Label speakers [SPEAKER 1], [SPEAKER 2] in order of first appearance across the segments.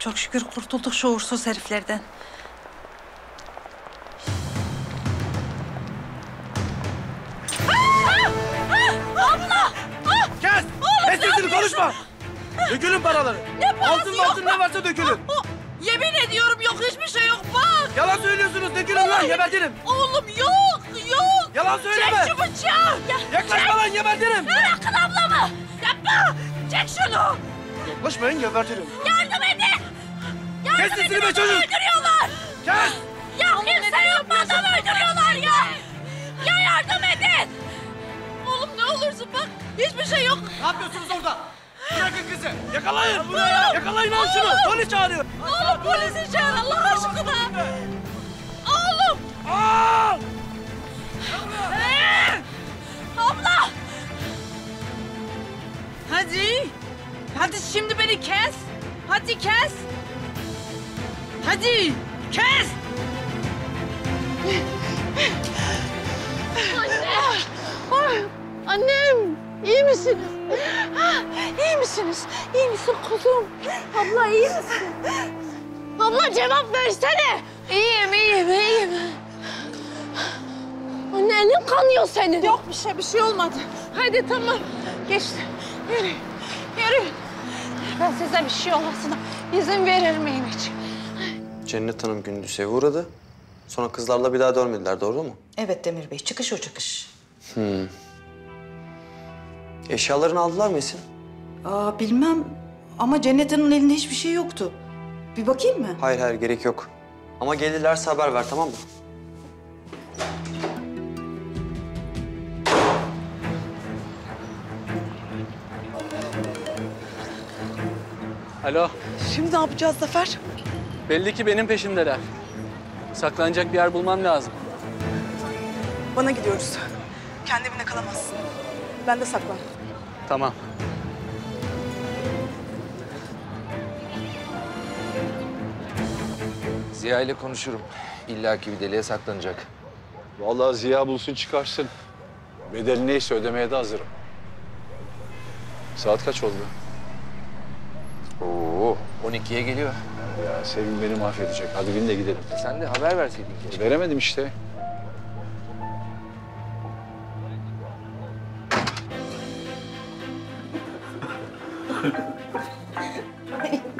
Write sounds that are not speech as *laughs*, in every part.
[SPEAKER 1] Çok şükür kurtulduk şu uğursuz heriflerden.
[SPEAKER 2] Kes! Kes sesini konuşma! Dökülün paraları.
[SPEAKER 1] Ne parası
[SPEAKER 2] altın
[SPEAKER 1] yok
[SPEAKER 2] altın ne varsa dökülün.
[SPEAKER 1] Yemin ediyorum yok hiçbir şey yok bak.
[SPEAKER 2] Yalan söylüyorsunuz dökülün lan gebertirim.
[SPEAKER 1] Oğlum yok yok.
[SPEAKER 2] Yalan söyleme.
[SPEAKER 1] Çek şu bıçağı. Ya,
[SPEAKER 2] Yaklaşma lan gebertirim.
[SPEAKER 1] bırakın ablamı. Yapma. Çek şunu.
[SPEAKER 2] Yaklaşmayın gebertirim.
[SPEAKER 1] Yardım
[SPEAKER 2] Kes sesini be çocuk.
[SPEAKER 1] Öldürüyorlar.
[SPEAKER 2] Kes!
[SPEAKER 1] Ya kimse yapma adamı öldürüyorlar ya. Ya yardım edin. Oğlum ne olursun bak hiçbir şey yok.
[SPEAKER 2] Ne yapıyorsunuz orada? Bırakın kızı. Yakalayın. Buraya. Yakalayın lan şunu. Polis çağırıyor.
[SPEAKER 1] Oğlum polisi çağır Allah aşkına. Oğlum. Ee, Abla. Hadi. Hadi şimdi beni kes. Hadi kes. Hadi kes.
[SPEAKER 3] Annem, iyi misiniz? Ha, iyi misiniz? İyi misin kuzum? Abla iyi misin? Abla cevap versene. İyiyim, iyiyim, iyiyim. Anne elin kanıyor senin.
[SPEAKER 1] Yok bir şey bir şey olmadı.
[SPEAKER 3] Hadi tamam. Geçti. Yürü, yürü. Ben size bir şey olmasına izin verir miyim hiç?
[SPEAKER 4] Cennet Hanım gündüz eve uğradı. Sonra kızlarla bir daha dönmediler doğru mu?
[SPEAKER 5] Evet Demir Bey, çıkış o çıkış.
[SPEAKER 4] Eşyalarını aldılar mı Esin?
[SPEAKER 5] Aa bilmem ama Cennet Hanım'ın elinde hiçbir şey yoktu. Bir bakayım mı?
[SPEAKER 4] Hayır hayır gerek yok. Ama gelirlerse haber ver tamam mı?
[SPEAKER 6] Alo,
[SPEAKER 1] Şimdi ne yapacağız Zafer?
[SPEAKER 6] Belli ki benim peşimdeler. Saklanacak bir yer bulmam lazım.
[SPEAKER 7] Bana gidiyoruz. Kendi evinde kalamazsın. Ben de saklan.
[SPEAKER 6] Tamam.
[SPEAKER 8] Ziya ile konuşurum. İlla ki bir deliğe saklanacak.
[SPEAKER 9] Vallahi Ziya bulsun çıkarsın. Bedeli neyse ödemeye de hazırım. Saat kaç oldu?
[SPEAKER 8] Oo, 12'ye geliyor.
[SPEAKER 9] Ya Sevim beni mahvedecek. Hadi bin de gidelim.
[SPEAKER 8] Sen de haber verseydin keşke.
[SPEAKER 9] Veremedim işte.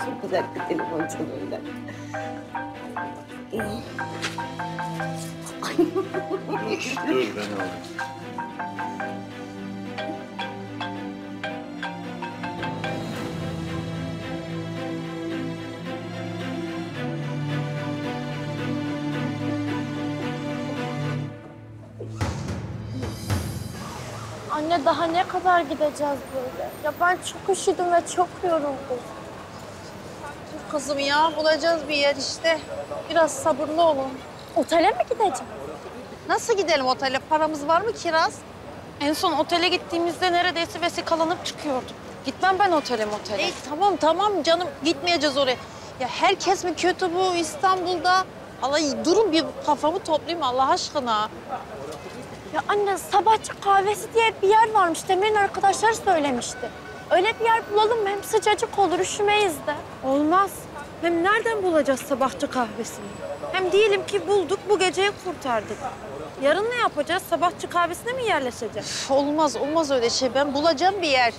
[SPEAKER 5] Çok güzel bir telefon çalıyor.
[SPEAKER 9] Dur ben alayım.
[SPEAKER 3] Anne daha ne kadar gideceğiz böyle? Ya ben çok üşüdüm ve çok yoruldum.
[SPEAKER 10] Dur kızım ya bulacağız bir yer işte. Biraz sabırlı olun.
[SPEAKER 3] Otele mi gideceğim?
[SPEAKER 10] Nasıl gidelim otele? Paramız var mı kiraz? En son otele gittiğimizde neredeyse vesikalanıp çıkıyorduk. Gitmem ben otele motele. E, tamam tamam canım gitmeyeceğiz oraya. Ya herkes mi kötü bu İstanbul'da? Allah durun bir kafamı toplayayım Allah aşkına.
[SPEAKER 3] Ya anne sabahçı kahvesi diye bir yer varmış. Demir'in arkadaşları söylemişti. Öyle bir yer bulalım hem sıcacık olur üşümeyiz de.
[SPEAKER 11] Olmaz. Hem nereden bulacağız sabahçı kahvesini? Hem diyelim ki bulduk, bu geceyi kurtardık. Yarın ne yapacağız? Sabahçı kahvesine mi yerleşeceğiz?
[SPEAKER 10] Üf, olmaz olmaz öyle şey. Ben bulacağım bir yer.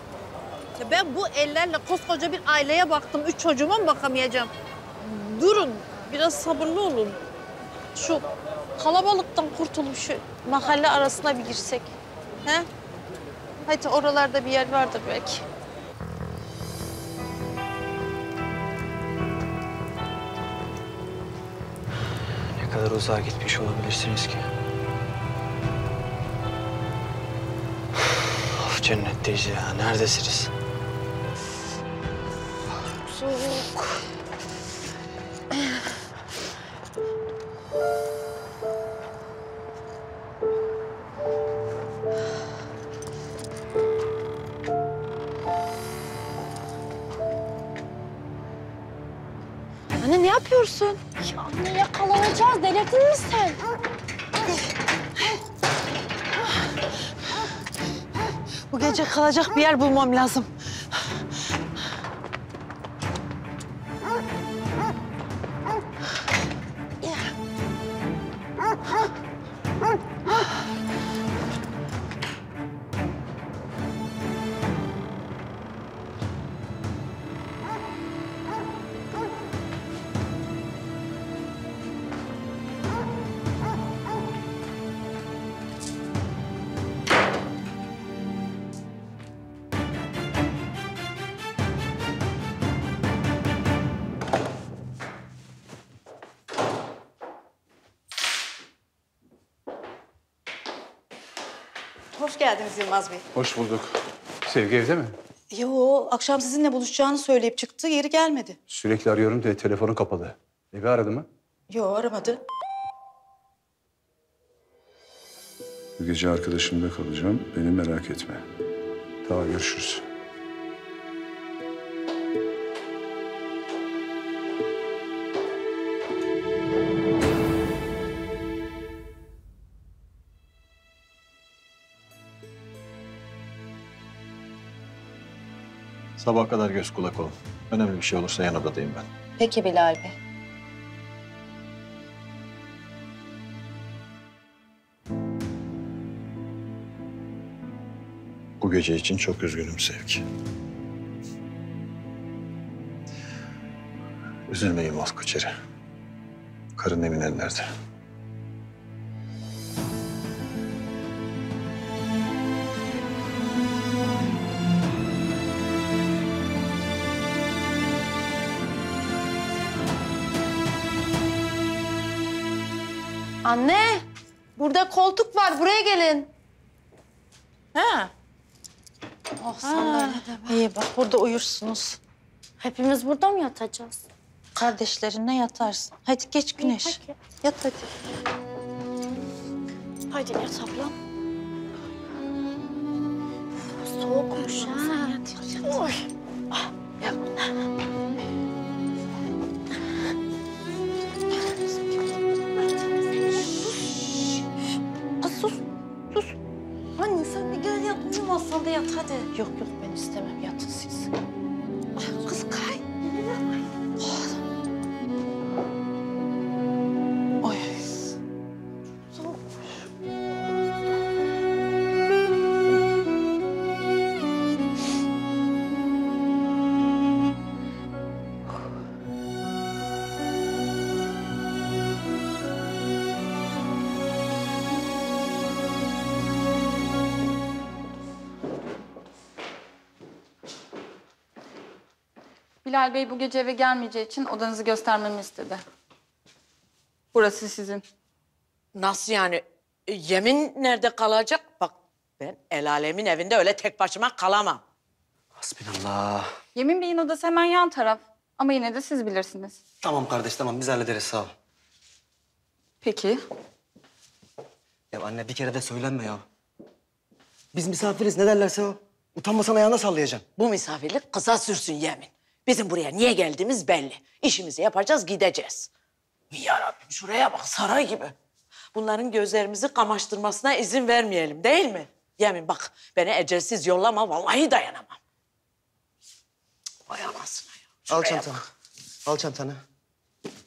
[SPEAKER 10] Ya ben bu ellerle koskoca bir aileye baktım. Üç çocuğuma mı bakamayacağım? Durun. Biraz sabırlı olun. Şu kalabalıktan kurtulup şu mahalle arasına bir girsek. He? Hadi oralarda bir yer vardır belki.
[SPEAKER 4] Ne kadar uzağa gitmiş olabilirsiniz ki? of cennetteyiz ya. Neredesiniz?
[SPEAKER 3] Soğuk.
[SPEAKER 11] Yapıyorsun?
[SPEAKER 3] Ya anne yakalanacağız. Delirdin mi sen?
[SPEAKER 10] Bu gece kalacak bir yer bulmam lazım.
[SPEAKER 5] Geldiniz Yılmaz Bey.
[SPEAKER 9] Hoş bulduk. Sevgi evde mi?
[SPEAKER 5] Yo, akşam sizinle buluşacağını söyleyip çıktı, geri gelmedi.
[SPEAKER 9] Sürekli arıyorum diye telefonu kapalı. Evi aradı mı?
[SPEAKER 5] Yo, aramadı.
[SPEAKER 9] Bu gece arkadaşımda kalacağım. Beni merak etme. Tamam görüşürüz.
[SPEAKER 12] Sabah kadar göz kulak olun. Önemli bir şey olursa yan odadayım ben.
[SPEAKER 10] Peki Bilal Bey.
[SPEAKER 12] Bu gece için çok üzgünüm Sevgi. Üzülme Yılmaz Koçeri. Karın emin ellerde.
[SPEAKER 3] Anne, burada koltuk var. Buraya gelin.
[SPEAKER 10] Ha.
[SPEAKER 3] Oh sen öyle deme.
[SPEAKER 10] İyi bak burada uyursunuz.
[SPEAKER 3] Hepimiz burada mı yatacağız?
[SPEAKER 10] Kardeşlerinle yatarsın. Hadi geç Güneş.
[SPEAKER 3] Peki.
[SPEAKER 10] Yat hadi.
[SPEAKER 3] Hadi yat ablam. Soğukmuş ha. Oy.
[SPEAKER 10] Kız da yat hadi. Yok yok ben istemem. Yatın siz.
[SPEAKER 13] Bilal Bey bu gece eve gelmeyeceği için odanızı göstermemi istedi. Burası sizin.
[SPEAKER 14] Nasıl yani? E, Yemin nerede kalacak? Bak ben el alemin evinde öyle tek başıma kalamam.
[SPEAKER 15] Hasbinallah.
[SPEAKER 13] Yemin Bey'in odası hemen yan taraf. Ama yine de siz bilirsiniz.
[SPEAKER 15] Tamam kardeş tamam biz hallederiz sağ ol.
[SPEAKER 13] Peki.
[SPEAKER 15] Ya anne bir kere de söylenme ya. Biz misafiriz ne derlerse o. Utanmasan ayağına sallayacaksın.
[SPEAKER 14] Bu misafirlik kısa sürsün yemin. Bizim buraya niye geldiğimiz belli. İşimizi yapacağız, gideceğiz. Ya Rabbim şuraya bak saray gibi. Bunların gözlerimizi kamaştırmasına izin vermeyelim değil mi? Yemin bak beni ecelsiz yollama vallahi dayanamam. Vay anasını ya.
[SPEAKER 15] Al çantanı.
[SPEAKER 14] bak.
[SPEAKER 15] Al çantanı.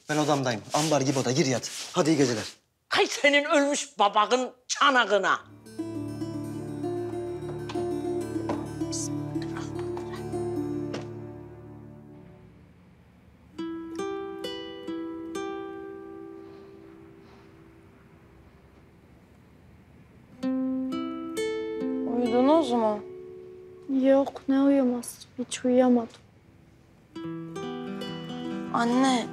[SPEAKER 15] Ben odamdayım. Ambar gibi oda gir yat. Hadi iyi geceler.
[SPEAKER 14] Hay senin ölmüş babanın çanağına.
[SPEAKER 3] Hiç uyuyamadım.
[SPEAKER 10] Anne.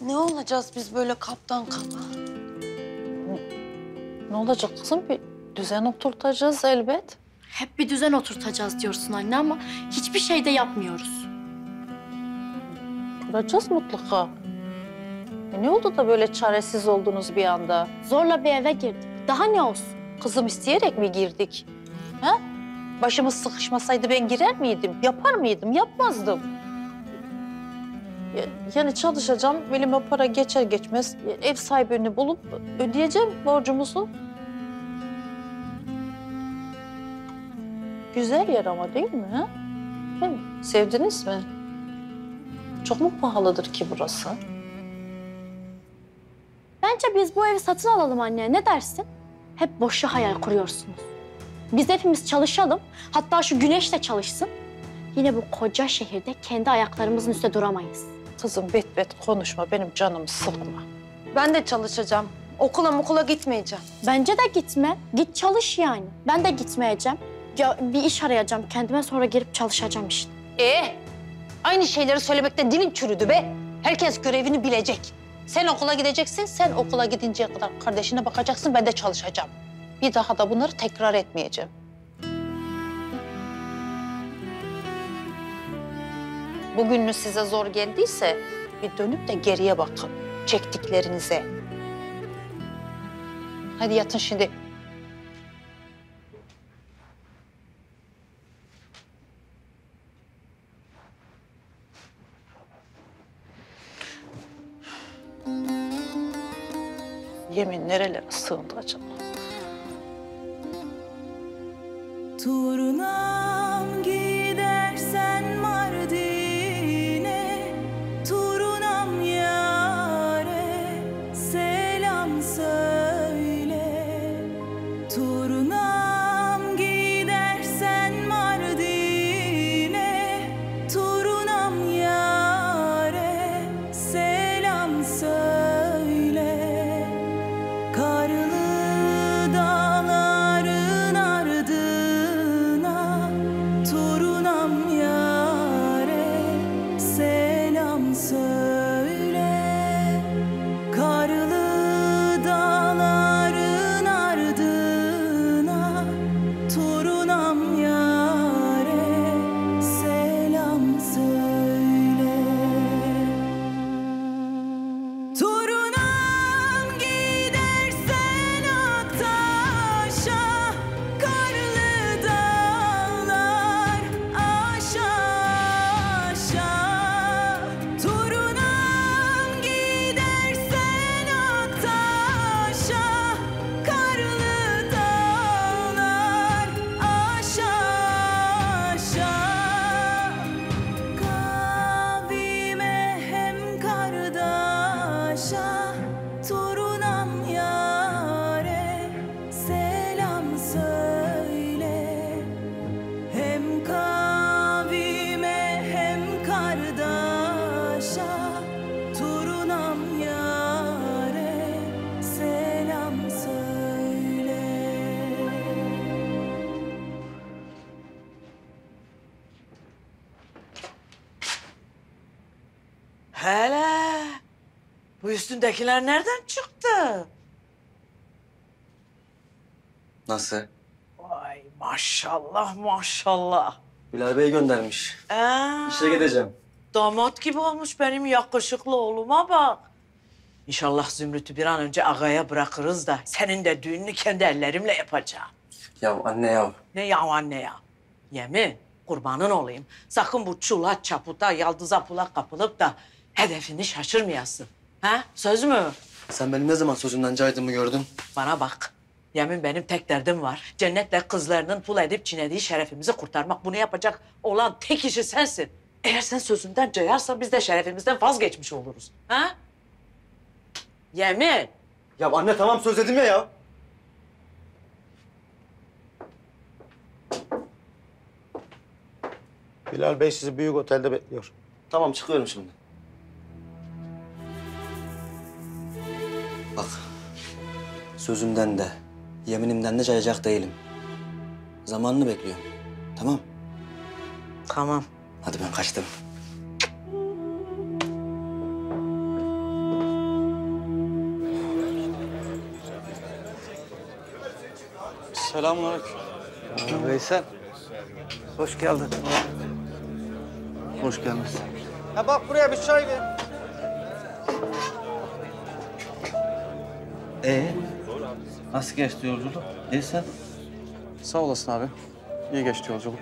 [SPEAKER 10] Ne olacağız biz böyle kaptan kapa? Ne olacak kızım? Bir düzen oturtacağız elbet.
[SPEAKER 3] Hep bir düzen oturtacağız diyorsun anne ama hiçbir şey de yapmıyoruz.
[SPEAKER 10] Kuracağız mutlaka. E ne oldu da böyle çaresiz oldunuz bir anda?
[SPEAKER 3] Zorla bir eve girdik. Daha ne olsun?
[SPEAKER 10] Kızım isteyerek mi girdik? Ha? Başımız sıkışmasaydı ben girer miydim? Yapar mıydım? Yapmazdım. Ya- Yani çalışacağım, elime para geçer geçmez ev sahibini bulup ödeyeceğim borcumuzu. Güzel yer ama değil mi? Ha? Sevdiniz mi? Çok mu pahalıdır ki burası?
[SPEAKER 3] Bence biz bu evi satın alalım anne. Ne dersin? Hep boşu hayal kuruyorsunuz. Biz hepimiz çalışalım. Hatta şu güneş de çalışsın. Yine bu koca şehirde kendi ayaklarımızın üstünde duramayız.
[SPEAKER 10] Kızım bet bet konuşma, benim canımı sıkma.
[SPEAKER 3] Ben de çalışacağım. Okula okula gitmeyeceğim. Bence de gitme. Git çalış yani. Ben de gitmeyeceğim. Ya bir iş arayacağım kendime sonra girip çalışacağım işte.
[SPEAKER 10] Ee, aynı şeyleri söylemekten dilin çürüdü be. Herkes görevini bilecek. Sen okula gideceksin, sen okula gidinceye kadar kardeşine bakacaksın, ben de çalışacağım. Bir daha da bunları tekrar etmeyeceğim. Bugününüz size zor geldiyse bir dönüp de geriye bakın. Çektiklerinize. Hadi yatın şimdi. Yemin nerelere sığındı acaba?
[SPEAKER 16] Turunam gidersen Mardin'e
[SPEAKER 14] üstündekiler nereden çıktı?
[SPEAKER 15] Nasıl?
[SPEAKER 14] Vay maşallah maşallah.
[SPEAKER 15] Bilal Bey göndermiş.
[SPEAKER 14] Ee,
[SPEAKER 15] İşe gideceğim.
[SPEAKER 14] damat gibi olmuş benim yakışıklı oğluma bak. İnşallah Zümrüt'ü bir an önce ağaya bırakırız da senin de düğününü kendi ellerimle yapacağım.
[SPEAKER 15] Ya anne ya.
[SPEAKER 14] Ne ya anne ya? Yemin kurbanın olayım. Sakın bu çula çaputa yaldıza pula kapılıp da hedefini şaşırmayasın. Ha? Söz mü?
[SPEAKER 15] Sen benim ne zaman sözümden caydığımı gördün?
[SPEAKER 14] Bana bak. Yemin benim tek derdim var. Cennetle kızlarının pul edip çiğnediği şerefimizi kurtarmak. Bunu yapacak olan tek kişi sensin. Eğer sen sözünden cayarsan biz de şerefimizden vazgeçmiş oluruz. Ha? Yemin.
[SPEAKER 15] Ya anne tamam söz dedim ya ya.
[SPEAKER 4] Bilal Bey sizi büyük otelde bekliyor.
[SPEAKER 15] Tamam çıkıyorum şimdi. Bak. Sözümden de, yeminimden de cayacak değilim. Zamanını bekliyorum. Tamam.
[SPEAKER 14] Tamam.
[SPEAKER 15] Hadi ben kaçtım.
[SPEAKER 6] Selamünaleyküm.
[SPEAKER 4] Veysel. Hoş geldin.
[SPEAKER 15] Hoş gelmişsin.
[SPEAKER 4] Ha bak buraya bir çay ver.
[SPEAKER 15] Ee, nasıl geçti yolculuk? İyi sen?
[SPEAKER 6] Sağ olasın abi. İyi geçti yolculuk.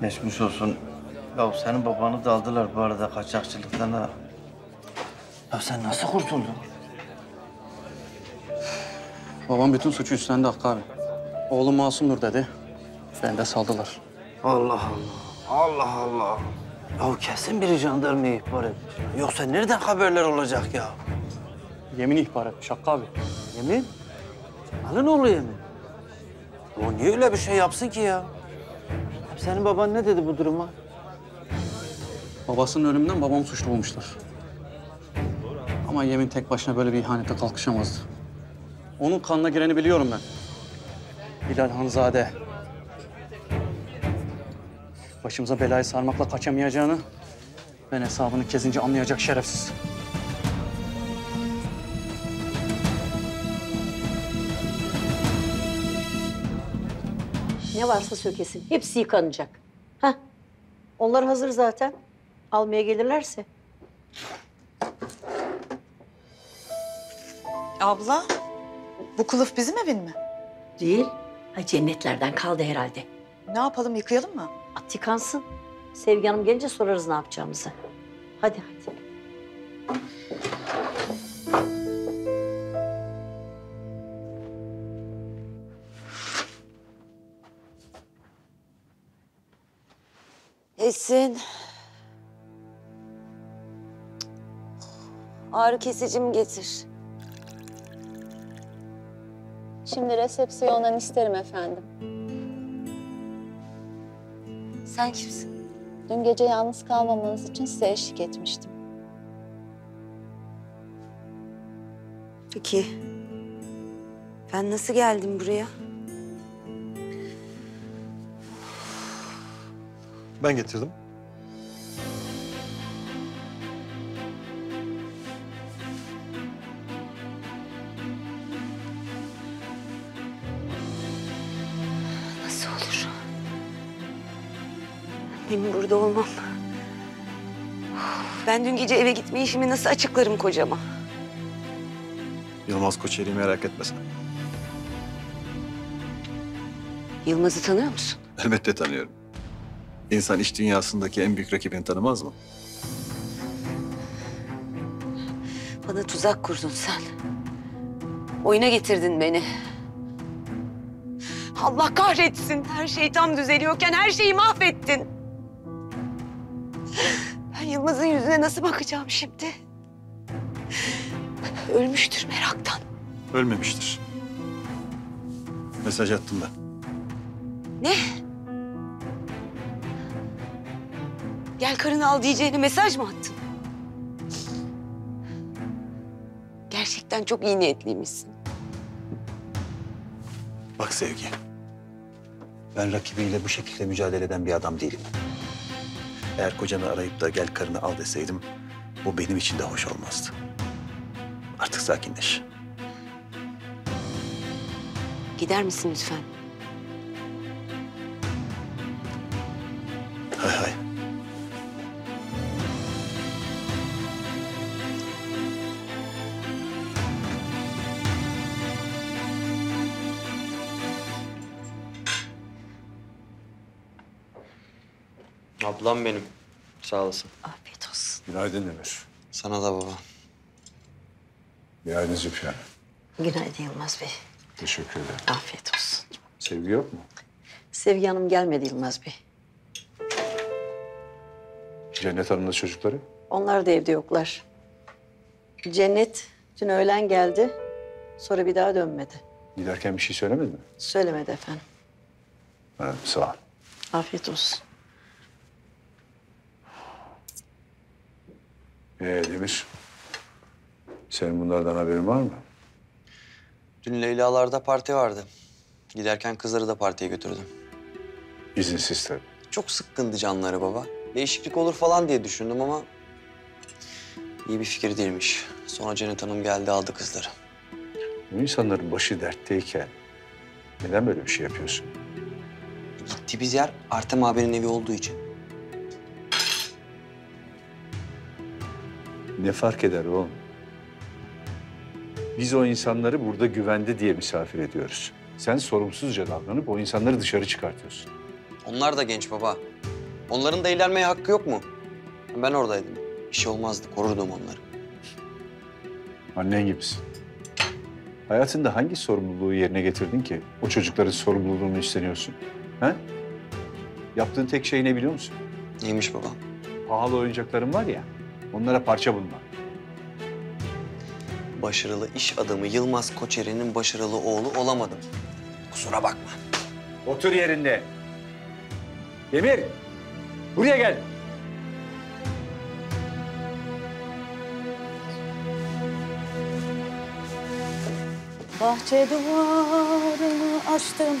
[SPEAKER 4] Geçmiş olsun. Ya senin babanı da aldılar bu arada kaçakçılıktan ha. Ya sen nasıl kurtuldun?
[SPEAKER 6] Babam bütün suçu üstlendi Hakkı abi. Oğlum masumdur dedi. Ben de saldılar.
[SPEAKER 4] Allah Allah. Allah Allah. Ya kesin biri jandarmayı ihbar etmiş. Yoksa nereden haberler olacak ya?
[SPEAKER 6] Yemin ihbar etmiş Hakkı abi.
[SPEAKER 4] Yemin? Alın oğlu yemin. O niye öyle bir şey yapsın ki ya? Senin baban ne dedi bu duruma?
[SPEAKER 6] Babasının ölümünden babamı suçlu bulmuşlar. Ama Yemin tek başına böyle bir ihanete kalkışamazdı. Onun kanına gireni biliyorum ben. Bilal Hanzade. Başımıza belayı sarmakla kaçamayacağını... ...ben hesabını kesince anlayacak şerefsiz.
[SPEAKER 17] Ne varsa sökesin. Hepsi yıkanacak. Heh. Onlar hazır zaten. Almaya gelirlerse.
[SPEAKER 5] Abla, bu kılıf bizim evin mi?
[SPEAKER 17] Değil. Ay cennetlerden kaldı herhalde.
[SPEAKER 5] Ne yapalım, yıkayalım mı?
[SPEAKER 17] At yıkansın. Sevgi Hanım gelince sorarız ne yapacağımızı. Hadi hadi.
[SPEAKER 18] Esin. Ağrı kesicimi getir.
[SPEAKER 19] Şimdi resepsiyondan isterim efendim.
[SPEAKER 18] Sen kimsin?
[SPEAKER 19] Dün gece yalnız kalmamanız için size eşlik etmiştim.
[SPEAKER 18] Peki. Ben nasıl geldim buraya?
[SPEAKER 12] Ben getirdim.
[SPEAKER 18] Nasıl olur? Benim burada olmam. Ben dün gece eve gitme işimi nasıl açıklarım kocama?
[SPEAKER 12] Yılmaz Koçeri'yi merak etme sen.
[SPEAKER 18] Yılmaz'ı tanıyor musun?
[SPEAKER 12] Elbette tanıyorum. İnsan iş dünyasındaki en büyük rakibini tanımaz mı?
[SPEAKER 18] Bana tuzak kurdun sen. Oyuna getirdin beni. Allah kahretsin. Her şey tam düzeliyorken her şeyi mahvettin. Ben Yılmaz'ın yüzüne nasıl bakacağım şimdi? Ölmüştür meraktan.
[SPEAKER 12] Ölmemiştir. Mesaj attım ben.
[SPEAKER 18] Ne? Gel karını al diyeceğine mesaj mı attın? Gerçekten çok iyi niyetliymişsin.
[SPEAKER 12] Bak Sevgi. Ben rakibiyle bu şekilde mücadele eden bir adam değilim. Eğer kocanı arayıp da gel karını al deseydim... ...bu benim için de hoş olmazdı. Artık sakinleş.
[SPEAKER 18] Gider misin lütfen?
[SPEAKER 4] Ablam benim. Sağ olasın.
[SPEAKER 18] Afiyet olsun.
[SPEAKER 9] Günaydın Demir.
[SPEAKER 4] Sana da baba.
[SPEAKER 9] Günaydın Züfyan.
[SPEAKER 17] Günaydın Yılmaz Bey.
[SPEAKER 9] Teşekkür ederim.
[SPEAKER 17] Afiyet olsun.
[SPEAKER 9] Sevgi yok mu?
[SPEAKER 17] Sevgi Hanım gelmedi Yılmaz Bey.
[SPEAKER 9] Cennet Hanım'la çocukları?
[SPEAKER 17] Onlar da evde yoklar. Cennet dün öğlen geldi. Sonra bir daha dönmedi.
[SPEAKER 9] Giderken bir şey söylemedi mi?
[SPEAKER 17] Söylemedi efendim.
[SPEAKER 9] Ha, sağ ol.
[SPEAKER 17] Afiyet olsun.
[SPEAKER 9] Ee Demir, senin bunlardan haberin var mı?
[SPEAKER 4] Dün Leyla'larda parti vardı. Giderken kızları da partiye götürdüm.
[SPEAKER 9] İzinsiz tabii.
[SPEAKER 4] Çok sıkkındı canları baba. Değişiklik olur falan diye düşündüm ama... ...iyi bir fikir değilmiş. Sonra Cennet Hanım geldi aldı kızları.
[SPEAKER 9] Bu insanların başı dertteyken neden böyle bir şey yapıyorsun?
[SPEAKER 4] Gittiğimiz yer Artem abinin evi olduğu için.
[SPEAKER 9] Ne fark eder oğlum? Biz o insanları burada güvende diye misafir ediyoruz. Sen sorumsuzca davranıp o insanları dışarı çıkartıyorsun.
[SPEAKER 4] Onlar da genç baba. Onların da eğlenmeye hakkı yok mu? Ben oradaydım. Bir şey olmazdı, korurdum onları.
[SPEAKER 9] Annen gibisin. Hayatında hangi sorumluluğu yerine getirdin ki o çocukların sorumluluğunu üstleniyorsun? Ha? Yaptığın tek şey ne biliyor musun?
[SPEAKER 4] Neymiş baba?
[SPEAKER 9] Pahalı oyuncakların var ya, onlara parça bulma.
[SPEAKER 4] Başarılı iş adamı Yılmaz Koçeri'nin başarılı oğlu olamadım. Kusura bakma.
[SPEAKER 9] Otur yerinde. Demir, buraya gel.
[SPEAKER 10] Bahçe duvarını açtım,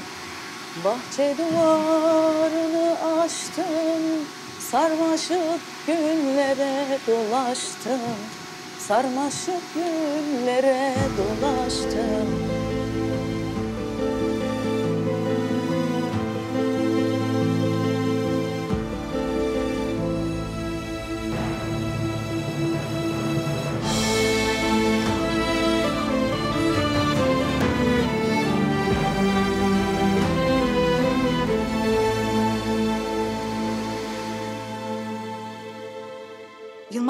[SPEAKER 10] bahçe duvarını açtım. Sarmaşık güllere dolaştım, sarmaşık güllere dolaştım.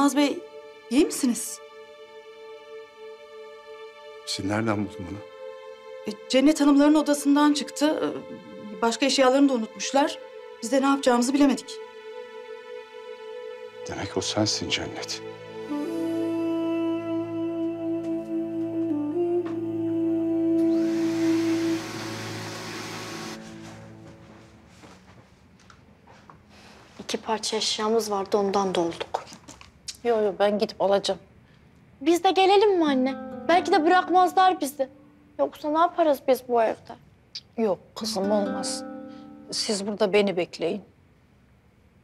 [SPEAKER 5] Yılmaz Bey iyi misiniz?
[SPEAKER 9] Sen nereden buldun bunu?
[SPEAKER 5] E, Cennet Hanımların odasından çıktı. E, Başka eşyalarını da unutmuşlar. Biz de ne yapacağımızı bilemedik.
[SPEAKER 9] Demek o sensin Cennet.
[SPEAKER 3] İki parça eşyamız vardı ondan dolduk.
[SPEAKER 10] Yok yok ben gidip alacağım.
[SPEAKER 3] Biz de gelelim mi anne? Belki de bırakmazlar bizi. Yoksa ne yaparız biz bu evde?
[SPEAKER 10] Yok kızım olmaz. Siz burada beni bekleyin.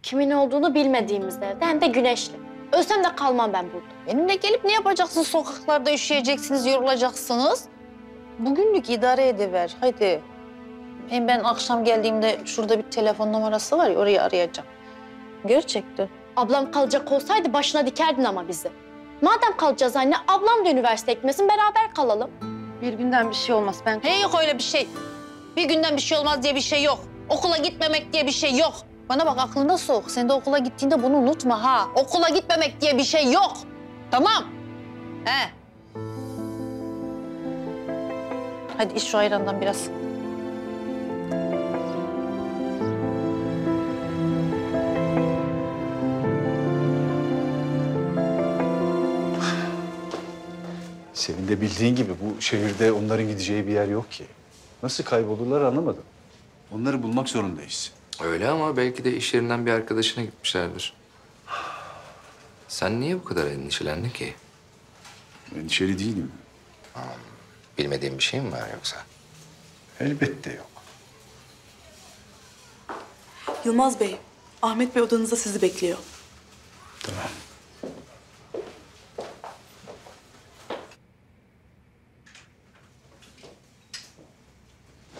[SPEAKER 3] Kimin olduğunu bilmediğimiz evde hem de güneşli. Ölsem de kalmam ben burada.
[SPEAKER 10] Benimle gelip ne yapacaksınız? Sokaklarda üşüyeceksiniz, yorulacaksınız. Bugünlük idare ediver. Hadi. Hem ben akşam geldiğimde şurada bir telefon numarası var ya orayı arayacağım. Gerçekten.
[SPEAKER 3] Ablam kalacak olsaydı başına dikerdin ama bizi. Madem kalacağız anne, ablam da üniversite gitmesin, beraber kalalım.
[SPEAKER 10] Bir günden bir şey olmaz. Ben... He yok öyle bir şey. Bir günden bir şey olmaz diye bir şey yok. Okula gitmemek diye bir şey yok. Bana bak aklında sok. Sen de okula gittiğinde bunu unutma ha. Okula gitmemek diye bir şey yok. Tamam. He. Hadi iç şu ayrandan biraz.
[SPEAKER 9] Senin de bildiğin gibi bu şehirde onların gideceği bir yer yok ki. Nasıl kaybolurlar anlamadım. Onları bulmak zorundayız.
[SPEAKER 8] Öyle ama belki de iş yerinden bir arkadaşına gitmişlerdir. Sen niye bu kadar endişelendin ki?
[SPEAKER 9] Endişeli değilim.
[SPEAKER 8] Bilmediğin bir şey mi var yoksa?
[SPEAKER 9] Elbette yok.
[SPEAKER 20] Yılmaz Bey, Ahmet Bey odanızda sizi bekliyor.
[SPEAKER 9] Tamam.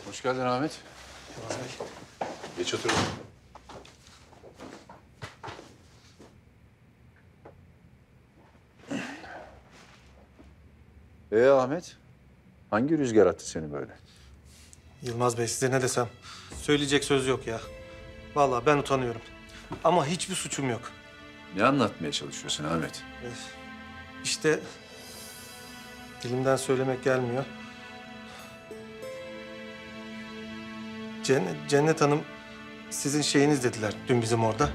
[SPEAKER 9] Hoş geldin Ahmet. Geç otur. Ee Ahmet, hangi rüzgar attı seni böyle?
[SPEAKER 2] Yılmaz Bey size ne desem söyleyecek söz yok ya. Vallahi ben utanıyorum. Ama hiçbir suçum yok.
[SPEAKER 9] Ne anlatmaya çalışıyorsun Ahmet?
[SPEAKER 2] İşte dilimden söylemek gelmiyor. Cennet, Cennet Hanım sizin şeyiniz dediler dün bizim orada.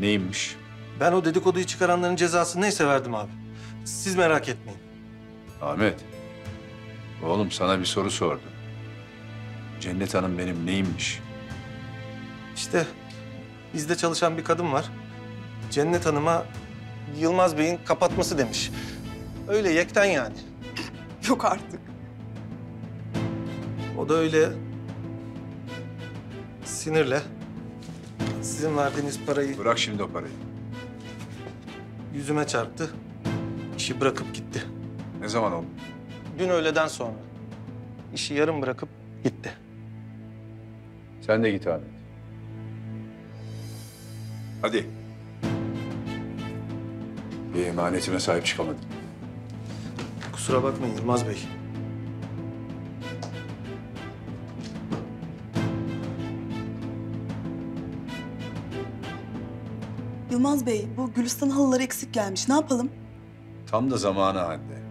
[SPEAKER 9] Neymiş?
[SPEAKER 2] Ben o dedikoduyu çıkaranların cezası neyse verdim abi. Siz merak etmeyin.
[SPEAKER 9] Ahmet, oğlum sana bir soru sordum. Cennet Hanım benim neyimmiş?
[SPEAKER 2] İşte bizde çalışan bir kadın var. Cennet Hanım'a Yılmaz Bey'in kapatması demiş. Öyle yekten yani.
[SPEAKER 20] Yok artık.
[SPEAKER 2] O da öyle sinirle sizin verdiğiniz parayı...
[SPEAKER 9] Bırak şimdi o parayı.
[SPEAKER 2] Yüzüme çarptı. İşi bırakıp gitti.
[SPEAKER 9] Ne zaman oldu?
[SPEAKER 2] Dün öğleden sonra. İşi yarım bırakıp gitti.
[SPEAKER 9] Sen de git Ahmet. Hadi. Bir emanetime sahip çıkamadın.
[SPEAKER 2] Kusura bakmayın Yılmaz Bey.
[SPEAKER 20] Yılmaz Bey, bu Gülistan halıları eksik gelmiş. Ne yapalım?
[SPEAKER 9] Tam da zamanı Hande.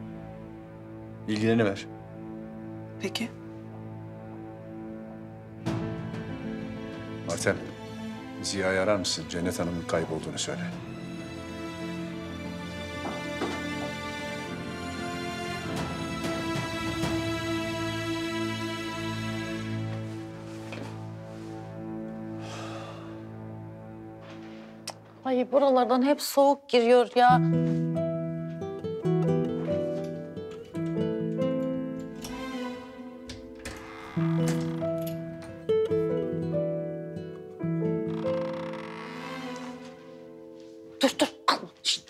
[SPEAKER 9] İlgileniver.
[SPEAKER 20] Peki.
[SPEAKER 9] Artem, Ziya'yı arar mısın? Cennet Hanım'ın kaybolduğunu söyle.
[SPEAKER 10] Ay buralardan hep soğuk giriyor ya. Dur dur. Şişt.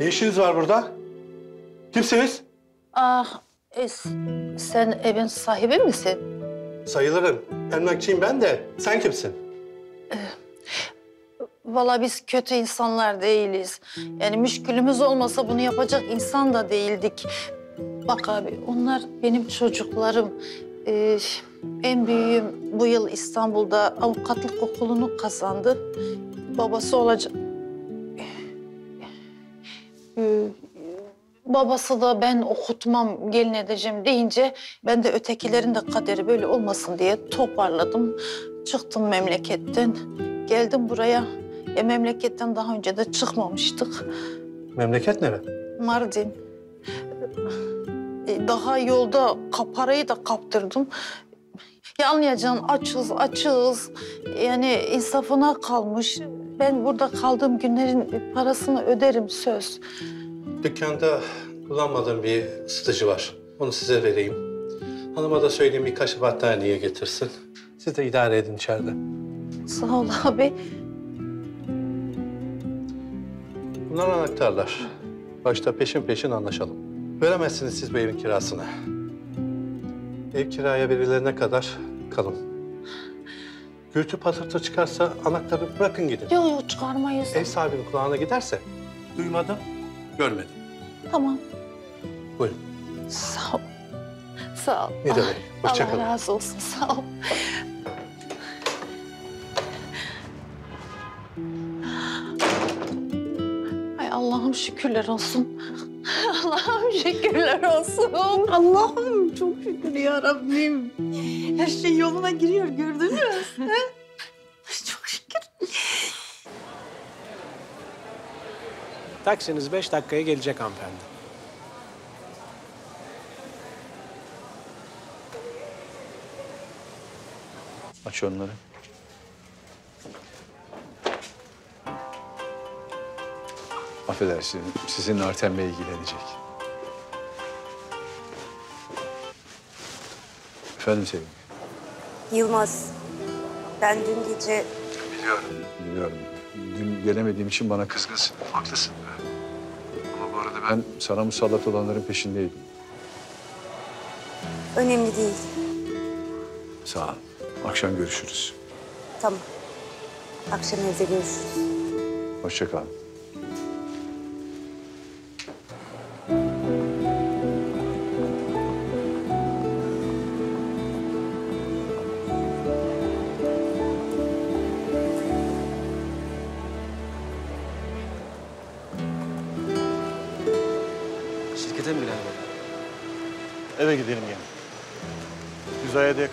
[SPEAKER 21] Ne işiniz var burada? Kimsiniz?
[SPEAKER 10] Ah e, sen evin sahibi misin?
[SPEAKER 21] Sayılırım. Emlakçıyım ben de. Sen kimsin?
[SPEAKER 10] Vallahi biz kötü insanlar değiliz. Yani müşkülümüz olmasa bunu yapacak insan da değildik. Bak abi onlar benim çocuklarım. Ee, en büyüğüm bu yıl İstanbul'da avukatlık okulunu kazandı. Babası olacak... Ee, babası da ben okutmam, gelin edeceğim deyince... ...ben de ötekilerin de kaderi böyle olmasın diye toparladım. Çıktım memleketten, geldim buraya. E, memleketten daha önce de çıkmamıştık.
[SPEAKER 21] Memleket nere?
[SPEAKER 10] Mardin. E, Daha yolda kaparayı da kaptırdım. Ya anlayacaksın açız açız. Yani insafına kalmış. Ben burada kaldığım günlerin parasını öderim söz.
[SPEAKER 21] Dükkanda kullanmadığım bir ısıtıcı var. Onu size vereyim. Hanıma da söyleyeyim birkaç battaniye getirsin. Siz de idare edin içeride.
[SPEAKER 10] Sağ ol abi.
[SPEAKER 21] Bunlar anahtarlar. Başta peşin peşin anlaşalım. Veremezsiniz siz bu evin kirasını. Ev kiraya verilene kadar kalın. Gürültü patırtı çıkarsa anahtarı bırakın gidin.
[SPEAKER 10] Yok yok çıkarmayız.
[SPEAKER 21] Ev sahibinin kulağına giderse duymadım, görmedim.
[SPEAKER 10] Tamam.
[SPEAKER 21] Buyurun.
[SPEAKER 10] Sağ ol. Sağ ol.
[SPEAKER 21] Ne demek? Hoşça
[SPEAKER 10] Allah razı olsun. Sağ ol. Ay Allah'ım şükürler olsun. *laughs* Allah'ım şükürler olsun. Allah'ım çok şükür ya Rabbim. Her şey yoluna giriyor gördün mü? *laughs*
[SPEAKER 22] Taksiniz beş dakikaya gelecek hanımefendi.
[SPEAKER 9] Aç onları. Affedersin, sizin Artem Bey ilgilenecek. Efendim Sevim.
[SPEAKER 18] Yılmaz, ben dün gece
[SPEAKER 9] Biliyorum. Biliyorum. Dün gelemediğim için bana kızgınsın. Haklısın. Ama bu arada ben sana musallat olanların peşindeydim.
[SPEAKER 18] önemli değil.
[SPEAKER 9] Sağ ol. Akşam görüşürüz.
[SPEAKER 18] Tamam. Akşam evde görüşürüz.
[SPEAKER 9] Hoşça kal.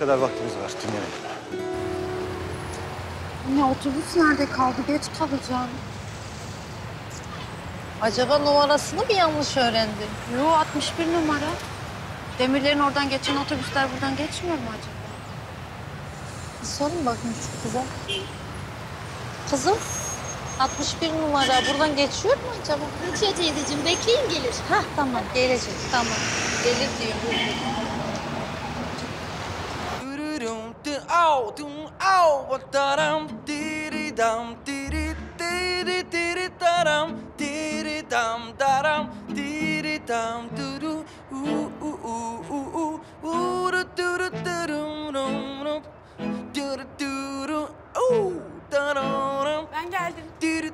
[SPEAKER 2] Kadar vaktimiz var. Dinlenelim.
[SPEAKER 10] Ne otobüs nerede kaldı? Geç kalacağım. Acaba numarasını mı yanlış öğrendin?
[SPEAKER 23] Yo 61 numara. Demirlerin oradan geçen otobüsler buradan geçmiyor mu acaba?
[SPEAKER 10] Sorun şu kıza. Kızım, 61 numara buradan geçiyor mu acaba?
[SPEAKER 3] Geçiyor teyzeciğim. Bekleyin gelir.
[SPEAKER 10] Hah tamam, gelecek. Tamam. Gelir diyor.
[SPEAKER 24] Dum, au, bataram, tiri dam, tiri tiri tiri taram, tiri dam daram, tiri dam duru, u u u u u, uru duru durum rum rum, duru duru, u dararam.
[SPEAKER 20] Ben geldim.
[SPEAKER 24] Duru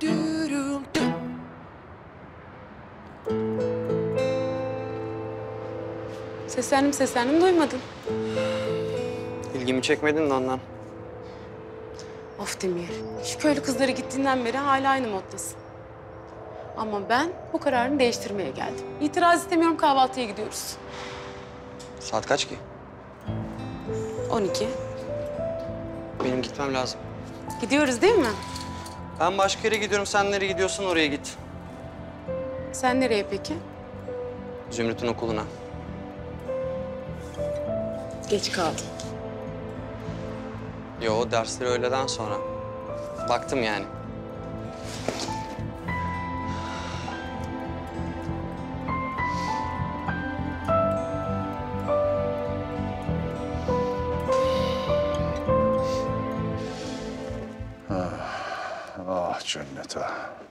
[SPEAKER 24] duru.
[SPEAKER 20] Seslendim seslendim duymadın.
[SPEAKER 4] İlgimi çekmedin de ondan.
[SPEAKER 20] Of Demir. Şu köylü kızları gittiğinden beri hala aynı moddasın. Ama ben bu kararını değiştirmeye geldim. İtiraz istemiyorum kahvaltıya gidiyoruz.
[SPEAKER 4] Saat kaç ki?
[SPEAKER 20] 12.
[SPEAKER 4] Benim gitmem lazım.
[SPEAKER 20] Gidiyoruz değil mi?
[SPEAKER 4] Ben başka yere gidiyorum. Sen nereye gidiyorsun oraya git.
[SPEAKER 20] Sen nereye peki?
[SPEAKER 4] Zümrüt'ün okuluna.
[SPEAKER 20] Geç kaldım.
[SPEAKER 4] Yo dersleri öğleden sonra. Baktım yani.
[SPEAKER 9] Ah cennet ah.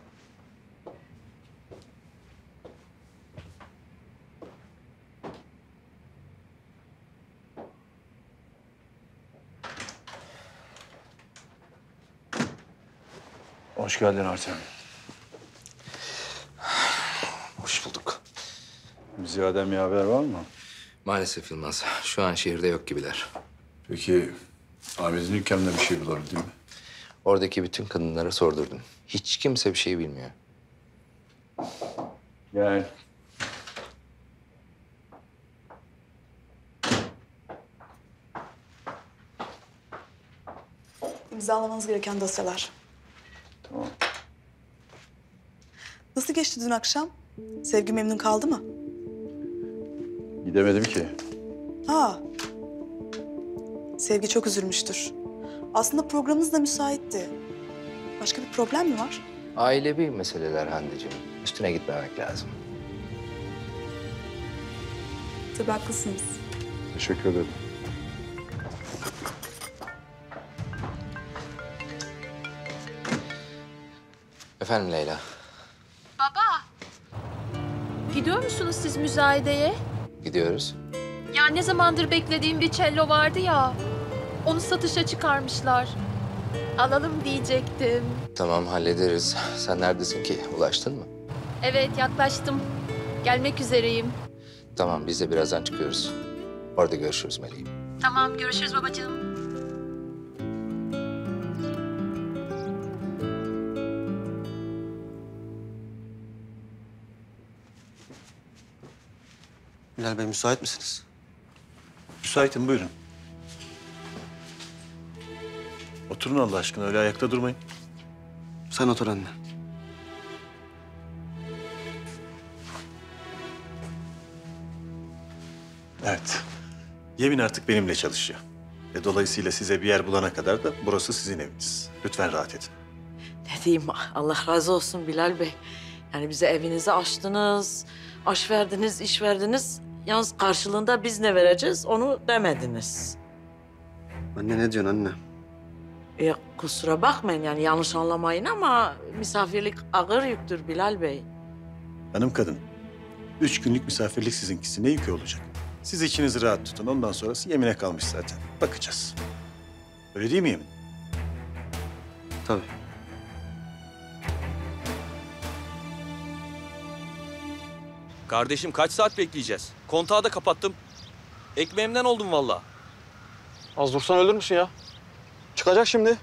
[SPEAKER 9] Hoş geldin Artem.
[SPEAKER 4] Hoş bulduk.
[SPEAKER 9] Ziyaden bir haber var mı?
[SPEAKER 8] Maalesef Yılmaz. Şu an şehirde yok gibiler.
[SPEAKER 9] Peki Ahmet'in dükkanında bir şey bulur değil mi?
[SPEAKER 8] Oradaki bütün kadınlara sordurdum. Hiç kimse bir şey bilmiyor.
[SPEAKER 9] Yani
[SPEAKER 7] İmzalamanız gereken dosyalar.
[SPEAKER 9] Tamam.
[SPEAKER 7] Nasıl geçti dün akşam? Sevgi memnun kaldı mı?
[SPEAKER 9] gidemedim ki.
[SPEAKER 7] Aa. Sevgi çok üzülmüştür. Aslında programınız da müsaitti. Başka bir problem mi var?
[SPEAKER 8] Ailevi meseleler Hande'ciğim. Üstüne gitmemek lazım.
[SPEAKER 7] Tabii haklısınız.
[SPEAKER 9] Teşekkür ederim.
[SPEAKER 8] Efendim Leyla.
[SPEAKER 1] Baba. Gidiyor musunuz siz müzayedeye?
[SPEAKER 8] Gidiyoruz.
[SPEAKER 1] Ya ne zamandır beklediğim bir cello vardı ya. Onu satışa çıkarmışlar. Alalım diyecektim.
[SPEAKER 8] Tamam hallederiz. Sen neredesin ki? Ulaştın mı?
[SPEAKER 1] Evet yaklaştım. Gelmek üzereyim.
[SPEAKER 8] Tamam biz de birazdan çıkıyoruz. Orada görüşürüz Meleğim.
[SPEAKER 1] Tamam görüşürüz babacığım.
[SPEAKER 15] Bilal Bey müsait misiniz?
[SPEAKER 12] Müsaitim buyurun. Oturun Allah aşkına öyle ayakta durmayın.
[SPEAKER 15] Sen otur anne.
[SPEAKER 12] Evet. Yemin artık benimle çalışıyor. Ve dolayısıyla size bir yer bulana kadar da burası sizin eviniz. Lütfen rahat edin.
[SPEAKER 14] Ne diyeyim Allah razı olsun Bilal Bey. Yani bize evinizi açtınız, aş verdiniz, iş verdiniz. Yalnız karşılığında biz ne vereceğiz onu demediniz.
[SPEAKER 15] Anne ne diyorsun anne?
[SPEAKER 14] E, kusura bakmayın yani yanlış anlamayın ama misafirlik ağır yüktür Bilal Bey.
[SPEAKER 12] Hanım kadın, üç günlük misafirlik sizinkisi ne yükü olacak? Siz içinizi rahat tutun. Ondan sonrası yemine kalmış zaten. Bakacağız. Öyle değil mi Yemin?
[SPEAKER 15] Tabii.
[SPEAKER 25] Kardeşim kaç saat bekleyeceğiz? Kontağı da kapattım. Ekmeğimden oldum valla.
[SPEAKER 26] Az dursan ölür müsün ya? Çıkacak şimdi.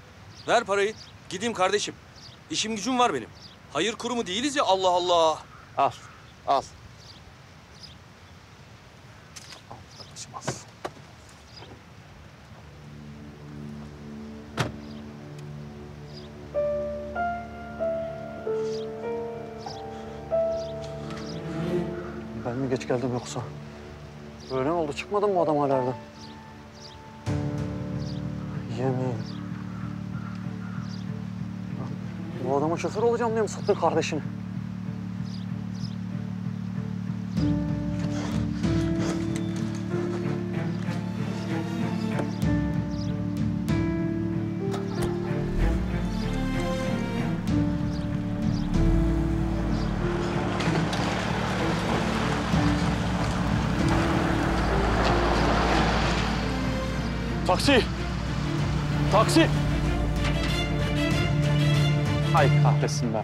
[SPEAKER 25] Ver parayı. Gideyim kardeşim. İşim gücüm var benim. Hayır kurumu değiliz ya Allah Allah.
[SPEAKER 26] Al. Al. Ben mi geç geldim yoksa? Böyle mi oldu? Çıkmadı mı adam hala? Yemin. Bu adama şoför olacağım diye mi sattın kardeşini? Taksi! Hay kahretsin be.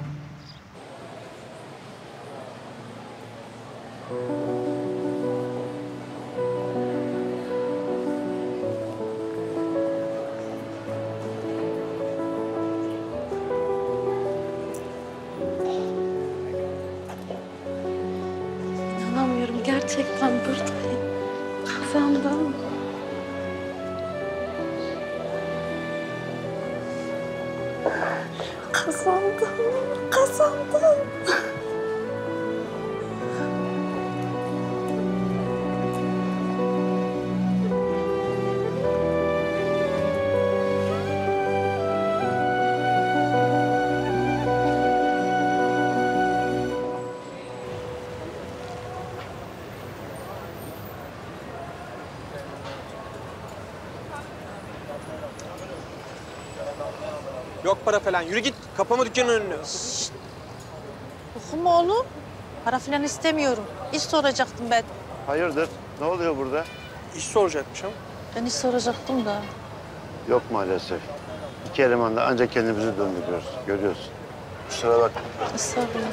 [SPEAKER 27] İnanamıyorum gerçekten buradayım. Kazandım.
[SPEAKER 28] Yok para falan. Yürü git. Kapama dükkanın önünü.
[SPEAKER 10] Okuma oğlum. Para falan istemiyorum. İş soracaktım ben.
[SPEAKER 29] Hayırdır? Ne oluyor burada?
[SPEAKER 28] İş soracakmışım.
[SPEAKER 10] Ben iş soracaktım da.
[SPEAKER 29] Yok maalesef. İki elemanla ancak kendimizi döndürüyoruz. Görüyorsun. Kusura bak.
[SPEAKER 10] Estağfurullah.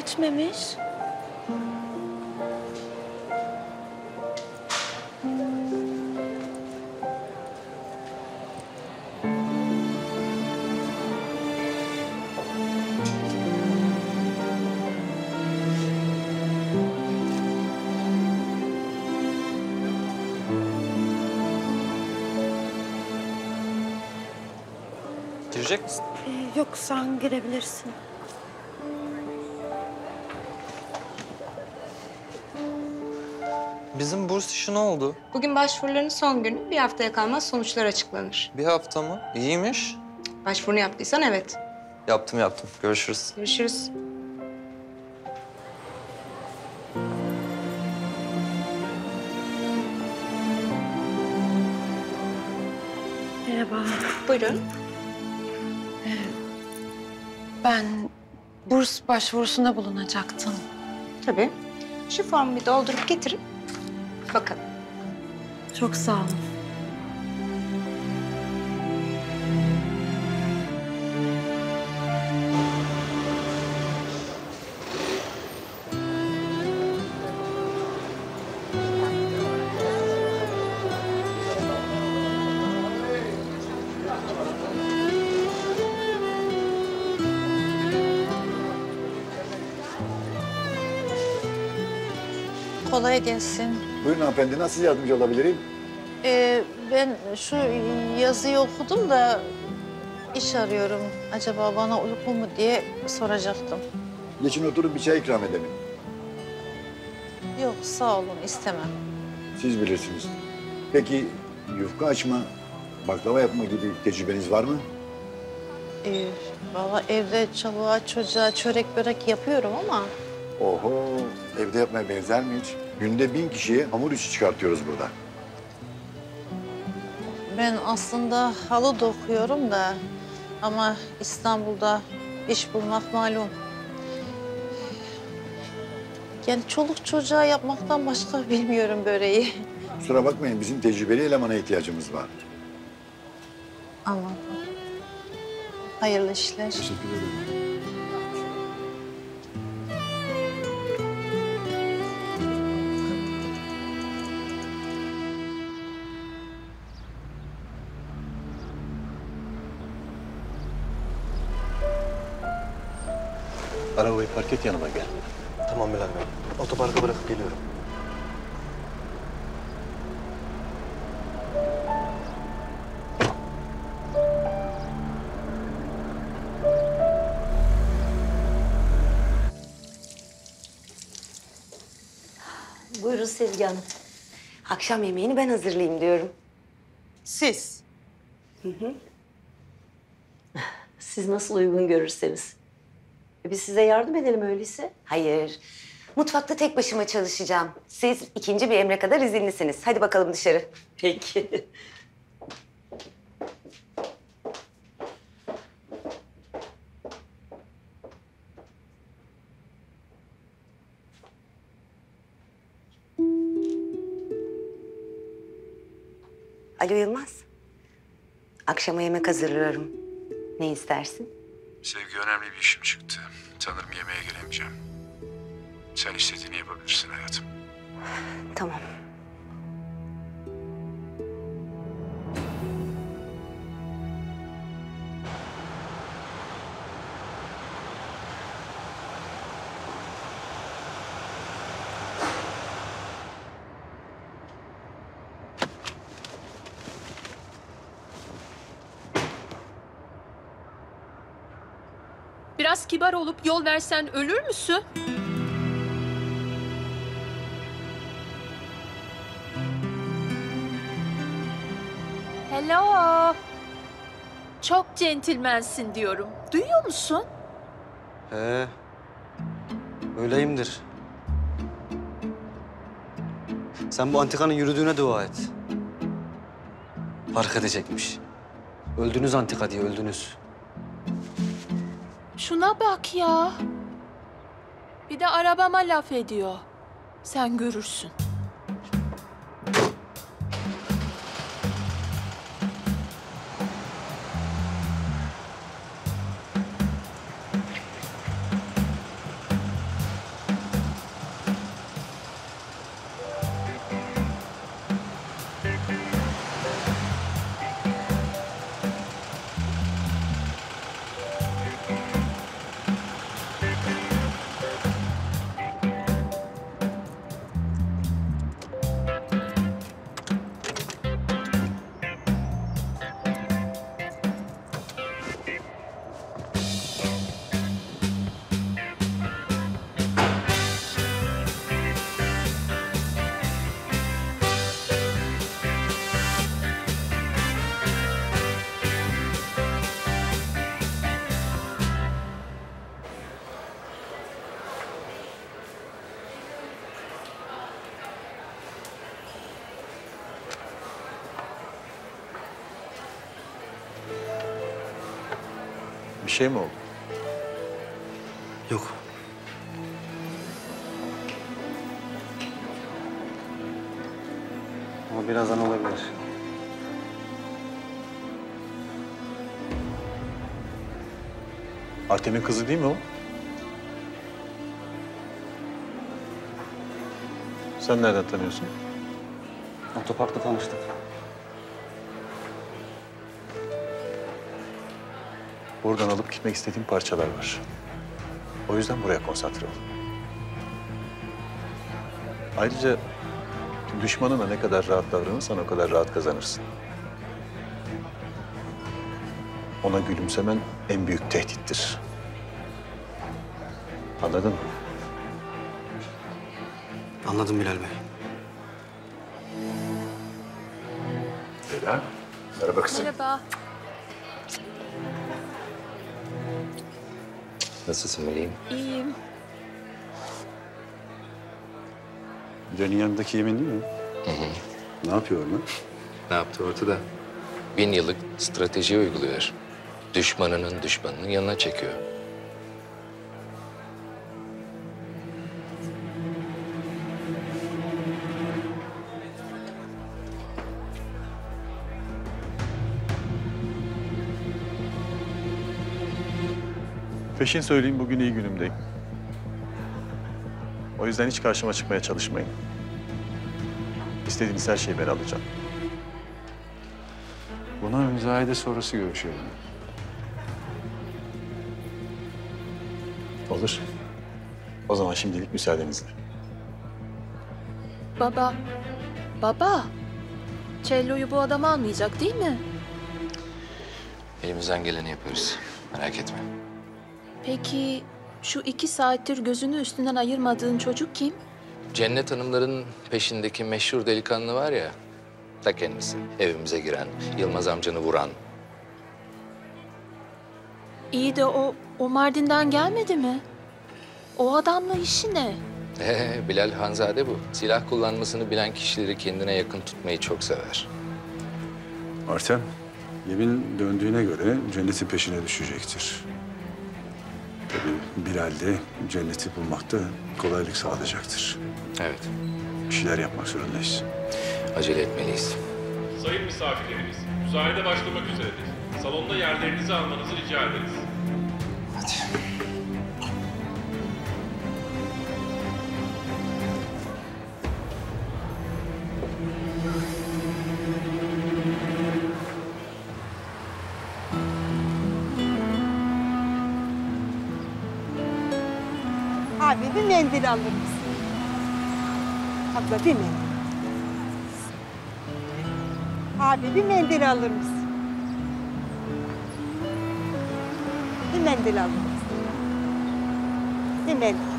[SPEAKER 5] Geçmemiş.
[SPEAKER 15] Girecek misin?
[SPEAKER 5] Ee, yok sen girebilirsin.
[SPEAKER 15] Burs işi ne oldu?
[SPEAKER 18] Bugün başvuruların son günü. Bir haftaya kalmaz sonuçlar açıklanır.
[SPEAKER 15] Bir hafta mı? İyiymiş.
[SPEAKER 18] Başvurunu yaptıysan evet.
[SPEAKER 15] Yaptım yaptım. Görüşürüz.
[SPEAKER 18] Görüşürüz.
[SPEAKER 5] Merhaba.
[SPEAKER 18] Buyurun.
[SPEAKER 11] Ben burs başvurusunda bulunacaktım.
[SPEAKER 18] Tabii. Şu formu bir doldurup getirin. Bakalım.
[SPEAKER 5] Çok sağ olun.
[SPEAKER 10] Kolay gelsin.
[SPEAKER 30] Buyurun hanımefendi, nasıl yardımcı olabilirim?
[SPEAKER 10] Ee, ben şu yazıyı okudum da iş arıyorum. Acaba bana uygun mu diye soracaktım.
[SPEAKER 30] Geçin oturup bir çay ikram edelim.
[SPEAKER 10] Yok sağ olun istemem.
[SPEAKER 30] Siz bilirsiniz. Peki yufka açma, baklava yapma gibi tecrübeniz var mı?
[SPEAKER 10] Ee, Valla evde çoluğa çocuğa çörek börek yapıyorum ama
[SPEAKER 30] Oho, evde yapmaya benzer mi hiç? Günde bin kişiye hamur işi çıkartıyoruz burada.
[SPEAKER 10] ben aslında halı dokuyorum da ama İstanbul'da iş bulmak malum. Yani çoluk çocuğa yapmaktan başka *laughs* bilmiyorum böreği.
[SPEAKER 30] Kusura bakmayın, bizim tecrübeli elemana ihtiyacımız var.
[SPEAKER 10] Anladım. Hayırlı işler.
[SPEAKER 30] Teşekkür ederim. Park et yanıma gel.
[SPEAKER 17] Tamam Bilal Bey. Otoparka bırakıp geliyorum.
[SPEAKER 18] Buyurun Sevgi Hanım. Akşam yemeğini ben hazırlayayım diyorum.
[SPEAKER 31] Siz?
[SPEAKER 18] Hı hı. Siz nasıl uygun görürseniz. E, Biz size yardım edelim öyleyse. Hayır. Mutfakta tek başıma çalışacağım. Siz ikinci bir emre kadar izinlisiniz. Hadi bakalım dışarı. Peki. Alo Yılmaz. Akşama yemek hazırlıyorum. Ne istersin?
[SPEAKER 9] Sevgi önemli bir işim çıktı. Sanırım yemeğe gelemeyeceğim. Sen istediğini yapabilirsin hayatım.
[SPEAKER 18] Tamam.
[SPEAKER 1] Kibar olup yol versen ölür müsün? Hello. Çok centilmensin diyorum. Duyuyor musun?
[SPEAKER 15] He. Öyleyimdir. Sen bu antikanın yürüdüğüne dua et. Fark edecekmiş. Öldünüz antika diye öldünüz.
[SPEAKER 1] Şuna bak ya. Bir de arabama laf ediyor. Sen görürsün.
[SPEAKER 12] Şey mi oldu?
[SPEAKER 15] Yok. Ama birazdan olabilir.
[SPEAKER 12] Artem'in kızı değil mi o? Sen nereden tanıyorsun?
[SPEAKER 15] Otoparkta tanıştık.
[SPEAKER 12] Buradan alıp gitmek istediğim parçalar var. O yüzden buraya konsantre ol. Ayrıca düşmanına ne kadar rahat davranırsan o kadar rahat kazanırsın. Ona gülümsemen en büyük tehdittir. Anladın mı?
[SPEAKER 15] Anladım Bilal Bey.
[SPEAKER 12] Leyla, merhaba kızım.
[SPEAKER 1] Merhaba.
[SPEAKER 8] Nasılsın Meleğim?
[SPEAKER 1] İyiyim.
[SPEAKER 12] Bilal'in yanındaki yemin değil mi?
[SPEAKER 8] Hı hı.
[SPEAKER 12] Ne yapıyor orada?
[SPEAKER 8] Ne yaptı ortada? Bin yıllık strateji uyguluyor. Düşmanının düşmanının yanına çekiyor.
[SPEAKER 12] Peşin söyleyeyim bugün iyi günümdeyim. O yüzden hiç karşıma çıkmaya çalışmayın. İstediğiniz her şeyi ben alacağım.
[SPEAKER 9] Buna müzayede sonrası görüşelim.
[SPEAKER 12] Olur. O zaman şimdilik müsaadenizle.
[SPEAKER 1] Baba. Baba. Cello'yu bu adam almayacak değil mi?
[SPEAKER 8] Elimizden geleni yaparız. Merak etme.
[SPEAKER 1] Peki şu iki saattir gözünü üstünden ayırmadığın çocuk kim?
[SPEAKER 8] Cennet Hanımların peşindeki meşhur delikanlı var ya... ...ta kendisi. Evimize giren, Yılmaz amcanı vuran.
[SPEAKER 1] İyi de o, o Mardin'den gelmedi mi? O adamla işi ne?
[SPEAKER 8] Ee, Bilal Hanzade bu. Silah kullanmasını bilen kişileri kendine yakın tutmayı çok sever.
[SPEAKER 9] Artem, yemin döndüğüne göre cennetin peşine düşecektir. Tabii Bilal de cenneti bulmakta kolaylık sağlayacaktır.
[SPEAKER 8] Evet.
[SPEAKER 9] Bir şeyler yapmak zorundayız.
[SPEAKER 8] Acele etmeliyiz.
[SPEAKER 32] Sayın misafirlerimiz, müzayede başlamak üzeredir. Salonda yerlerinizi almanızı rica ederiz.
[SPEAKER 33] Abi mendil alır mısın? Abla bir mendil. Abi bir mendil alır mısın? Bir mendil alır mısın? Bir mendil.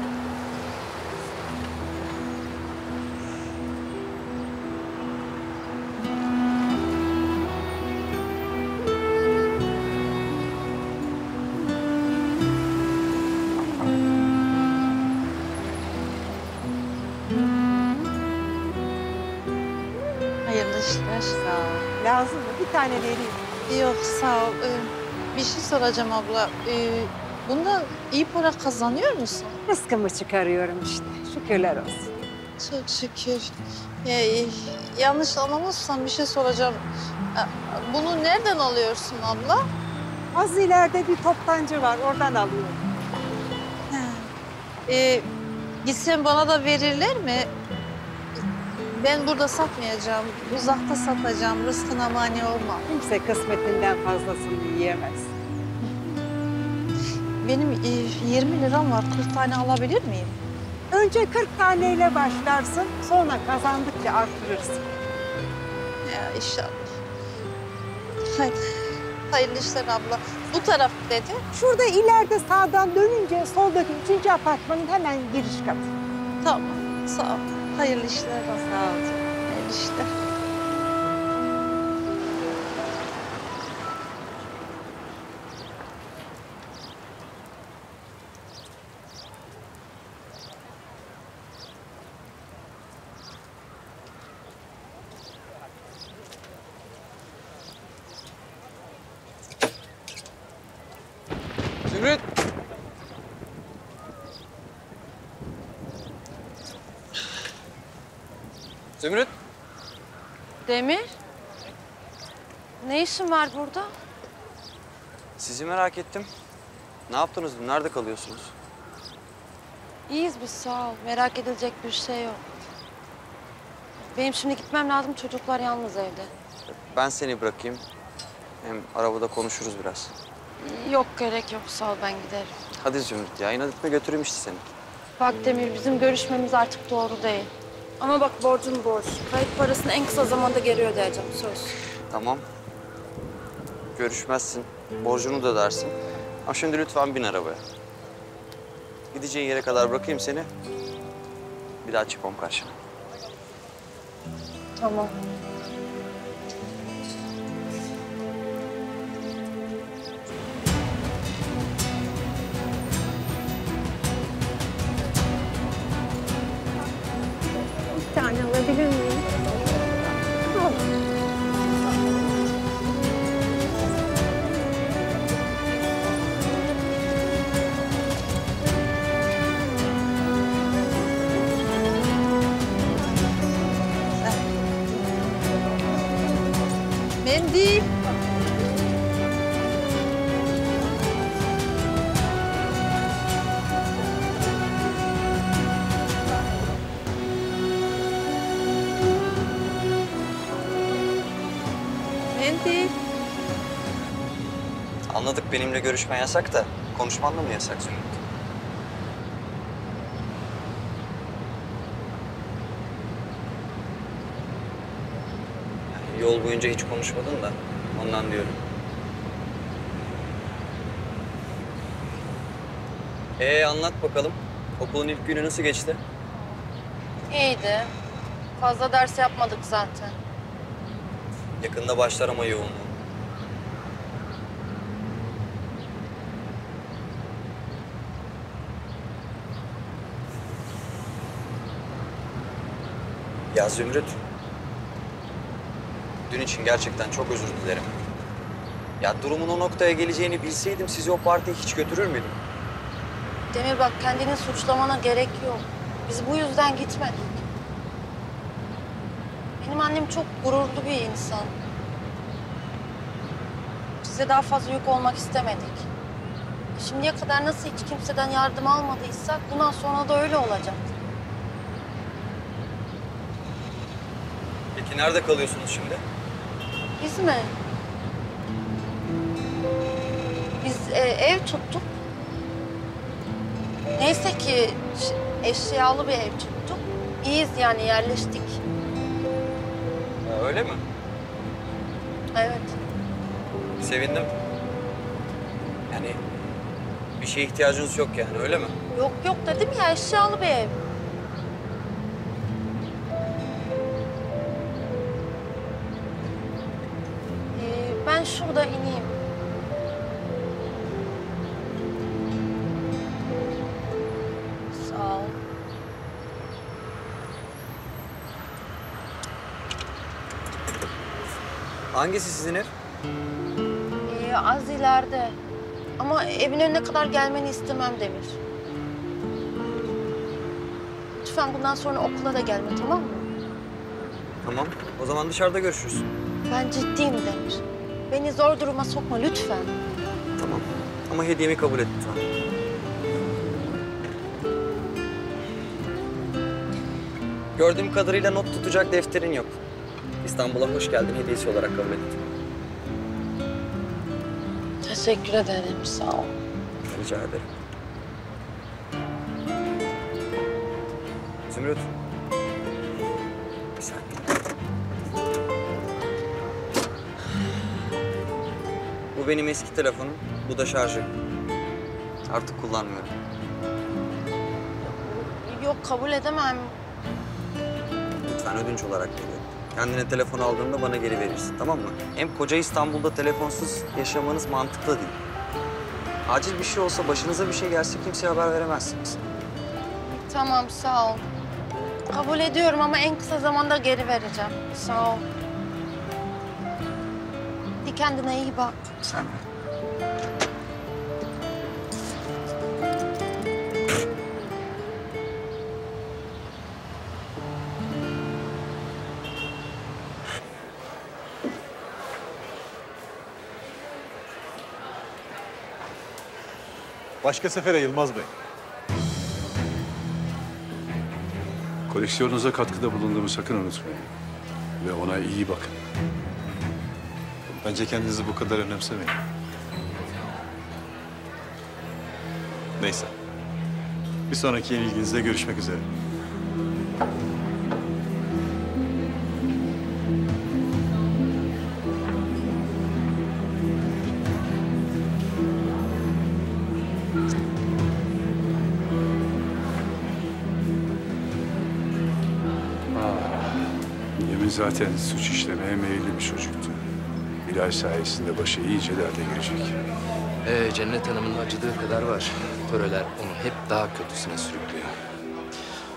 [SPEAKER 33] Tane vereyim.
[SPEAKER 10] Yok sağ ol. Ee, bir şey soracağım abla. Ee, bundan iyi para kazanıyor musun?
[SPEAKER 33] Rızkımı çıkarıyorum işte. Şükürler olsun.
[SPEAKER 10] Çok şükür. Ya, e, yanlış anlamazsan bir şey soracağım. Ee, Bunu nereden alıyorsun abla?
[SPEAKER 33] Az ileride bir toptancı var. Oradan alıyorum.
[SPEAKER 10] Ee, gitsem bana da verirler mi? Ben burada satmayacağım. Uzakta satacağım. Rızkına mani olma.
[SPEAKER 33] Kimse kısmetinden fazlasını yiyemez.
[SPEAKER 10] Benim e, 20 liram var. 40 tane alabilir miyim?
[SPEAKER 33] Önce 40 taneyle başlarsın. Sonra kazandıkça arttırırsın.
[SPEAKER 10] Ya inşallah. Hayır. Hayırlı işler abla. Bu taraf dedi.
[SPEAKER 33] Şurada ileride sağdan dönünce soldaki üçüncü apartmanın hemen giriş katı.
[SPEAKER 10] Tamam. Sağ ol. Hayırlı işler. Sağ ol. Hayırlı işler.
[SPEAKER 23] Demir. Ne işin var burada?
[SPEAKER 4] Sizi merak ettim. Ne yaptınız dün? Nerede kalıyorsunuz?
[SPEAKER 11] İyiyiz biz sağ ol. Merak edilecek bir şey yok. Benim şimdi gitmem lazım. Çocuklar yalnız evde.
[SPEAKER 4] Ben seni bırakayım. Hem arabada konuşuruz biraz.
[SPEAKER 11] Yok gerek yok sağ ol ben giderim.
[SPEAKER 4] Hadi Zümrüt ya. inat etme götüreyim işte seni.
[SPEAKER 11] Bak Demir bizim görüşmemiz artık doğru değil. Ama bak borcun borç. Kayıt parasını en kısa zamanda geri ödeyeceğim söz.
[SPEAKER 4] Tamam. Görüşmezsin. Borcunu da ödersin. Ama şimdi lütfen bin arabaya. Gideceğin yere kadar bırakayım seni. Bir daha çıkmam karşına.
[SPEAKER 11] Tamam.
[SPEAKER 4] Benimle görüşmen yasak da konuşman da mı yasak Zümrüt? Yani yol boyunca hiç konuşmadın da ondan diyorum. Ee anlat bakalım. Okulun ilk günü nasıl geçti?
[SPEAKER 11] İyiydi. Fazla ders yapmadık zaten.
[SPEAKER 4] Yakında başlar ama yoğunluğu. Ya Zümrüt. Dün için gerçekten çok özür dilerim. Ya durumun o noktaya geleceğini bilseydim sizi o partiye hiç götürür müydüm?
[SPEAKER 11] Demir bak kendini suçlamana gerek yok. Biz bu yüzden gitmedik. Benim annem çok gururlu bir insan. Size daha fazla yük olmak istemedik. Şimdiye kadar nasıl hiç kimseden yardım almadıysak bundan sonra da öyle olacak.
[SPEAKER 4] Peki nerede kalıyorsunuz şimdi?
[SPEAKER 11] Biz mi? Biz e, ev tuttuk. Neyse ki eşyalı bir ev tuttuk. İyiyiz yani yerleştik.
[SPEAKER 4] Ha, öyle mi?
[SPEAKER 11] Evet.
[SPEAKER 4] Sevindim. Yani bir şeye ihtiyacınız yok yani öyle mi?
[SPEAKER 11] Yok yok dedim ya eşyalı bir ev.
[SPEAKER 4] Hangisi sizin ev?
[SPEAKER 11] Ee, az ileride. Ama evin önüne kadar gelmeni istemem Demir. Lütfen bundan sonra okula da gelme tamam mı?
[SPEAKER 4] Tamam. O zaman dışarıda görüşürüz.
[SPEAKER 11] Ben ciddiyim Demir. Beni zor duruma sokma lütfen.
[SPEAKER 4] Tamam. Ama hediyemi kabul et lütfen. Gördüğüm kadarıyla not tutacak defterin yok. İstanbul'a hoş geldin hediyesi olarak kabul ettim.
[SPEAKER 11] Teşekkür ederim sağ ol.
[SPEAKER 4] Rica ederim. Zümrüt. Bir saniye. Bu benim eski telefonum. Bu da şarjı. Artık kullanmıyorum.
[SPEAKER 11] Yok kabul edemem.
[SPEAKER 4] Lütfen ödünç olarak veriyorum. Kendine telefon aldığında bana geri verirsin tamam mı? Hem koca İstanbul'da telefonsuz yaşamanız mantıklı değil. Acil bir şey olsa, başınıza bir şey gelse kimseye haber veremezsiniz.
[SPEAKER 11] Tamam sağ ol. Kabul ediyorum ama en kısa zamanda geri vereceğim. Sağ ol. Hadi kendine iyi bak.
[SPEAKER 4] Sen
[SPEAKER 12] Başka sefere Yılmaz Bey. Koleksiyonunuza katkıda bulunduğumu sakın unutmayın. Ve ona iyi bakın. Bence kendinizi bu kadar önemsemeyin. Neyse. Bir sonraki yenilginizde görüşmek üzere. Zaten suç işlemeye meyilli bir çocuktu. Bilal sayesinde başı iyice derde girecek.
[SPEAKER 8] Ee, Cennet Hanım'ın acıdığı kadar var. Töreler onu hep daha kötüsüne sürüklüyor.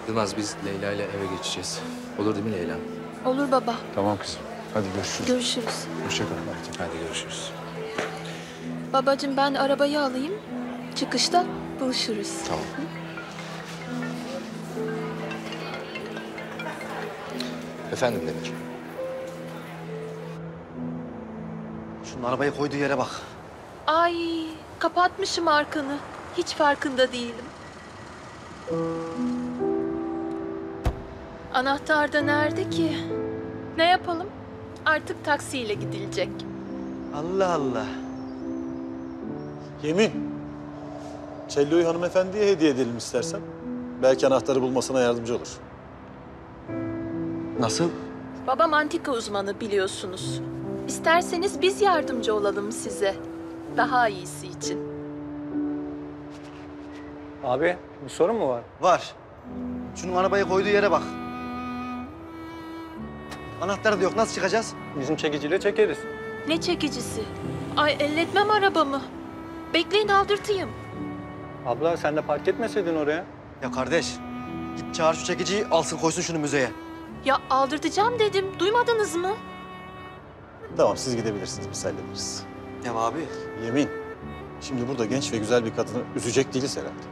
[SPEAKER 8] Yılmaz biz Leyla ile eve geçeceğiz. Olur değil mi Leyla?
[SPEAKER 1] Olur baba.
[SPEAKER 12] Tamam kızım. Hadi görüşürüz.
[SPEAKER 1] Görüşürüz.
[SPEAKER 12] Hoşça kal.
[SPEAKER 8] Hadi görüşürüz.
[SPEAKER 1] Babacığım ben arabayı alayım. Çıkışta buluşuruz.
[SPEAKER 8] Tamam. Efendim Demir.
[SPEAKER 15] Şunun arabayı koyduğu yere bak.
[SPEAKER 1] Ay kapatmışım arkanı. Hiç farkında değilim. Anahtar da nerede ki? Ne yapalım? Artık taksiyle gidilecek.
[SPEAKER 15] Allah Allah.
[SPEAKER 12] Yemin. Cello'yu hanımefendiye hediye edelim istersen. Belki anahtarı bulmasına yardımcı olur.
[SPEAKER 15] Nasıl?
[SPEAKER 1] Babam antika uzmanı biliyorsunuz. İsterseniz biz yardımcı olalım size. Daha iyisi için.
[SPEAKER 34] Abi bir sorun mu var?
[SPEAKER 15] Var. Şunun arabayı koyduğu yere bak. Anahtarı da yok. Nasıl çıkacağız?
[SPEAKER 34] Bizim çekiciyle çekeriz.
[SPEAKER 1] Ne çekicisi? Ay elletmem arabamı. Bekleyin aldırtayım.
[SPEAKER 34] Abla sen de park etmeseydin oraya.
[SPEAKER 15] Ya kardeş, git çağır şu çekiciyi alsın koysun şunu müzeye.
[SPEAKER 1] Ya aldırtacağım dedim. Duymadınız mı?
[SPEAKER 12] Tamam siz gidebilirsiniz biz hallederiz.
[SPEAKER 15] Ya abi.
[SPEAKER 12] Yemin. Şimdi burada genç ve güzel bir kadını üzecek değiliz herhalde.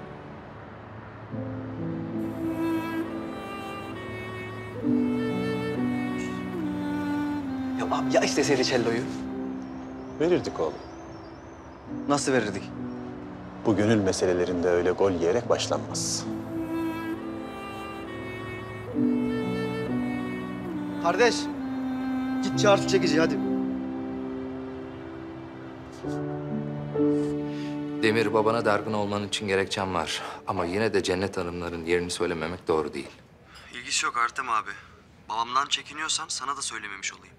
[SPEAKER 15] Ya abi ya isteseydi cello'yu?
[SPEAKER 12] Verirdik oğlum.
[SPEAKER 15] Nasıl verirdik?
[SPEAKER 12] Bu gönül meselelerinde öyle gol yiyerek başlanmaz.
[SPEAKER 15] Kardeş, git çağır şu çekiciyi hadi.
[SPEAKER 8] Demir babana dargın olman için gerekçem var. Ama yine de Cennet Hanımların yerini söylememek doğru değil.
[SPEAKER 4] İlgisi yok Artem abi. Babamdan çekiniyorsan sana da söylememiş olayım.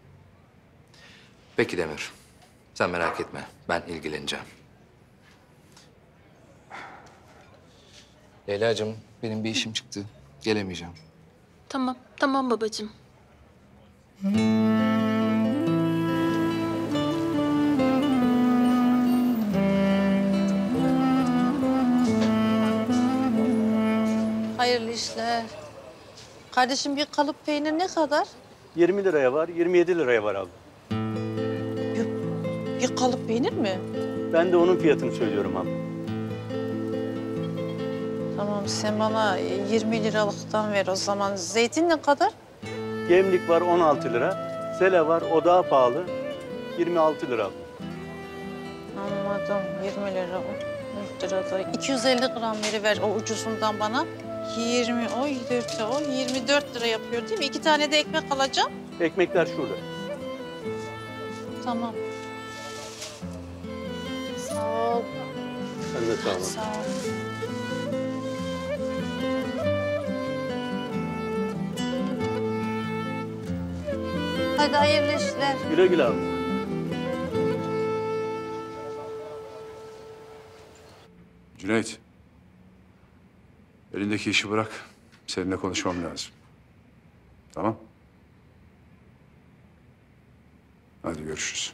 [SPEAKER 8] Peki Demir. Sen merak etme. Ben ilgileneceğim. Leyla'cığım benim bir işim çıktı. Gelemeyeceğim.
[SPEAKER 1] Tamam, tamam babacığım.
[SPEAKER 10] Hayırlı işler. Kardeşim bir kalıp peynir ne kadar?
[SPEAKER 26] 20 liraya var, 27 liraya var abi.
[SPEAKER 10] Bir kalıp peynir mi?
[SPEAKER 26] Ben de onun fiyatını söylüyorum abi.
[SPEAKER 10] Tamam sen bana 20 liralıktan ver o zaman. Zeytin ne kadar?
[SPEAKER 26] Gemlik var 16 lira. Sele var, o daha pahalı. 26 lira.
[SPEAKER 10] Anladım 20 lira. 4 lira da 250 gram veriver o ucuzundan bana. 20, o 4, o 24 lira yapıyor değil mi? İki tane de ekmek alacağım.
[SPEAKER 26] Ekmekler şurada.
[SPEAKER 10] Tamam. Sağ ol.
[SPEAKER 26] Sen de sağ olun.
[SPEAKER 10] Sağ ol. Hadi hayırlı işler.
[SPEAKER 26] Güle güle abi.
[SPEAKER 12] Cüneyt. Elindeki işi bırak. Seninle konuşmam lazım. Tamam? Hadi görüşürüz.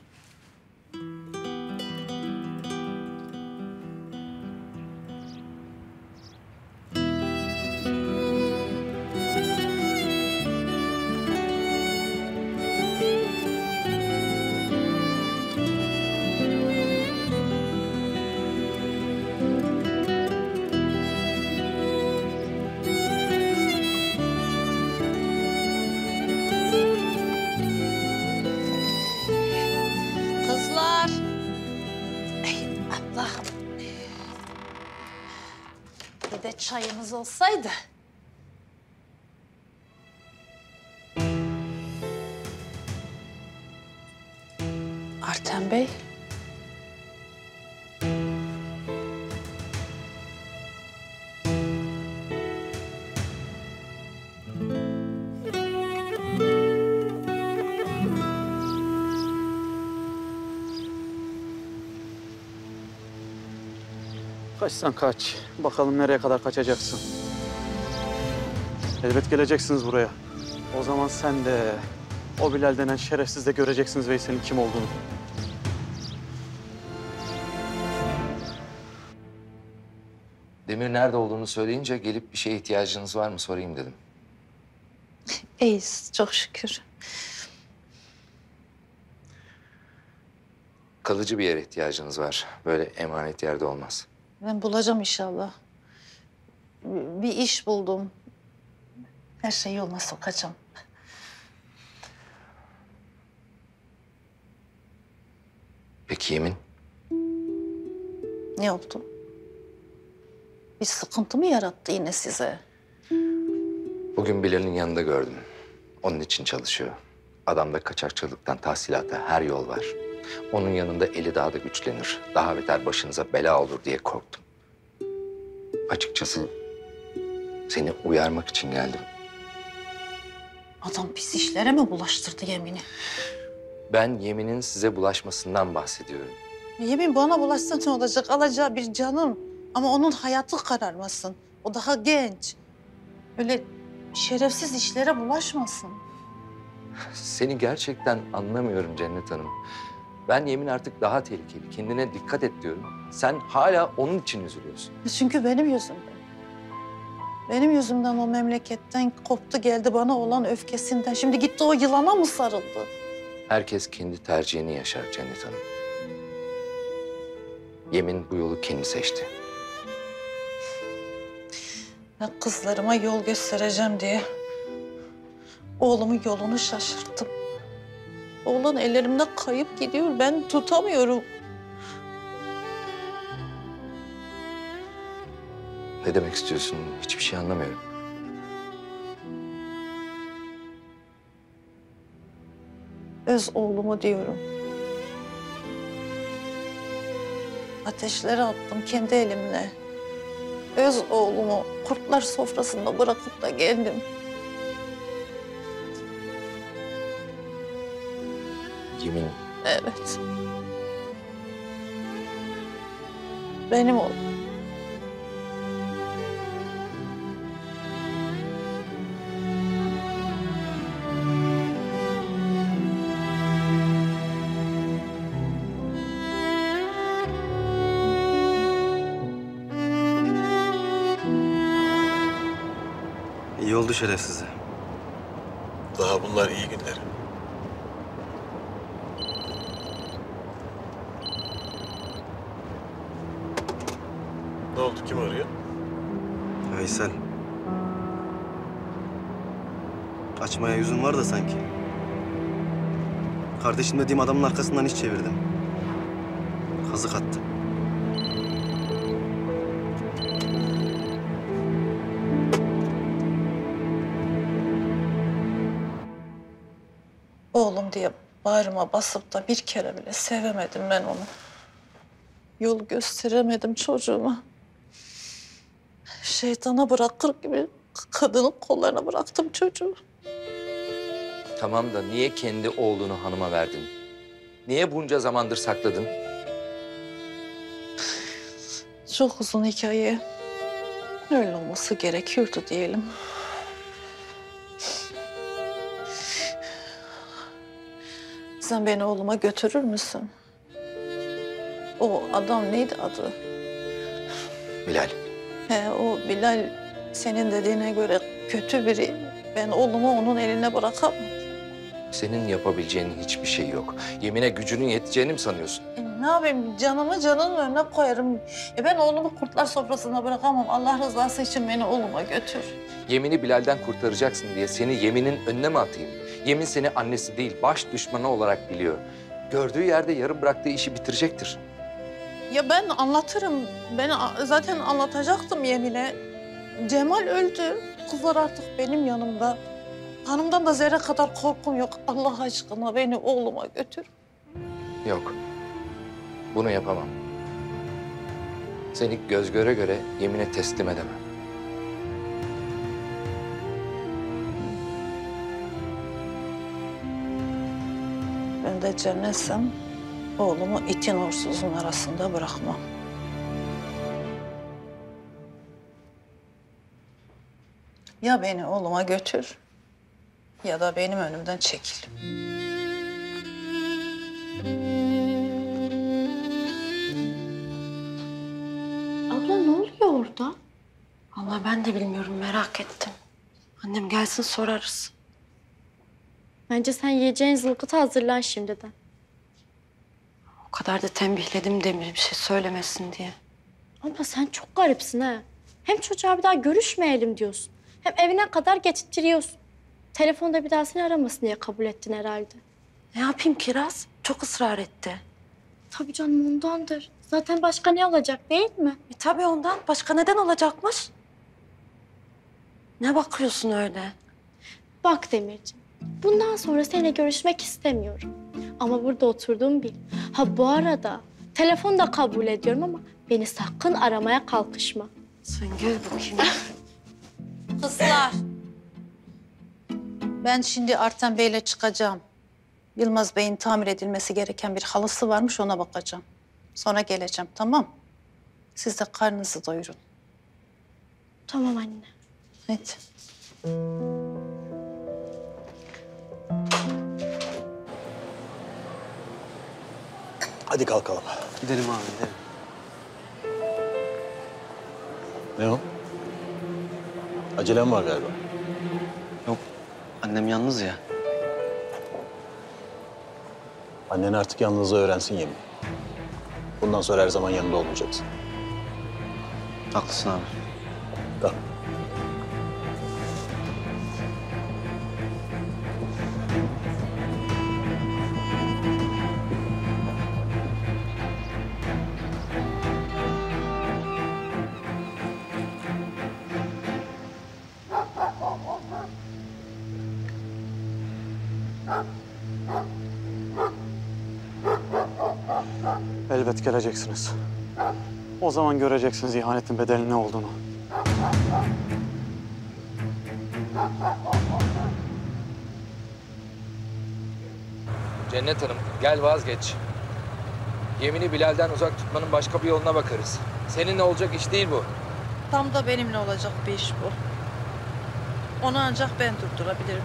[SPEAKER 6] Kaçsan kaç. Bakalım nereye kadar kaçacaksın. Elbet geleceksiniz buraya. O zaman sen de o Bilal denen şerefsiz de göreceksiniz Veysel'in kim olduğunu.
[SPEAKER 8] Demir nerede olduğunu söyleyince gelip bir şeye ihtiyacınız var mı sorayım dedim. *laughs*
[SPEAKER 10] İyiyiz çok şükür.
[SPEAKER 8] Kalıcı bir yere ihtiyacınız var. Böyle emanet yerde olmaz.
[SPEAKER 10] Ben bulacağım inşallah. Bir iş buldum. Her şey yoluna sokacağım.
[SPEAKER 8] Peki yemin?
[SPEAKER 10] Ne oldu? Bir sıkıntı mı yarattı yine size?
[SPEAKER 8] Bugün Bilal'in yanında gördüm. Onun için çalışıyor. Adamda kaçakçılıktan tahsilata her yol var. Onun yanında eli daha da güçlenir. Daha beter başınıza bela olur diye korktum. Açıkçası seni uyarmak için geldim.
[SPEAKER 10] Adam pis işlere mi bulaştırdı yemini?
[SPEAKER 8] Ben yeminin size bulaşmasından bahsediyorum.
[SPEAKER 10] Yemin bana bulaşsa ne olacak? Alacağı bir canım. Ama onun hayatı kararmasın. O daha genç. Öyle şerefsiz işlere bulaşmasın.
[SPEAKER 8] Seni gerçekten anlamıyorum Cennet Hanım. Ben yemin artık daha tehlikeli. Kendine dikkat et diyorum. Sen hala onun için üzülüyorsun.
[SPEAKER 10] Çünkü benim yüzümden. Benim yüzümden o memleketten koptu geldi bana olan öfkesinden. Şimdi gitti o yılana mı sarıldı?
[SPEAKER 8] Herkes kendi tercihini yaşar Cennet Hanım. Yemin bu yolu kendi seçti.
[SPEAKER 10] Ben kızlarıma yol göstereceğim diye oğlumun yolunu şaşırttım. Oğlan ellerimde kayıp gidiyor. Ben tutamıyorum.
[SPEAKER 8] Ne demek istiyorsun? Hiçbir şey anlamıyorum.
[SPEAKER 10] Öz oğlumu diyorum. Ateşlere attım kendi elimle. Öz oğlumu kurtlar sofrasında bırakıp da geldim.
[SPEAKER 8] Yemin
[SPEAKER 10] Evet. Benim oğlum.
[SPEAKER 15] İyi oldu şerefsize.
[SPEAKER 30] Daha bunlar iyi günler. Ne oldu? Kim arıyor?
[SPEAKER 15] Veysel. Açmaya yüzün var da sanki. Kardeşim dediğim adamın arkasından iş çevirdim. Kazık attı.
[SPEAKER 10] Oğlum diye bağrıma basıp da bir kere bile sevemedim ben onu. Yol gösteremedim çocuğuma. Şeytana bırakır gibi kadının kollarına bıraktım çocuğu.
[SPEAKER 8] tamam da niye kendi oğlunu hanıma verdin? Niye bunca zamandır sakladın?
[SPEAKER 10] Çok uzun hikaye. Öyle olması gerekiyordu diyelim. Sen beni oğluma götürür müsün? O adam neydi adı?
[SPEAKER 8] Bilal.
[SPEAKER 10] He, o Bilal senin dediğine göre kötü biri. Ben oğlumu onun eline bırakamam.
[SPEAKER 8] Senin yapabileceğin hiçbir şey yok. Yemine gücünün yeteceğini mi sanıyorsun?
[SPEAKER 10] E, ne yapayım? Canımı canın önüne koyarım. E, ben oğlumu kurtlar sofrasına bırakamam. Allah rızası için beni oğluma götür.
[SPEAKER 8] Yemini Bilal'den kurtaracaksın diye seni yeminin önüne mi atayım? Yemin seni annesi değil, baş düşmanı olarak biliyor. Gördüğü yerde yarım bıraktığı işi bitirecektir.
[SPEAKER 10] Ya ben anlatırım. Ben zaten anlatacaktım Yemine. Cemal öldü. Kızlar artık benim yanımda. Hanımdan da zerre kadar korkum yok. Allah aşkına beni oğluma götür.
[SPEAKER 8] Yok. Bunu yapamam. Seni göz göre göre yemine teslim edemem.
[SPEAKER 10] Ben de cennetsem oğlumu itin uğursuzun arasında bırakmam. Ya beni oğluma götür ya da benim önümden çekil.
[SPEAKER 3] Abla ne oluyor orada?
[SPEAKER 11] Allah ben de bilmiyorum merak ettim. Annem gelsin sorarız.
[SPEAKER 3] Bence sen yiyeceğin zılgıtı hazırlan şimdiden.
[SPEAKER 11] O kadar da tembihledim Demir bir şey söylemesin diye.
[SPEAKER 3] Abla sen çok garipsin ha. Hem çocuğa bir daha görüşmeyelim diyorsun. Hem evine kadar getirtiyorsun. Telefonda bir daha seni aramasın diye kabul ettin herhalde.
[SPEAKER 11] Ne yapayım Kiraz? Çok ısrar etti.
[SPEAKER 3] Tabii canım ondandır. Zaten başka ne olacak değil mi?
[SPEAKER 11] E tabii ondan. Başka neden olacakmış? Ne bakıyorsun öyle?
[SPEAKER 3] Bak Demirciğim, bundan sonra seninle görüşmek istemiyorum. Ama burada oturduğum bil. Ha bu arada telefon da kabul ediyorum ama beni sakın aramaya kalkışma.
[SPEAKER 11] Sen gel bakayım. *laughs*
[SPEAKER 10] Kızlar. Ben şimdi Artem Bey'le çıkacağım. Yılmaz Bey'in tamir edilmesi gereken bir halısı varmış ona bakacağım. Sonra geleceğim tamam. Siz de karnınızı doyurun.
[SPEAKER 3] Tamam anne.
[SPEAKER 10] Hadi.
[SPEAKER 30] Hadi kalkalım.
[SPEAKER 4] Gidelim abi gidelim.
[SPEAKER 30] Ne o? Acelem var galiba.
[SPEAKER 4] Yok annem yalnız ya.
[SPEAKER 30] Annen artık yalnızlığı öğrensin yemin. Bundan sonra her zaman yanında olmayacaksın.
[SPEAKER 4] Haklısın abi.
[SPEAKER 6] Geleceksiniz. O zaman göreceksiniz ihanetin bedelinin ne olduğunu.
[SPEAKER 8] Cennet Hanım gel vazgeç. Yemini Bilal'den uzak tutmanın başka bir yoluna bakarız. Seninle olacak iş değil bu.
[SPEAKER 10] Tam da benimle olacak bir iş bu. Onu ancak ben durdurabilirim.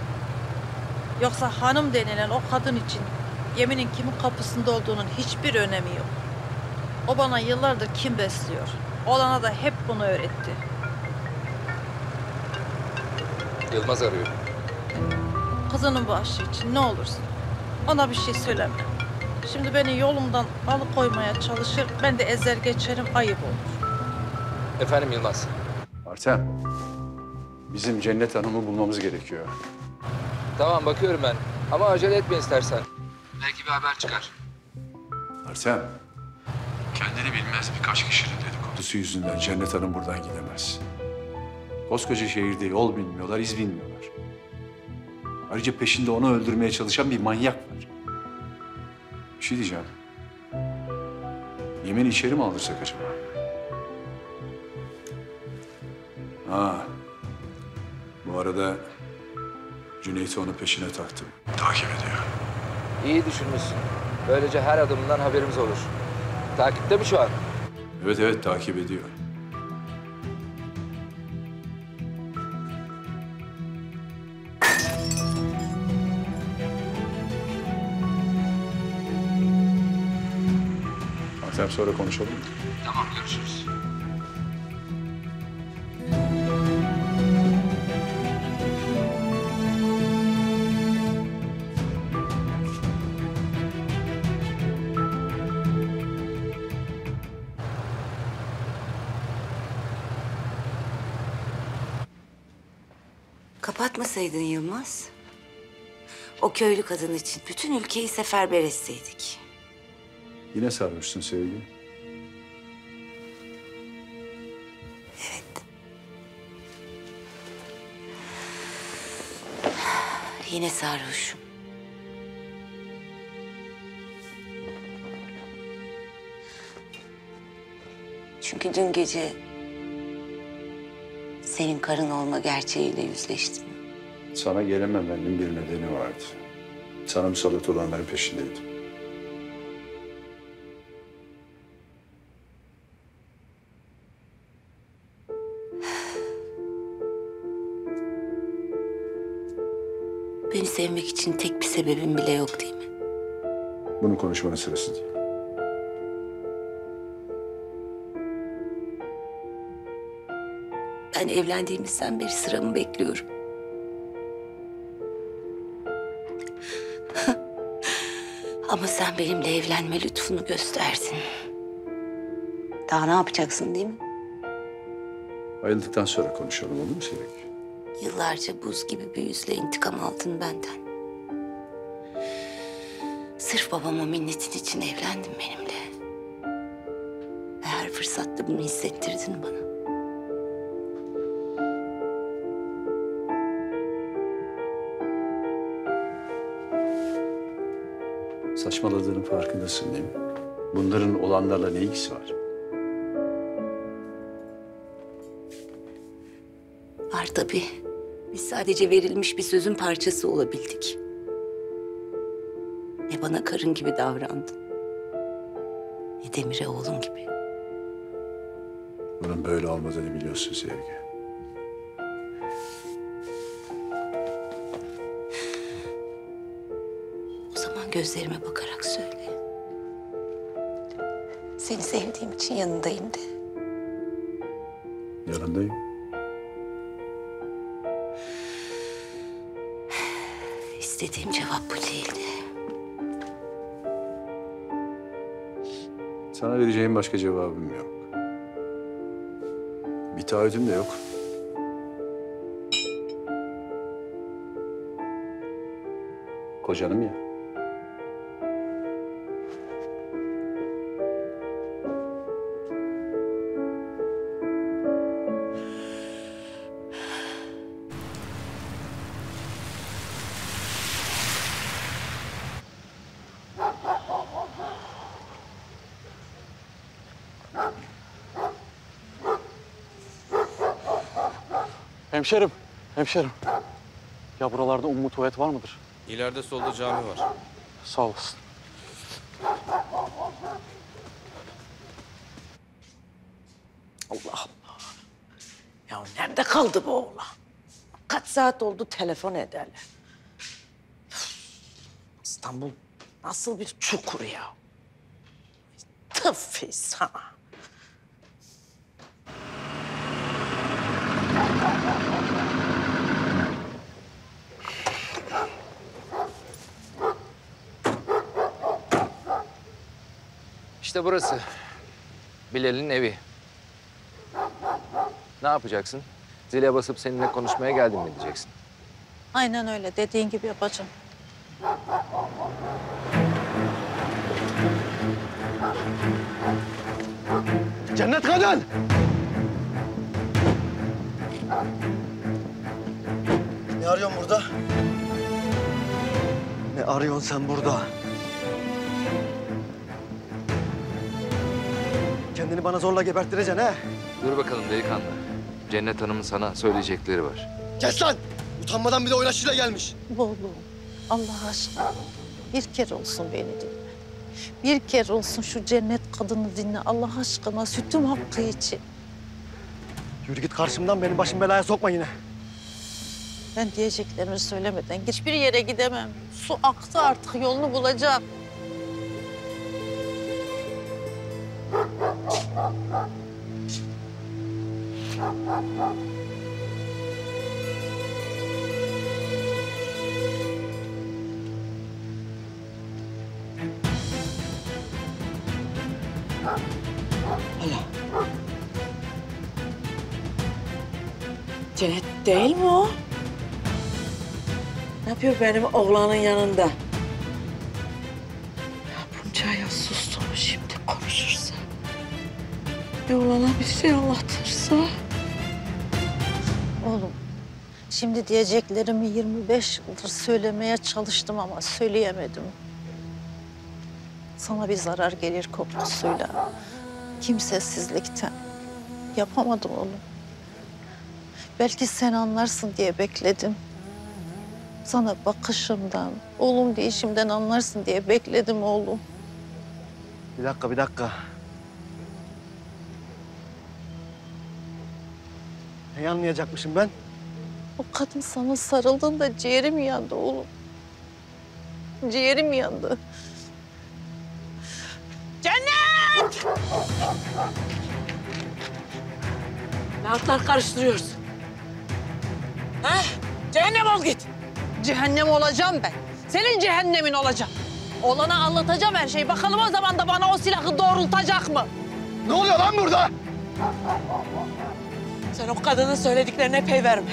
[SPEAKER 10] Yoksa hanım denilen o kadın için yeminin kimin kapısında olduğunun hiçbir önemi yok. O bana yıllardır kim besliyor. Olana da hep bunu öğretti.
[SPEAKER 8] Yılmaz arıyor.
[SPEAKER 10] Kızının başı için ne olursun. Ona bir şey söyleme. Şimdi beni yolumdan alıkoymaya çalışır. Ben de ezer geçerim. Ayıp olur.
[SPEAKER 8] Efendim Yılmaz.
[SPEAKER 9] Artem, bizim Cennet Hanım'ı bulmamız gerekiyor.
[SPEAKER 8] Tamam bakıyorum ben. Ama acele etme istersen. Belki bir haber çıkar.
[SPEAKER 9] Artem, kendini bilmez birkaç kişinin dedikodusu yüzünden Cennet Hanım buradan gidemez. Koskoca şehirde yol bilmiyorlar, iz bilmiyorlar. Ayrıca peşinde onu öldürmeye çalışan bir manyak var. Bir şey diyeceğim. Yemin'i içeri mi aldırsak acaba? Ha. Bu arada Cüneyt'i onun peşine taktım. Takip ediyor.
[SPEAKER 8] İyi düşünmüşsün. Böylece her adımından haberimiz olur. Takipte mi şu an?
[SPEAKER 9] Evet evet takip ediyor. Artem sonra konuşalım mı?
[SPEAKER 8] Tamam görüşürüz.
[SPEAKER 18] yapmasaydın Yılmaz... ...o köylü kadın için bütün ülkeyi seferber etseydik.
[SPEAKER 9] Yine sarmışsın sevgilim. Evet.
[SPEAKER 18] Yine sarhoşum. Çünkü dün gece senin karın olma gerçeğiyle yüzleştim.
[SPEAKER 9] Sana gelememenin bir nedeni vardı. Sana musallat olanların peşindeydim.
[SPEAKER 18] Beni sevmek için tek bir sebebin bile yok değil mi?
[SPEAKER 9] Bunu konuşmanın sırası değil.
[SPEAKER 18] Ben evlendiğimizden beri sıramı bekliyorum. Ama sen benimle evlenme lütfunu gösterdin. Daha ne yapacaksın değil mi?
[SPEAKER 9] Ayrıldıktan sonra konuşalım olur mu Sevgi?
[SPEAKER 18] Yıllarca buz gibi bir yüzle intikam aldın benden. Sırf babama minnetin için evlendin benimle. Ve her fırsatta bunu hissettirdin bana.
[SPEAKER 9] Saçmaladığının farkındasın değil mi? Bunların olanlarla ne ilgisi var?
[SPEAKER 18] Var tabii. Biz sadece verilmiş bir sözün parçası olabildik. Ne bana karın gibi davrandın. Ne Demir'e oğlum gibi.
[SPEAKER 9] Bunun böyle olmadığını biliyorsun Sevgi.
[SPEAKER 18] Gözlerime bakarak söyle. Seni sevdiğim için yanındayım de.
[SPEAKER 9] Yanındayım.
[SPEAKER 18] İstediğim cevap bu değildi.
[SPEAKER 9] Sana vereceğim başka cevabım yok. Bir taahhütüm de yok. Kocanım ya.
[SPEAKER 6] Hemşerim, hemşerim. Ya buralarda ummu tuvalet var mıdır?
[SPEAKER 35] İleride solda cami var.
[SPEAKER 6] Sağ olasın.
[SPEAKER 14] Allah Allah. Ya nerede kaldı bu oğlan? Kaç saat oldu telefon ederler. İstanbul nasıl bir çukur ya? Tıffi sana.
[SPEAKER 8] İşte burası. Bilal'in evi. Ne yapacaksın? Zile basıp seninle konuşmaya geldim mi diyeceksin?
[SPEAKER 10] Aynen öyle dediğin gibi yapacağım.
[SPEAKER 15] Cennet kadın! Ne arıyorsun burada? Ne arıyorsun sen burada? Bana zorla geberttireceksin ha?
[SPEAKER 8] Dur bakalım delikanlı. Cennet Hanım'ın sana söyleyecekleri var.
[SPEAKER 15] Kes lan! Utanmadan bir de oynaşıyla gelmiş.
[SPEAKER 10] Oğlum Allah aşkına bir kere olsun beni dinle. Bir kere olsun şu cennet kadını dinle Allah aşkına sütüm hakkı için.
[SPEAKER 15] Yürü git karşımdan benim başım belaya sokma yine.
[SPEAKER 10] Ben diyeceklerimi söylemeden hiçbir yere gidemem. Su aktı artık yolunu bulacak.
[SPEAKER 14] Cennet değil mi o? Ne yapıyor benim oğlanın yanında? Ya bunca yıl sustum şimdi konuşursa. Ya oğlana bir şey anlatırsa?
[SPEAKER 10] Şimdi diyeceklerimi 25 yıldır söylemeye çalıştım ama söyleyemedim. Sana bir zarar gelir korkusuyla, kimsesizlikten. Yapamadım onu. Belki sen anlarsın diye bekledim. Sana bakışımdan, oğlum deyişimden anlarsın diye bekledim oğlum.
[SPEAKER 15] Bir dakika, bir dakika. Neyi anlayacakmışım ben?
[SPEAKER 10] O kadın sana sarıldığında ciğerim yandı oğlum. Ciğerim yandı.
[SPEAKER 14] Cennet! Ne altlar karıştırıyorsun? Ha? Cehennem ol git.
[SPEAKER 23] Cehennem olacağım ben. Senin cehennemin olacağım. Oğlana anlatacağım her şeyi. Bakalım o zaman da bana o silahı doğrultacak mı?
[SPEAKER 15] Ne oluyor lan burada?
[SPEAKER 14] Sen o kadının söylediklerine pey verme.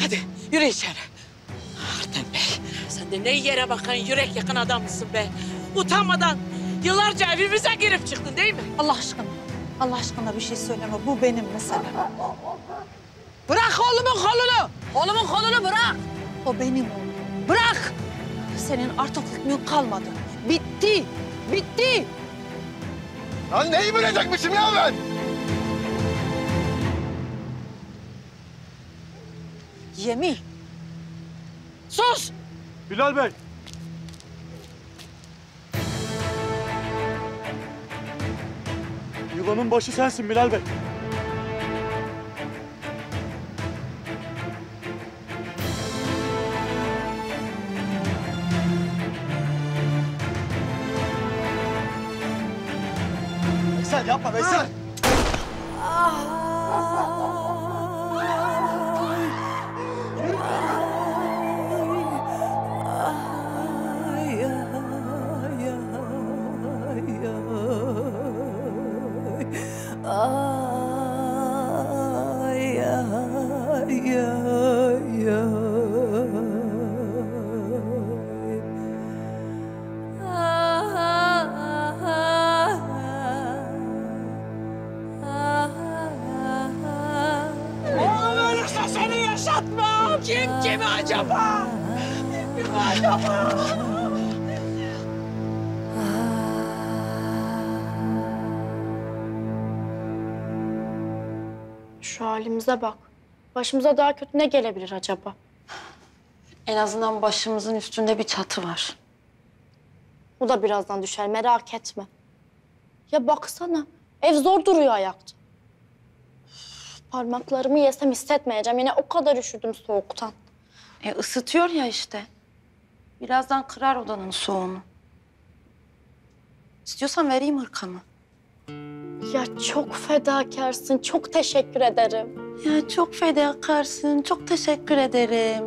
[SPEAKER 14] Hadi yürü içeri. Artem Bey, sen de ne yere bakan yürek yakın adamsın be. Utanmadan yıllarca evimize girip çıktın değil mi?
[SPEAKER 10] Allah aşkına, Allah aşkına bir şey söyleme. Bu benim meselem.
[SPEAKER 23] Bırak oğlumun kolunu. Oğlumun kolunu bırak.
[SPEAKER 10] O benim oğlum.
[SPEAKER 23] Bırak. Senin artık hükmün kalmadı. Bitti. Bitti.
[SPEAKER 15] Lan neyi bilecekmişim ya ben?
[SPEAKER 23] Yemin.
[SPEAKER 14] Sus!
[SPEAKER 26] Bilal Bey. Yılanın başı sensin Bilal Bey.
[SPEAKER 15] Veysel yapma Veysel.
[SPEAKER 14] Oğlum
[SPEAKER 3] Başımıza daha kötü ne gelebilir acaba?
[SPEAKER 11] En azından başımızın üstünde bir çatı var.
[SPEAKER 3] Bu da birazdan düşer merak etme. Ya baksana ev zor duruyor ayakta. Üf, Parmaklarımı yesem hissetmeyeceğim. Yine o kadar üşüdüm soğuktan.
[SPEAKER 11] E ısıtıyor ya işte. Birazdan kırar odanın soğuğunu. İstiyorsan vereyim hırkamı.
[SPEAKER 3] Ya çok fedakarsın. Çok teşekkür ederim.
[SPEAKER 11] Ya çok fedakarsın. Çok teşekkür ederim.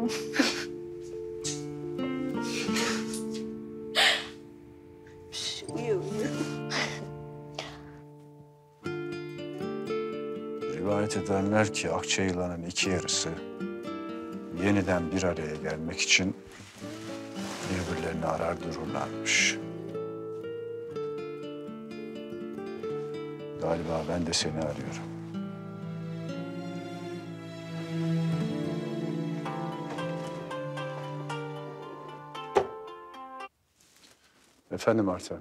[SPEAKER 9] Rivayet ederler ki Akça yılanın iki yarısı yeniden bir araya gelmek için birbirlerini arar dururlarmış. Galiba ben de seni arıyorum. Efendim Artem.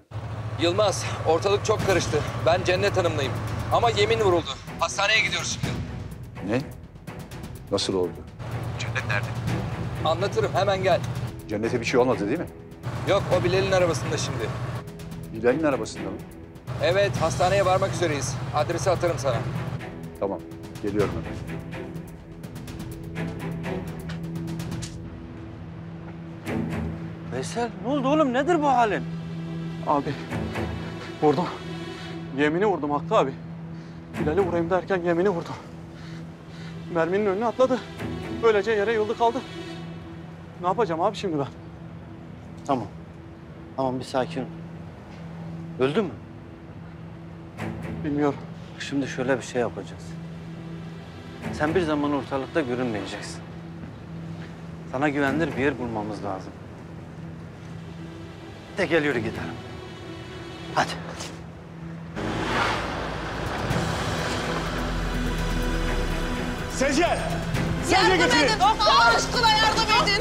[SPEAKER 8] Yılmaz, ortalık çok karıştı. Ben Cennet Hanım'layım. Ama yemin vuruldu. Hastaneye gidiyoruz şimdi.
[SPEAKER 9] Ne? Nasıl oldu?
[SPEAKER 8] Cennet nerede? Anlatırım, hemen gel.
[SPEAKER 9] Cennete bir şey olmadı değil mi?
[SPEAKER 8] Yok, o Bilal'in arabasında şimdi.
[SPEAKER 9] Bilal'in arabasında mı?
[SPEAKER 8] Evet, hastaneye varmak üzereyiz. Adresi atarım sana.
[SPEAKER 9] Tamam, geliyorum hemen.
[SPEAKER 26] Veysel ne oldu oğlum? Nedir bu halin?
[SPEAKER 6] Abi vurdum. Yemini vurdum Hakkı abi. Bilal'i vurayım derken yemini vurdum. Merminin önüne atladı. Böylece yere yıldı kaldı. Ne yapacağım abi şimdi ben?
[SPEAKER 26] Tamam. Tamam bir sakin ol. Öldü mü?
[SPEAKER 6] Bilmiyorum.
[SPEAKER 26] Şimdi şöyle bir şey yapacağız. Sen bir zaman ortalıkta görünmeyeceksin. Sana güvenilir bir yer bulmamız lazım. De gel yürü gidelim. Hadi.
[SPEAKER 7] Secer!
[SPEAKER 6] Sedye
[SPEAKER 23] Yardım
[SPEAKER 6] getirin.
[SPEAKER 23] edin. Allah aşkına yardım edin.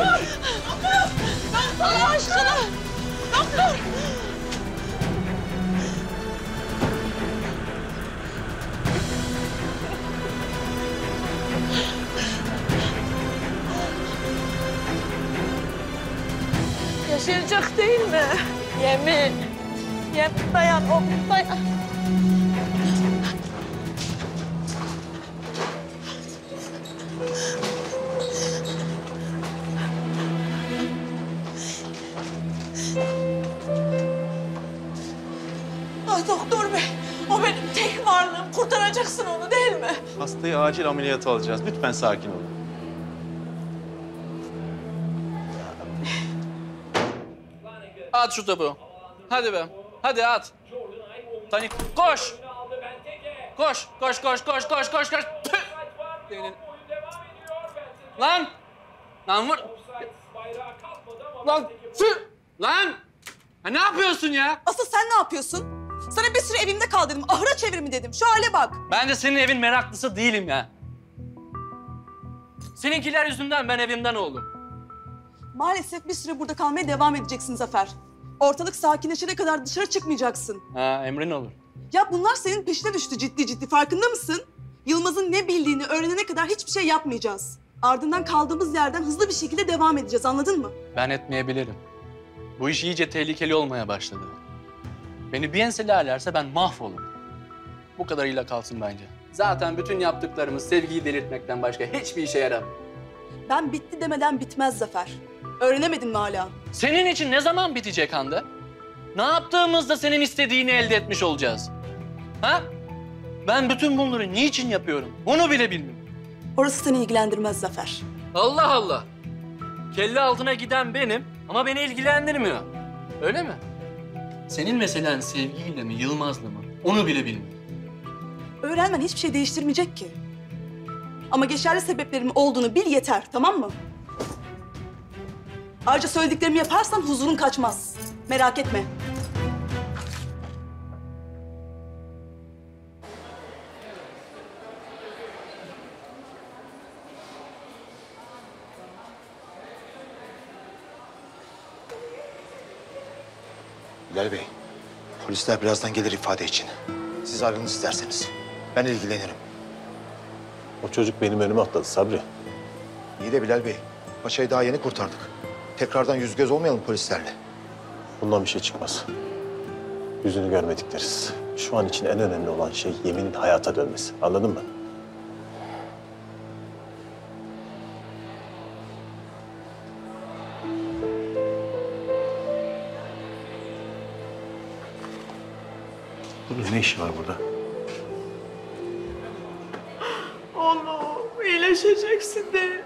[SPEAKER 23] Allah aşkına. Doktor. Yaşayacak değil mi? Yemin. Yemin dayan oğlum dayan.
[SPEAKER 14] Doktor bey, o benim tek varlığım. Kurtaracaksın onu değil mi?
[SPEAKER 30] Hastayı acil ameliyata alacağız. Lütfen sakin olun.
[SPEAKER 6] At şu topu. Hadi be. Hadi at. Tani koş. Koş, koş, koş, koş, koş, koş, koş. Lan! Lan vur. Lan tüh! Lan! Ha, ne yapıyorsun ya?
[SPEAKER 7] Asıl sen ne yapıyorsun? Sana bir süre evimde kal dedim. Ahıra çevir mi dedim. Şu hale bak.
[SPEAKER 6] Ben de senin evin meraklısı değilim ya. Seninkiler yüzünden ben evimden oldum.
[SPEAKER 7] Maalesef bir süre burada kalmaya devam edeceksin Zafer. Ortalık sakinleşene kadar dışarı çıkmayacaksın.
[SPEAKER 6] Ha, emrin olur.
[SPEAKER 7] Ya bunlar senin peşine düştü ciddi ciddi. Farkında mısın? Yılmaz'ın ne bildiğini öğrenene kadar hiçbir şey yapmayacağız. Ardından kaldığımız yerden hızlı bir şekilde devam edeceğiz. Anladın mı?
[SPEAKER 6] Ben etmeyebilirim. Bu iş iyice tehlikeli olmaya başladı. Beni bir enselerlerse ben mahvolurum. Bu kadarıyla kalsın bence. Zaten bütün yaptıklarımız sevgiyi delirtmekten başka hiçbir işe yaramıyor.
[SPEAKER 7] Ben bitti demeden bitmez Zafer. Öğrenemedin mi hala?
[SPEAKER 6] Senin için ne zaman bitecek Hande? Ne yaptığımızda senin istediğini elde etmiş olacağız? Ha? Ben bütün bunları niçin yapıyorum? Bunu bile bilmiyorum.
[SPEAKER 7] Orası seni ilgilendirmez Zafer.
[SPEAKER 6] Allah Allah. Kelle altına giden benim ama beni ilgilendirmiyor. Öyle mi? Senin meselen sevgiyle mi, Yılmaz'la mı? Onu bile bilmiyorum.
[SPEAKER 7] Öğrenmen hiçbir şey değiştirmeyecek ki. Ama geçerli sebeplerim olduğunu bil yeter, tamam mı? Ayrıca söylediklerimi yaparsan huzurun kaçmaz. Merak etme.
[SPEAKER 30] Bilal Bey, polisler birazdan gelir ifade için. Siz ayrılın isterseniz. Ben ilgilenirim.
[SPEAKER 12] O çocuk benim önüme atladı Sabri.
[SPEAKER 30] İyi de Bilal Bey, paçayı daha yeni kurtardık. Tekrardan yüz göz olmayalım polislerle.
[SPEAKER 12] Bundan bir şey çıkmaz. Yüzünü görmedik deriz. Şu an için en önemli olan şey yeminin hayata dönmesi. Anladın mı? Bunun ne işi var burada?
[SPEAKER 14] Oğlum iyileşeceksin mi?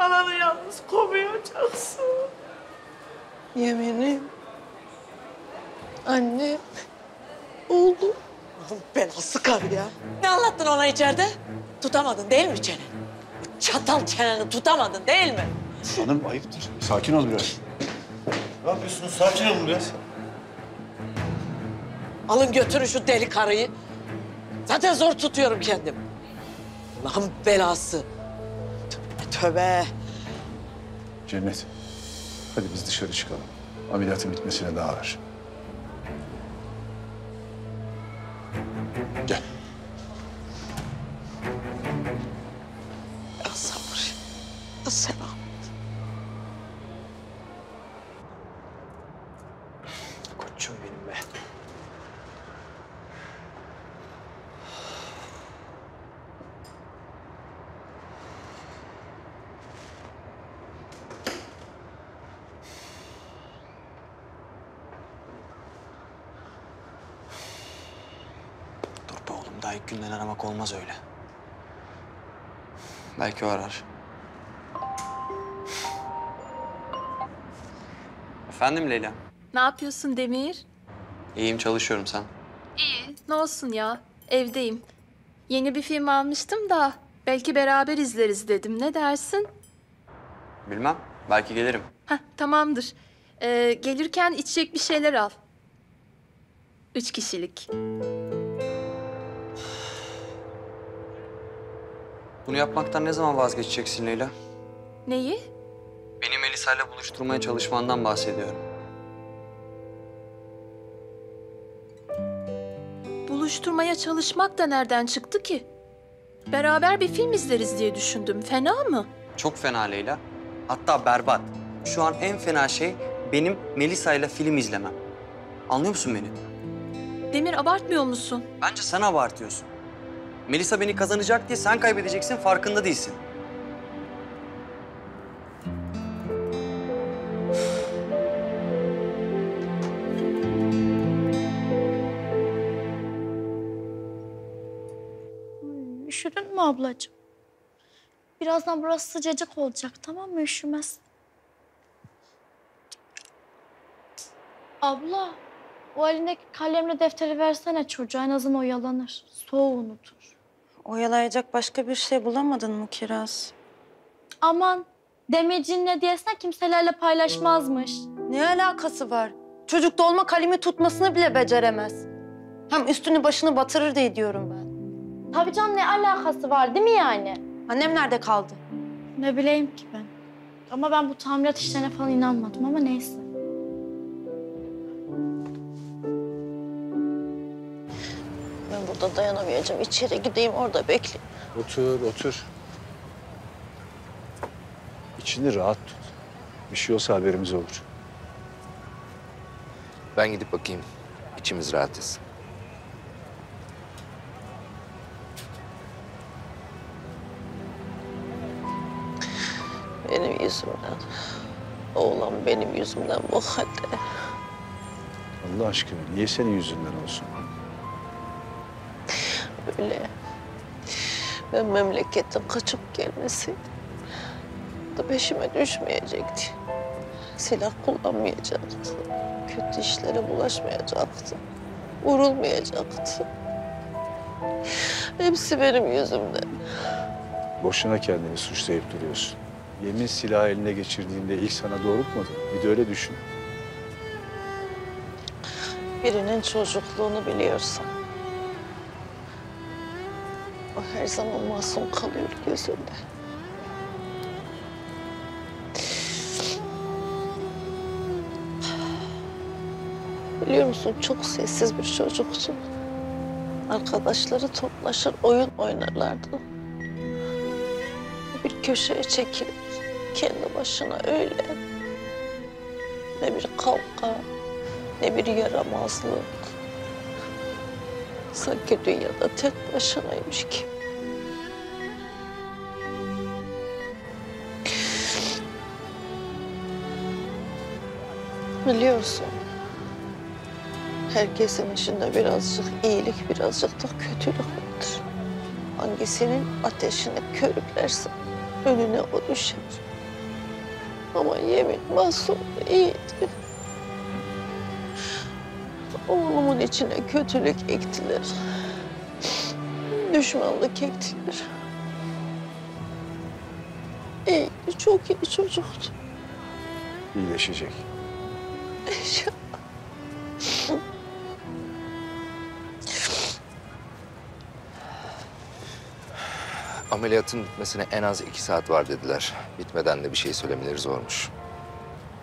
[SPEAKER 14] Ananı yalnız komayacaksın.
[SPEAKER 23] Yeminim. Anne. Oldu.
[SPEAKER 14] Oğlum belası kar ya. Ne anlattın ona içeride? Tutamadın değil mi çeneni? Çatal çeneni tutamadın değil mi?
[SPEAKER 30] Hanım ayıptır. Sakin ol biraz. Ne yapıyorsunuz? Sakin olun biraz.
[SPEAKER 14] Alın götürün şu deli karıyı. Zaten zor tutuyorum kendim. Allah'ın belası. Tövbe.
[SPEAKER 9] Cennet, hadi biz dışarı çıkalım. Ameliyatın bitmesine daha var. Gel.
[SPEAKER 14] Ya sabır. Ya selam.
[SPEAKER 4] Koçum benim be. Dur be oğlum daha ilk günden aramak olmaz öyle. Belki o arar. Efendim Leyla.
[SPEAKER 1] Ne yapıyorsun Demir?
[SPEAKER 4] İyiyim çalışıyorum sen.
[SPEAKER 1] İyi. Ne olsun ya. Evdeyim. Yeni bir film almıştım da belki beraber izleriz dedim. Ne dersin?
[SPEAKER 4] Bilmem. Belki gelirim.
[SPEAKER 1] Heh, tamamdır. Ee, gelirken içecek bir şeyler al. Üç kişilik.
[SPEAKER 4] Bunu yapmaktan ne zaman vazgeçeceksin Leyla?
[SPEAKER 1] Neyi?
[SPEAKER 4] Beni Melisa'yla buluşturmaya çalışmandan bahsediyorum.
[SPEAKER 1] Buluşturmaya çalışmak da nereden çıktı ki? Beraber bir film izleriz diye düşündüm. Fena mı?
[SPEAKER 4] Çok fena Leyla. Hatta berbat. Şu an en fena şey benim Melisa'yla film izlemem. Anlıyor musun beni?
[SPEAKER 1] Demir abartmıyor musun?
[SPEAKER 4] Bence sen abartıyorsun. Melisa beni kazanacak diye sen kaybedeceksin farkında değilsin.
[SPEAKER 3] Üşüdün mü ablacığım? Birazdan burası sıcacık olacak tamam mı? Üşümez. Abla, o elindeki kalemle defteri versene çocuğa. En azından oyalanır. Soğuğu unutur.
[SPEAKER 11] Oyalayacak başka bir şey bulamadın mı Kiraz?
[SPEAKER 3] Aman, demecin ne diyesen kimselerle paylaşmazmış.
[SPEAKER 11] Ne alakası var? Çocuk dolma kalemi tutmasını bile beceremez. Hem üstünü başını batırır diye diyorum ben.
[SPEAKER 3] Tabii canım ne alakası var değil mi yani?
[SPEAKER 11] Annem nerede kaldı?
[SPEAKER 3] Ne bileyim ki ben. Ama ben bu tamirat işlerine falan inanmadım ama neyse.
[SPEAKER 10] Burada dayanamayacağım. İçeri gideyim orada bekle.
[SPEAKER 30] Otur, otur. İçini rahat tut. Bir şey olsa haberimiz olur.
[SPEAKER 8] Ben gidip bakayım. İçimiz rahat etsin.
[SPEAKER 10] Benim yüzümden. Oğlan benim yüzümden bu halde.
[SPEAKER 30] Allah aşkına niye senin yüzünden olsun?
[SPEAKER 10] Öyle. Ben memleketten kaçıp gelmeseydim da peşime düşmeyecekti. Silah kullanmayacaktı. Kötü işlere bulaşmayacaktı. Vurulmayacaktı. Hepsi benim yüzümden.
[SPEAKER 30] Boşuna kendini suçlayıp duruyorsun. Yemin silahı eline geçirdiğinde ilk sana doğrultmadı. Bir de öyle düşün.
[SPEAKER 10] Birinin çocukluğunu biliyorsan o her zaman masum kalıyor gözünde. Biliyor musun çok sessiz bir çocuktu. Arkadaşları toplaşır oyun oynarlardı. Bir köşeye çekilir kendi başına öyle. Ne bir kavga, ne bir yaramazlık. Sanki dünyada tek başınaymış gibi. Biliyorsun, herkesin içinde birazcık iyilik, birazcık da kötülük vardır. Hangisinin ateşini körüklerse önüne o düşer. Ama yemin masum iyiydi. Oğlumun içine kötülük ektiler. Düşmanlık ektiler. İyiydi, çok iyi çocuktu.
[SPEAKER 30] İyileşecek.
[SPEAKER 10] İnşallah.
[SPEAKER 8] Ameliyatın bitmesine en az iki saat var dediler. Bitmeden de bir şey söylemeleri zormuş.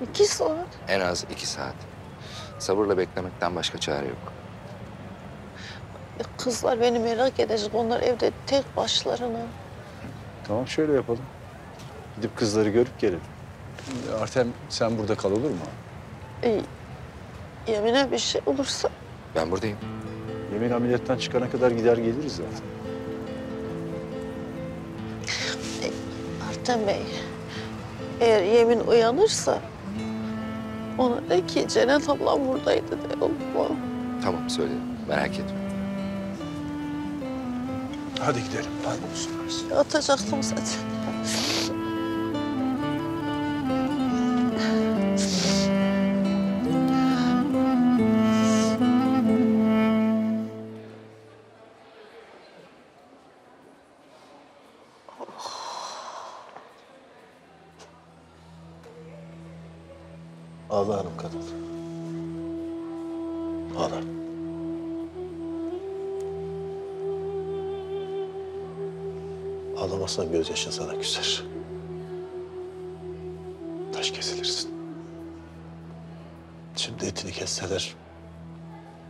[SPEAKER 10] İki saat.
[SPEAKER 8] En az iki saat. Sabırla beklemekten başka çare yok.
[SPEAKER 10] Kızlar beni merak edecek. Onlar evde tek başlarına.
[SPEAKER 30] Tamam şöyle yapalım. Gidip kızları görüp gelelim. Artem sen burada kal olur mu?
[SPEAKER 10] İyi. Yemine bir şey olursa
[SPEAKER 8] Ben buradayım.
[SPEAKER 30] Yemin ameliyattan çıkana kadar gider geliriz zaten.
[SPEAKER 10] Artem Bey, eğer Yemin uyanırsa ona de ki Cennet ablam buradaydı de olur mu?
[SPEAKER 8] Tamam söyledim. Merak etme.
[SPEAKER 30] Hadi gidelim. Hadi.
[SPEAKER 10] Atacaktım zaten.
[SPEAKER 12] Ağlamazsan gözyaşın sana küser. Taş kesilirsin. Şimdi etini kesseler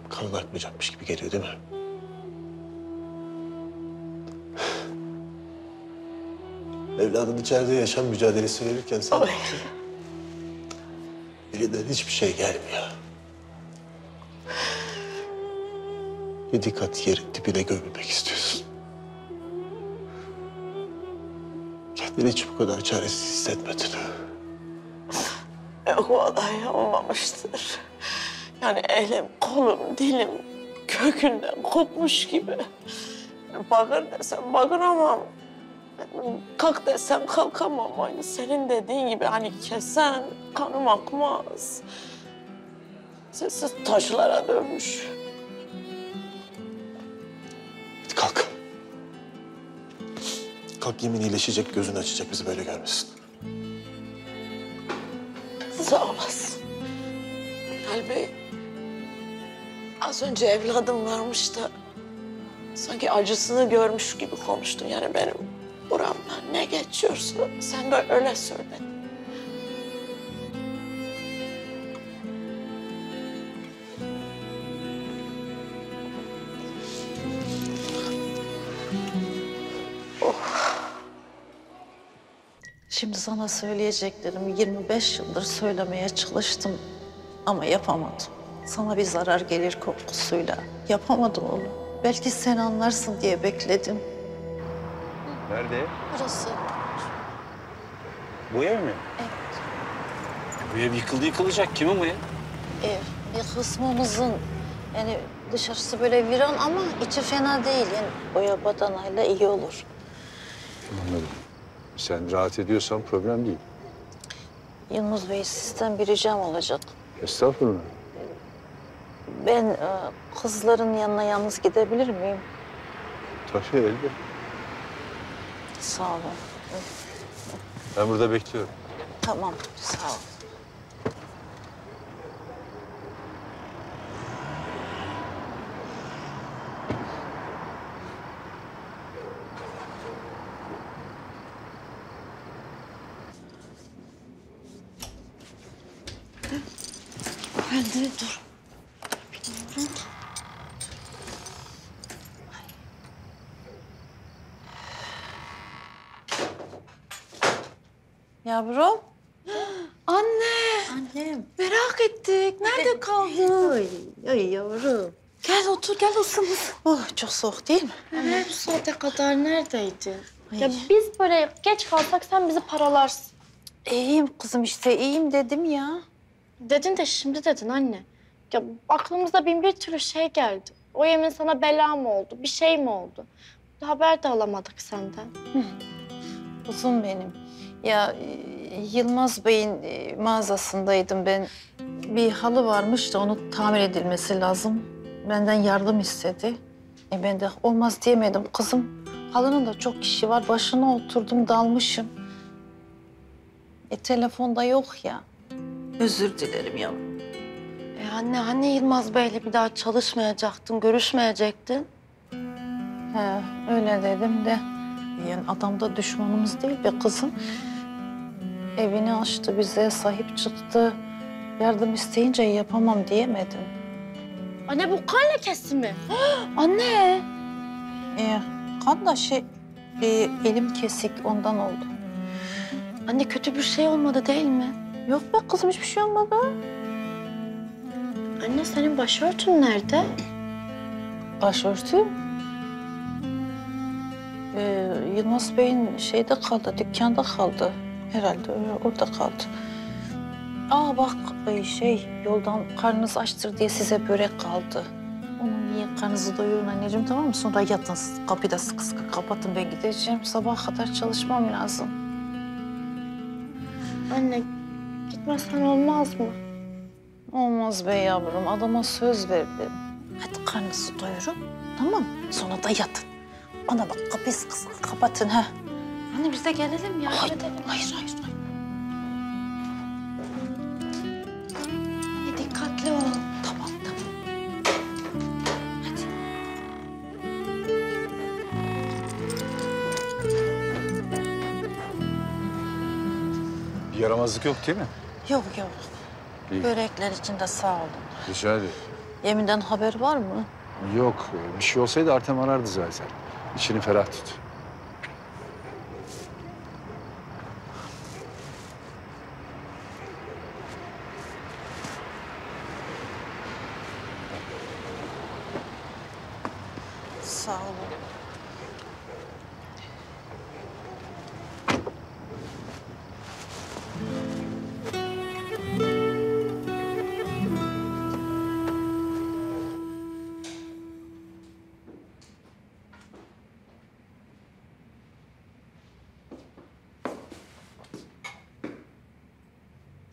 [SPEAKER 12] kanın akmayacakmış gibi geliyor değil mi? Evladın içeride yaşam mücadelesi verirken sen elinden hiçbir şey gelmiyor. Yedi kat yerin dibine gömülmek istiyorsun. Kendini hiç bu kadar çaresiz hissetmedin.
[SPEAKER 36] Yok vallahi olmamıştır. Yani elim, kolum, dilim kökünden kopmuş gibi. Bakır desem bakıramam. Kalk desem kalkamam. Aynı senin dediğin gibi hani kesen kanım akmaz. Sessiz taşlara dönmüş.
[SPEAKER 12] Kalk yemin iyileşecek, gözün açacak, bizi böyle görmesin.
[SPEAKER 36] Sağ olasın. Bilal Bey, az önce evladım varmış da sanki acısını görmüş gibi konuştun. Yani benim buramdan ne geçiyorsa sen de öyle söyle.
[SPEAKER 10] Şimdi sana söyleyeceklerimi 25 yıldır söylemeye çalıştım ama yapamadım. Sana bir zarar gelir korkusuyla. Yapamadım oğlum. Belki sen anlarsın diye bekledim.
[SPEAKER 30] Nerede?
[SPEAKER 10] Burası.
[SPEAKER 30] Bu ev mi?
[SPEAKER 26] Bu ev yıkıldı yıkılacak. Kimin bu ev?
[SPEAKER 10] Ev bir kısmımızın yani dışarısı böyle viran ama içi fena değil. Yani boya badanayla iyi olur.
[SPEAKER 9] Anladım. Sen rahat ediyorsan problem değil.
[SPEAKER 10] Yılmaz Bey sizden bir ricam olacak.
[SPEAKER 9] Estağfurullah.
[SPEAKER 10] Ben e, kızların yanına yalnız gidebilir miyim?
[SPEAKER 9] Tabii elbet.
[SPEAKER 10] Sağ olun.
[SPEAKER 9] Ben burada bekliyorum.
[SPEAKER 10] Tamam, sağ ol. Yavrum. *gasps*
[SPEAKER 23] Anne.
[SPEAKER 10] Annem.
[SPEAKER 23] Merak ettik. Nerede kaldın?
[SPEAKER 10] Ay, ay yavrum.
[SPEAKER 23] Gel otur gel ısınız.
[SPEAKER 10] Oh çok soğuk değil mi?
[SPEAKER 3] Anne bu saate kadar neredeydin? Ya biz böyle geç kalsak sen bizi paralarsın.
[SPEAKER 10] İyiyim kızım işte iyiyim dedim ya.
[SPEAKER 3] Dedin de şimdi dedin anne. Ya aklımıza bin bir türlü şey geldi. O yemin sana bela mı oldu? Bir şey mi oldu? Haber de alamadık senden.
[SPEAKER 10] Kuzum benim. Ya e, Yılmaz Bey'in e, mağazasındaydım ben. Bir halı varmış da onu tamir edilmesi lazım. Benden yardım istedi. E ben de olmaz diyemedim kızım. Halının da çok işi var. Başına oturdum dalmışım. E telefonda yok ya. Özür dilerim yavrum.
[SPEAKER 23] E anne hani Yılmaz Bey'le bir daha çalışmayacaktın, görüşmeyecektin?
[SPEAKER 10] He, öyle dedim de. Yani adam da düşmanımız değil be kızım. Evini açtı bize, sahip çıktı. Yardım isteyince yapamam diyemedim.
[SPEAKER 3] Anne bu kan lekesi mi? *gasps*
[SPEAKER 10] Anne! Ee, kan da şey, e, elim kesik ondan oldu.
[SPEAKER 3] Anne kötü bir şey olmadı değil mi?
[SPEAKER 10] Yok be kızım hiçbir şey olmadı.
[SPEAKER 3] Anne senin başörtün nerede?
[SPEAKER 10] Başörtü? Ee, Yılmaz Bey'in şeyde kaldı, dükkanda kaldı. Herhalde orada kaldı. Aa bak ay şey yoldan karnınız açtır diye size börek kaldı. Onu yiyin karnınızı doyurun anneciğim tamam mı? Sonra yatın kapıyı da sıkı sıkı kapatın ben gideceğim. Sabaha kadar çalışmam lazım.
[SPEAKER 3] Anne gitmezsen olmaz mı?
[SPEAKER 10] Olmaz be yavrum adama söz verdim. Hadi karnınızı doyurun tamam mı? Sonra da yatın. Ana bak kapıyı sıkı kapatın ha.
[SPEAKER 3] Anne biz de gelelim ya.
[SPEAKER 10] Hayır,
[SPEAKER 3] edelim.
[SPEAKER 10] hayır, hayır. hayır.
[SPEAKER 3] Ol.
[SPEAKER 10] Tamam, tamam. Hadi.
[SPEAKER 9] Bir yaramazlık yok değil mi?
[SPEAKER 10] Yok yok.
[SPEAKER 9] İyi.
[SPEAKER 10] Börekler için de sağ olun.
[SPEAKER 9] Rica ederim.
[SPEAKER 10] Yeminden haber var mı?
[SPEAKER 9] Yok. Bir şey olsaydı Artem arardı zaten. İçini ferah tut.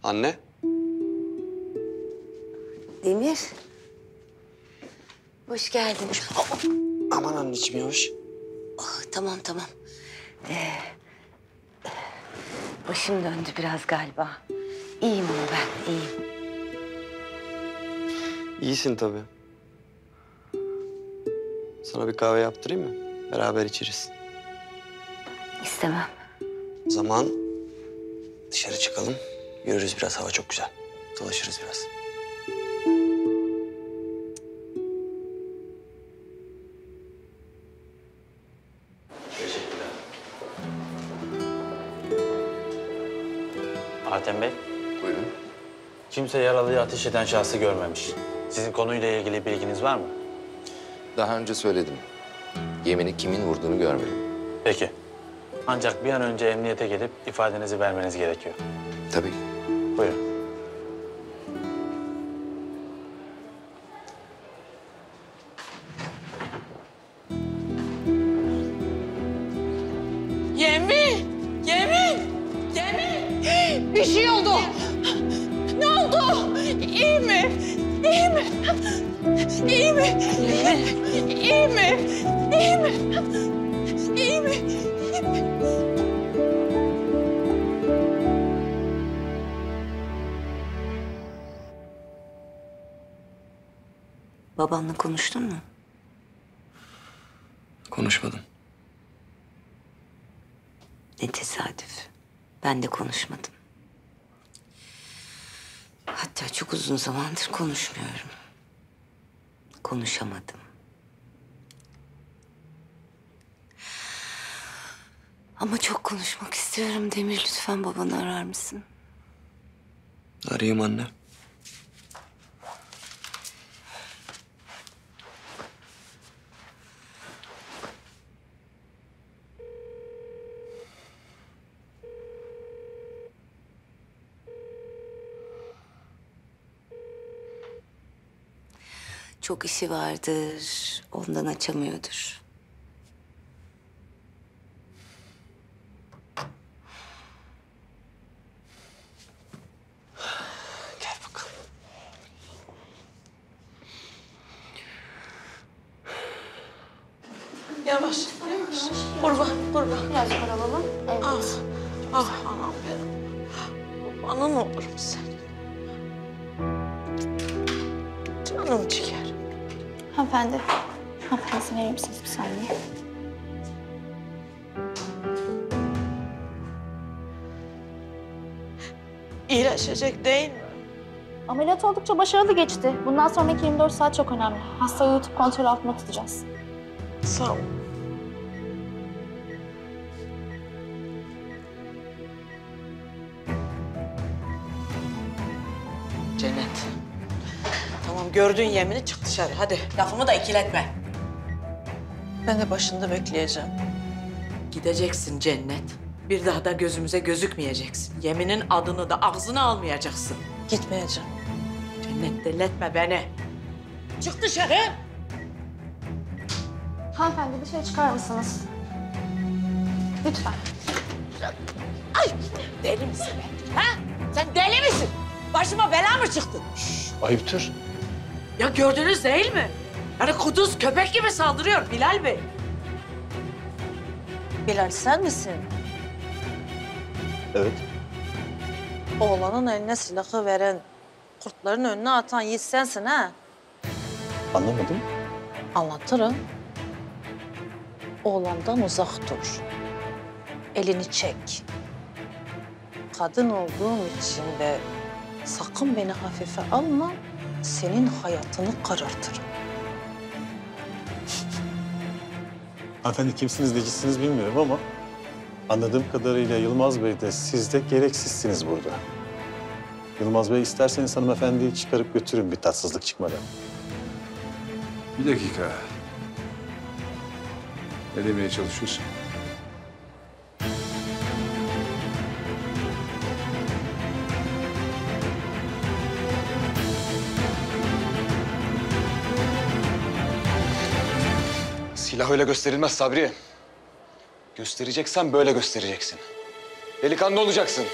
[SPEAKER 4] Anne.
[SPEAKER 18] Demir. Hoş geldin.
[SPEAKER 4] Aman anneciğim yavaş.
[SPEAKER 18] Oh, tamam tamam. Ee, başım döndü biraz galiba. İyiyim ama ben iyiyim.
[SPEAKER 4] İyisin tabii. Sana bir kahve yaptırayım mı? Beraber içeriz.
[SPEAKER 18] İstemem.
[SPEAKER 4] O zaman dışarı çıkalım. Yürürüz biraz. Hava çok güzel. Dolaşırız biraz.
[SPEAKER 37] Artem Bey,
[SPEAKER 8] Buyurun.
[SPEAKER 37] kimse yaralıya ateş eden şahsı görmemiş. Sizin konuyla ilgili bilginiz var mı?
[SPEAKER 8] Daha önce söyledim. Yemini kimin vurduğunu görmedim.
[SPEAKER 37] Peki. Ancak bir an önce emniyete gelip ifadenizi vermeniz gerekiyor.
[SPEAKER 8] Tabii.
[SPEAKER 18] Konuşmuyorum. Konuşamadım. Ama çok konuşmak istiyorum Demir. Lütfen babanı arar mısın?
[SPEAKER 4] Arayayım anne.
[SPEAKER 18] Çok işi vardır. Ondan açamıyordur.
[SPEAKER 19] Oldukça başarılı geçti. Bundan sonraki 24 saat çok önemli. Hastayı uyutup kontrol altında tutacağız.
[SPEAKER 14] Sağ ol. Cennet. Tamam gördüğün yemini çık dışarı hadi. Lafımı da ikiletme. Ben de başında bekleyeceğim. Gideceksin Cennet. Bir daha da gözümüze gözükmeyeceksin. Yeminin adını da ağzına almayacaksın. Gitmeyeceğim. Cennet delletme beni. Çık dışarı.
[SPEAKER 19] Hanımefendi dışarı çıkar mısınız? Lütfen.
[SPEAKER 14] Ay deli misin be? Ha? Sen deli misin? Başıma bela mı çıktın?
[SPEAKER 9] Ayıptır.
[SPEAKER 38] Ya gördünüz değil mi? Yani kuduz köpek gibi saldırıyor Bilal Bey.
[SPEAKER 10] Bilal sen misin?
[SPEAKER 12] Evet.
[SPEAKER 10] Oğlanın eline silahı veren, kurtların önüne atan yiğit sensin ha?
[SPEAKER 12] Anlamadım.
[SPEAKER 10] Anlatırım. Oğlandan uzak dur. Elini çek. kadın olduğum için de sakın beni hafife alma. Senin hayatını karartırım.
[SPEAKER 12] Hanımefendi kimsiniz, necisiniz bilmiyorum ama... ...anladığım kadarıyla Yılmaz Bey de siz de gereksizsiniz burada. Yılmaz Bey isterseniz hanımefendiyi çıkarıp götürün bir tatsızlık çıkmadan.
[SPEAKER 9] Bir dakika. Ne demeye çalışıyorsun?
[SPEAKER 37] Silah öyle gösterilmez Sabri. Göstereceksen böyle göstereceksin. Delikanlı olacaksın.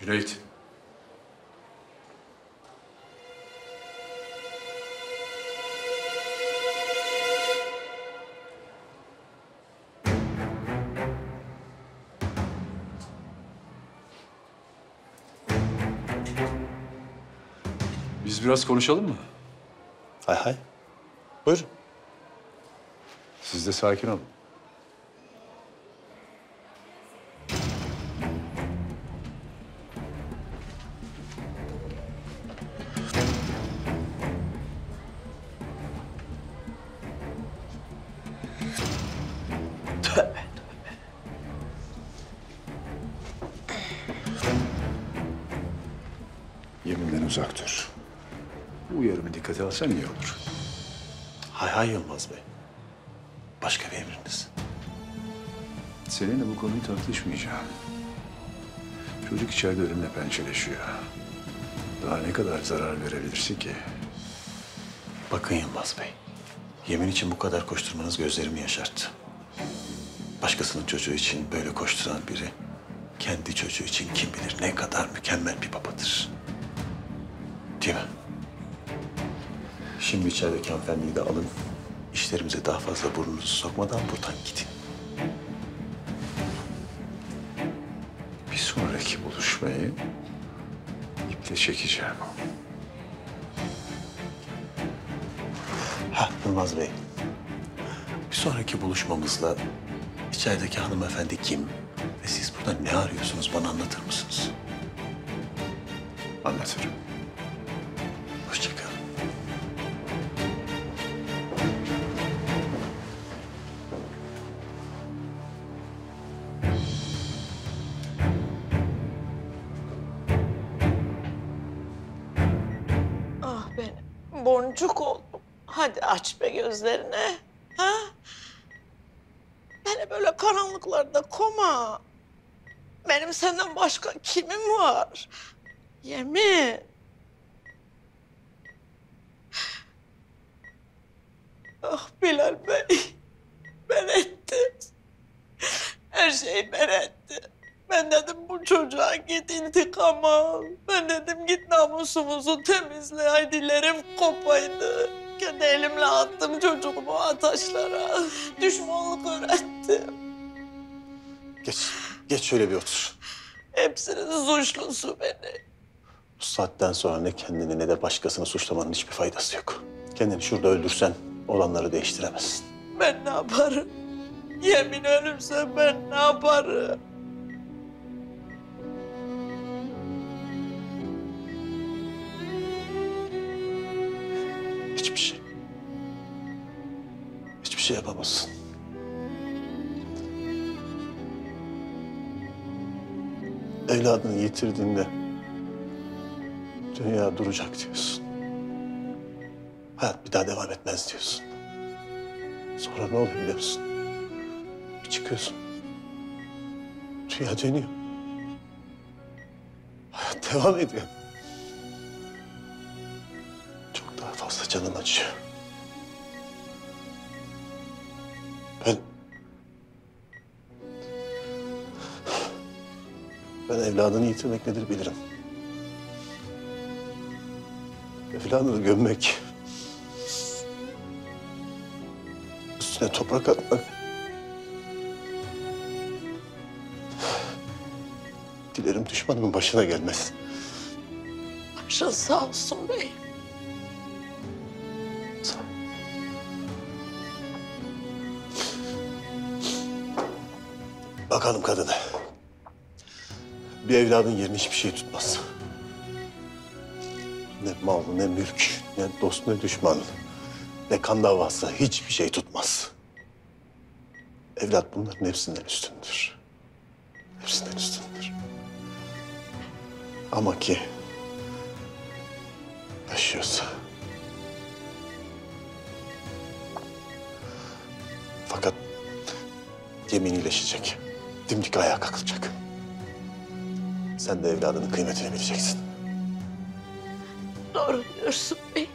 [SPEAKER 9] Cüneyt. Biraz konuşalım mı?
[SPEAKER 12] Hay hay. Buyurun.
[SPEAKER 9] Siz de sakin olun. Alsan iyi olur.
[SPEAKER 12] Hay hay Yılmaz Bey. Başka bir emriniz.
[SPEAKER 9] Seninle bu konuyu tartışmayacağım. Çocuk içeride ölümle pençeleşiyor. Daha ne kadar zarar verebilirsin ki?
[SPEAKER 12] Bakın Yılmaz Bey. Yemin için bu kadar koşturmanız gözlerimi yaşarttı. Başkasının çocuğu için böyle koşturan biri... ...kendi çocuğu için kim bilir ne kadar mükemmel bir babadır. Değil mi? Şimdi içerideki hanımefendiyi de alın. İşlerimize daha fazla burnunuzu sokmadan buradan gidin.
[SPEAKER 9] Bir sonraki buluşmayı iple çekeceğim.
[SPEAKER 12] Ha Yılmaz Bey. Bir sonraki buluşmamızda içerideki hanımefendi kim ve siz burada ne arıyorsunuz bana anlatır mısınız?
[SPEAKER 9] Anlatırım.
[SPEAKER 11] Aç be gözlerini. Ha? Beni böyle karanlıklarda koma. Benim senden başka kimim var? Yemin. Ah Bilal Bey. Ben ettim. Her şeyi ben ettim. Ben dedim bu çocuğa git intikam al. Ben dedim git namusumuzu temizle. Ay dilerim kopaydı. Kendi elimle attım çocuğumu ataşlara. Düşmanlık öğrettim.
[SPEAKER 12] Geç, geç şöyle bir otur.
[SPEAKER 11] Hepsinin suçlusu beni.
[SPEAKER 12] Bu saatten sonra ne kendini ne de başkasını suçlamanın hiçbir faydası yok. Kendini şurada öldürsen olanları değiştiremezsin.
[SPEAKER 11] Ben ne yaparım? Yemin ölürse ben ne yaparım?
[SPEAKER 12] Şey yapamazsın. Evladını yitirdiğinde dünya duracak diyorsun. Hayat bir daha devam etmez diyorsun. Sonra ne oluyor biliyor musun? Bir çıkıyorsun. Dünya dönüyor. Hayat *laughs* devam ediyor. Çok daha fazla canın acıyor. Ben evladını yitirmek nedir bilirim. Evladını gömmek. Üstüne toprak atmak. Dilerim düşmanımın başına gelmez.
[SPEAKER 11] Başın sağ olsun bey.
[SPEAKER 12] Bakalım kadın. Bir evladın yerini hiçbir şey tutmaz. Ne mal, ne mülk, ne dost, ne düşman, ne kan davası hiçbir şey tutmaz. Evlat bunların hepsinden üstündür. Hepsinden üstündür. Ama ki yaşıyorsa. Fakat yemin iyileşecek. Dimdik ayağa kalkacak. Sen de evladının kıymetini bileceksin.
[SPEAKER 36] Doğru diyorsun bey.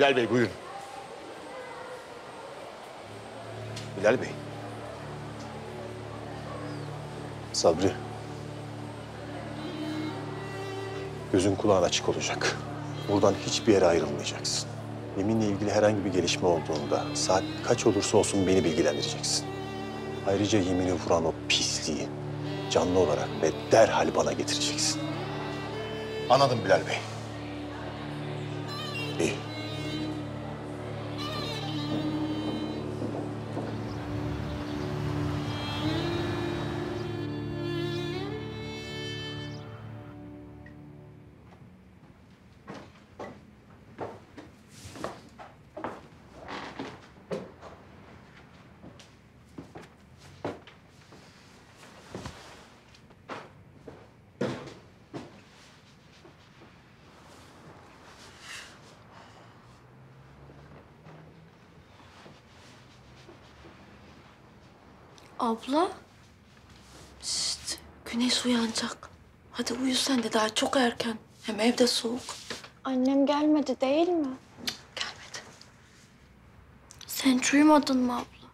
[SPEAKER 12] Bilal Bey buyurun. Bilal Bey. Sabri. Gözün kulağın açık olacak. Buradan hiçbir yere ayrılmayacaksın. Yeminle ilgili herhangi bir gelişme olduğunda saat kaç olursa olsun beni bilgilendireceksin. Ayrıca yemini vuran o pisliği canlı olarak ve derhal bana getireceksin. Anladım Bilal Bey.
[SPEAKER 36] Abla. Şşt, güneş uyanacak. Hadi uyu sen de daha çok erken. Hem evde soğuk.
[SPEAKER 3] Annem gelmedi değil mi?
[SPEAKER 36] Gelmedi.
[SPEAKER 3] Sen hiç uyumadın mı abla?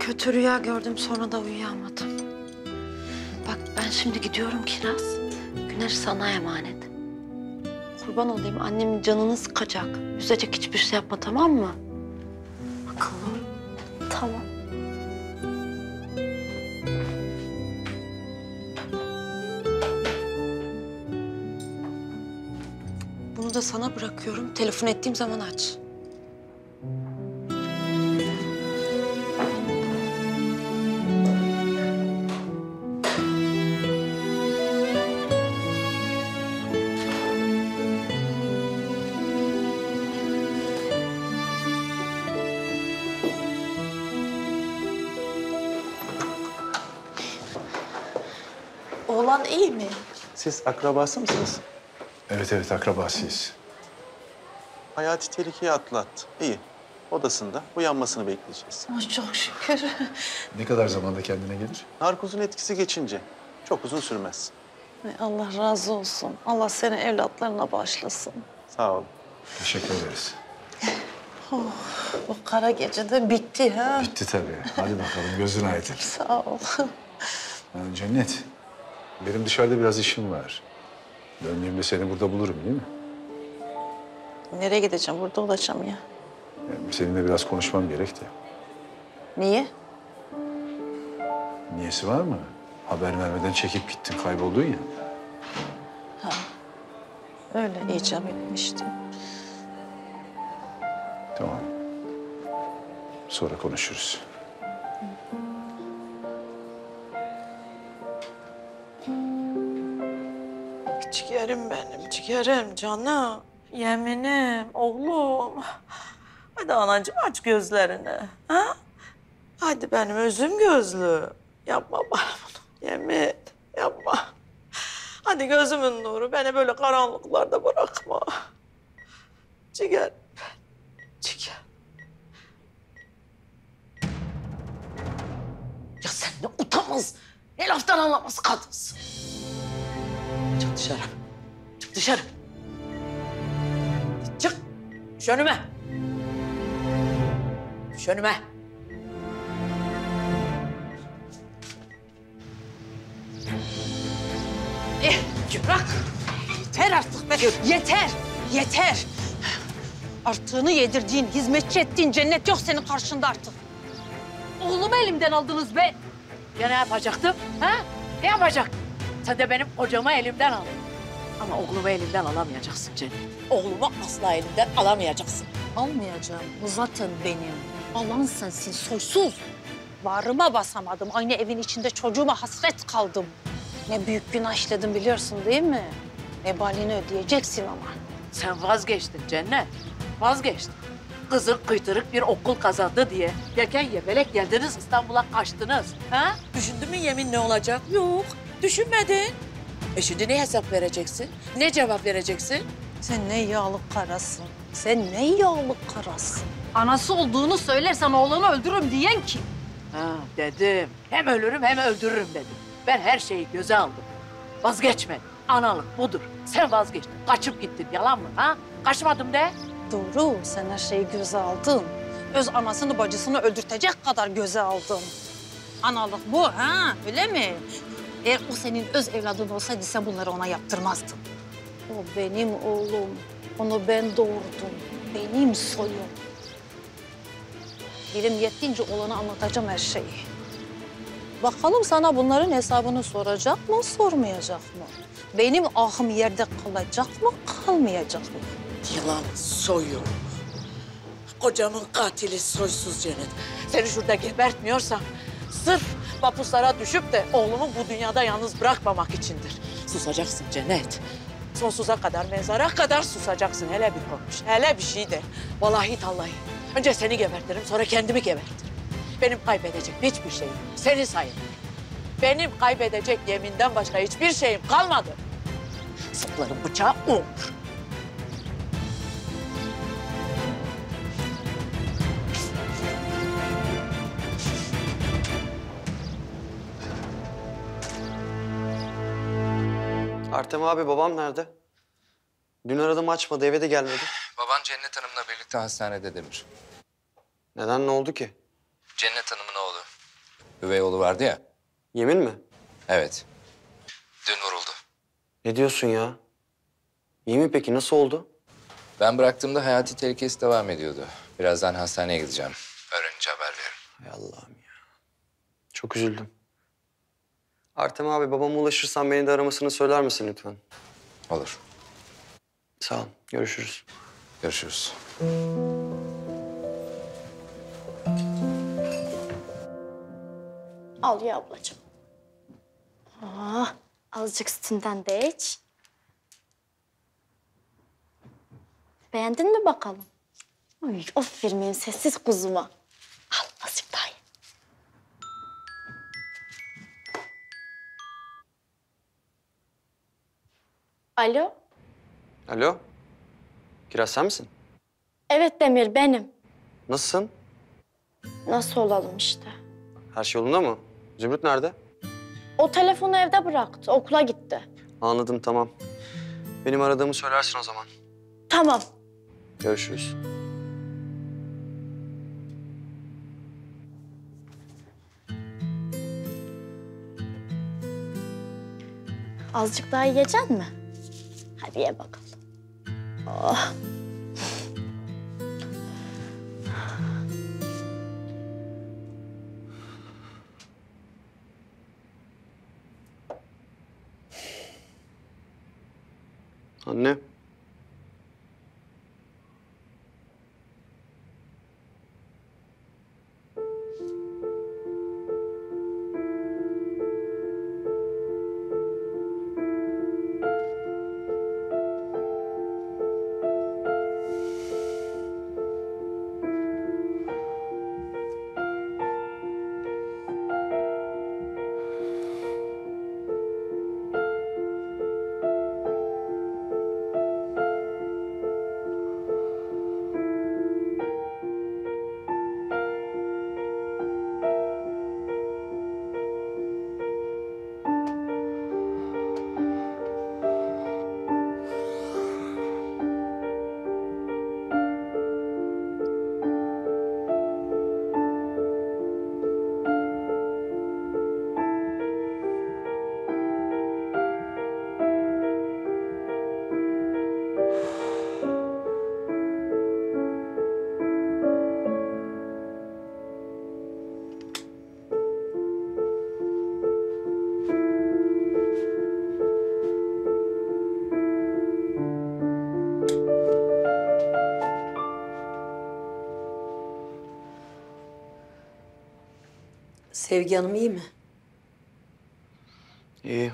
[SPEAKER 11] Kötü rüya gördüm sonra da uyuyamadım. Bak ben şimdi gidiyorum Kiraz. Güneş sana emanet. Kurban olayım annemin canını sıkacak. Üzecek hiçbir şey yapma tamam mı? Sana bırakıyorum. Telefon ettiğim zaman aç.
[SPEAKER 10] Oğlan iyi mi?
[SPEAKER 30] Siz akrabası mısınız?
[SPEAKER 9] Evet evet akrabasıyız.
[SPEAKER 30] Hayati tehlikeyi atlattı. İyi. Odasında uyanmasını bekleyeceğiz.
[SPEAKER 10] Ay çok şükür.
[SPEAKER 9] Ne kadar zamanda kendine gelir?
[SPEAKER 30] Narkozun etkisi geçince. Çok uzun sürmez.
[SPEAKER 10] Ay Allah razı olsun. Allah seni evlatlarına bağışlasın.
[SPEAKER 30] Sağ olun.
[SPEAKER 9] Teşekkür ederiz.
[SPEAKER 10] Oh, bu kara gece de bitti ha.
[SPEAKER 9] Bitti tabii. Hadi bakalım gözün aydın.
[SPEAKER 10] Sağ ol.
[SPEAKER 9] Cennet, benim dışarıda biraz işim var. Döndüğümde seni burada bulurum değil mi?
[SPEAKER 10] Nereye gideceğim? Burada olacağım ya.
[SPEAKER 9] Yani seninle biraz konuşmam gerek de.
[SPEAKER 10] Niye?
[SPEAKER 9] Niyesi var mı? Haber vermeden çekip gittin, kayboldun ya.
[SPEAKER 10] Ha. Öyle icap etmiştim.
[SPEAKER 9] Tamam. Sonra konuşuruz.
[SPEAKER 36] Ciğerim benim, ciğerim, canım. Yeminim, oğlum. Hadi anacığım aç gözlerini. Ha? Hadi benim özüm gözlü. Yapma bana bunu. Yemin yapma. Hadi gözümün nuru beni böyle karanlıklarda bırakma. Ciğer. Ciğer.
[SPEAKER 14] Ya sen ne utanmaz, ne laftan anlamaz kadınsın. Çık dışarı. Çık dışarı. Çık. Düş önüme. Düş önüme. Eh, bırak.
[SPEAKER 10] Yeter artık be. Yeter. Yeter. Artığını yedirdiğin, hizmetçi ettiğin cennet yok senin karşında artık.
[SPEAKER 14] Oğlumu elimden aldınız be. Ya ne yapacaktım? Ha? Ne yapacak? Sen de benim kocamı elimden aldın. Ama oğlumu elimden alamayacaksın Cennet. Oğlumu asla elimden alamayacaksın.
[SPEAKER 10] Almayacağım. Bu zaten benim. Alan sensin soysuz. Bağrıma basamadım. Aynı evin içinde çocuğuma hasret kaldım. Ne büyük günah işledim biliyorsun değil mi? Vebalini ödeyeceksin ama.
[SPEAKER 14] Sen vazgeçtin Cennet. Vazgeçtin. Kızın kıytırık bir okul kazandı diye. Yerken yebelek geldiniz İstanbul'a kaçtınız. Ha? Düşündün mü yemin ne olacak? Yok. Düşünmedin. E şimdi ne hesap vereceksin? Ne cevap vereceksin?
[SPEAKER 10] Sen ne yağlı karasın. Sen ne yağlı karasın. Anası olduğunu söylersen oğlanı öldürürüm diyen kim?
[SPEAKER 14] Ha dedim. Hem ölürüm hem öldürürüm dedim. Ben her şeyi göze aldım. Vazgeçmedim. Analık budur. Sen vazgeçtin. Kaçıp gittin. Yalan mı? Ha? Kaçmadım de.
[SPEAKER 10] Doğru, sen her şeyi göze aldın. Öz anasını bacısını öldürtecek kadar göze aldın. Analık bu ha, öyle mi? Eğer o senin öz evladın olsaydı sen bunları ona yaptırmazdın. O benim oğlum. Onu ben doğurdum. Benim soyum. Dilim yettiğince olanı anlatacağım her şeyi. Bakalım sana bunların hesabını soracak mı, sormayacak mı? Benim ahım yerde kalacak mı, kalmayacak mı?
[SPEAKER 14] Yılan soyu. Kocamın katili soysuz Cennet. Seni şurada gebertmiyorsam sırf mapuslara düşüp de oğlumu bu dünyada yalnız bırakmamak içindir. Susacaksın Cennet. Sonsuza kadar, mezara kadar susacaksın. Hele bir konuş, hele bir şey de. Vallahi tallahi. Önce seni gebertirim, sonra kendimi gebertirim. Benim kaybedecek hiçbir şeyim, seni sayın. Benim kaybedecek yeminden başka hiçbir şeyim kalmadı. Saplarım bıçağı umur.
[SPEAKER 4] Artem abi babam nerede? Dün aradım açmadı eve de gelmedi.
[SPEAKER 8] Baban Cennet Hanım'la birlikte hastanede Demir.
[SPEAKER 4] Neden ne oldu ki?
[SPEAKER 8] Cennet Hanım'ın oğlu. Üvey oğlu vardı ya.
[SPEAKER 4] Yemin mi?
[SPEAKER 8] Evet. Dün vuruldu.
[SPEAKER 4] Ne diyorsun ya? İyi mi peki nasıl oldu?
[SPEAKER 8] Ben bıraktığımda hayati tehlikesi devam ediyordu. Birazdan hastaneye gideceğim. Öğrenince haber veririm.
[SPEAKER 4] Hay Allah'ım ya. Çok üzüldüm. Artem abi babama ulaşırsan beni de aramasını söyler misin lütfen?
[SPEAKER 8] Olur.
[SPEAKER 4] Sağ ol. Görüşürüz.
[SPEAKER 8] Görüşürüz.
[SPEAKER 3] Al ya ablacığım. Ah, azıcık sütünden de iç. Beğendin mi bakalım? Ay, aferin benim sessiz kuzuma. Al azıcık daha ye. Alo?
[SPEAKER 4] Alo? Kiraz sen misin?
[SPEAKER 3] Evet Demir benim.
[SPEAKER 4] Nasılsın?
[SPEAKER 3] Nasıl olalım işte?
[SPEAKER 4] Her şey yolunda mı? Zümrüt nerede?
[SPEAKER 3] O telefonu evde bıraktı, okula gitti.
[SPEAKER 4] Anladım tamam. Benim aradığımı söylersin o zaman.
[SPEAKER 3] Tamam.
[SPEAKER 4] Görüşürüz.
[SPEAKER 3] Azıcık daha yiyecek mi? Hadi ye bakalım. Oh.
[SPEAKER 4] Anne.
[SPEAKER 17] Sevgi Hanım iyi mi?
[SPEAKER 4] İyi.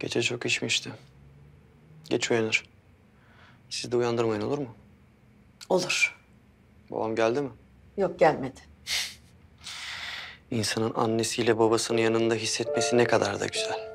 [SPEAKER 4] Gece çok içmişti. Geç uyanır. Siz de uyandırmayın olur mu?
[SPEAKER 17] Olur.
[SPEAKER 4] Babam geldi mi?
[SPEAKER 17] Yok gelmedi.
[SPEAKER 4] İnsanın annesiyle babasının yanında hissetmesi ne kadar da güzel.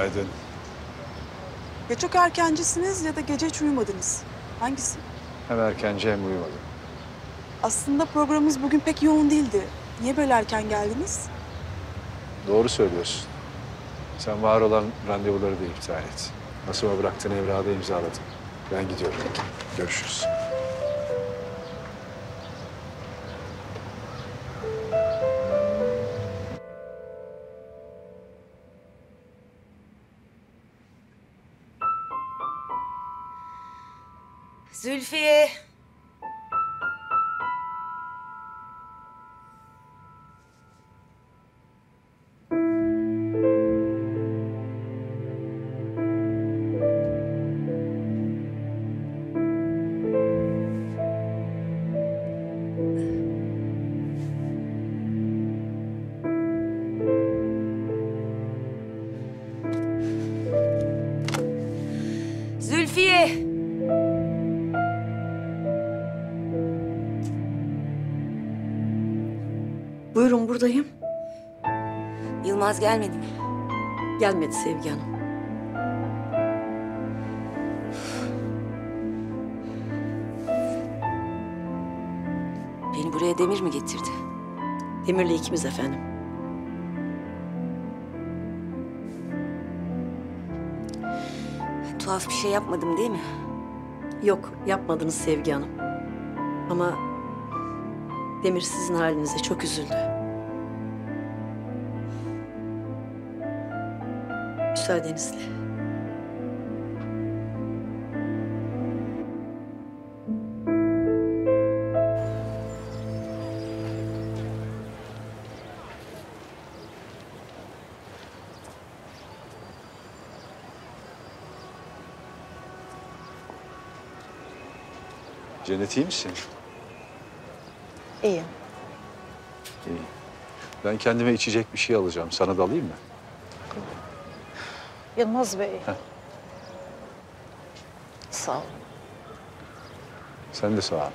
[SPEAKER 7] Günaydın. Ya çok erkencisiniz ya da gece hiç uyumadınız. Hangisi?
[SPEAKER 9] Hem erkenci hem uyumadım.
[SPEAKER 7] Aslında programımız bugün pek yoğun değildi. Niye böyle erken geldiniz?
[SPEAKER 9] Doğru söylüyorsun. Sen var olan randevuları da iptal et. Masama bıraktığın evrağı da imzaladım. Ben gidiyorum. Görüşürüz.
[SPEAKER 18] Yılmaz gelmedi mi?
[SPEAKER 17] Gelmedi Sevgi Hanım.
[SPEAKER 18] Beni buraya Demir mi getirdi?
[SPEAKER 17] Demir'le ikimiz efendim.
[SPEAKER 18] Tuhaf bir şey yapmadım değil mi?
[SPEAKER 17] Yok yapmadınız Sevgi Hanım. Ama Demir sizin halinize çok üzüldü. Müsaadenizle.
[SPEAKER 9] Cennet iyi misin?
[SPEAKER 10] İyiyim.
[SPEAKER 9] İyi. Ben kendime içecek bir şey alacağım. Sana da alayım mı?
[SPEAKER 10] Yılmaz Bey.
[SPEAKER 9] Heh.
[SPEAKER 10] Sağ ol.
[SPEAKER 9] Sen de sağ ol.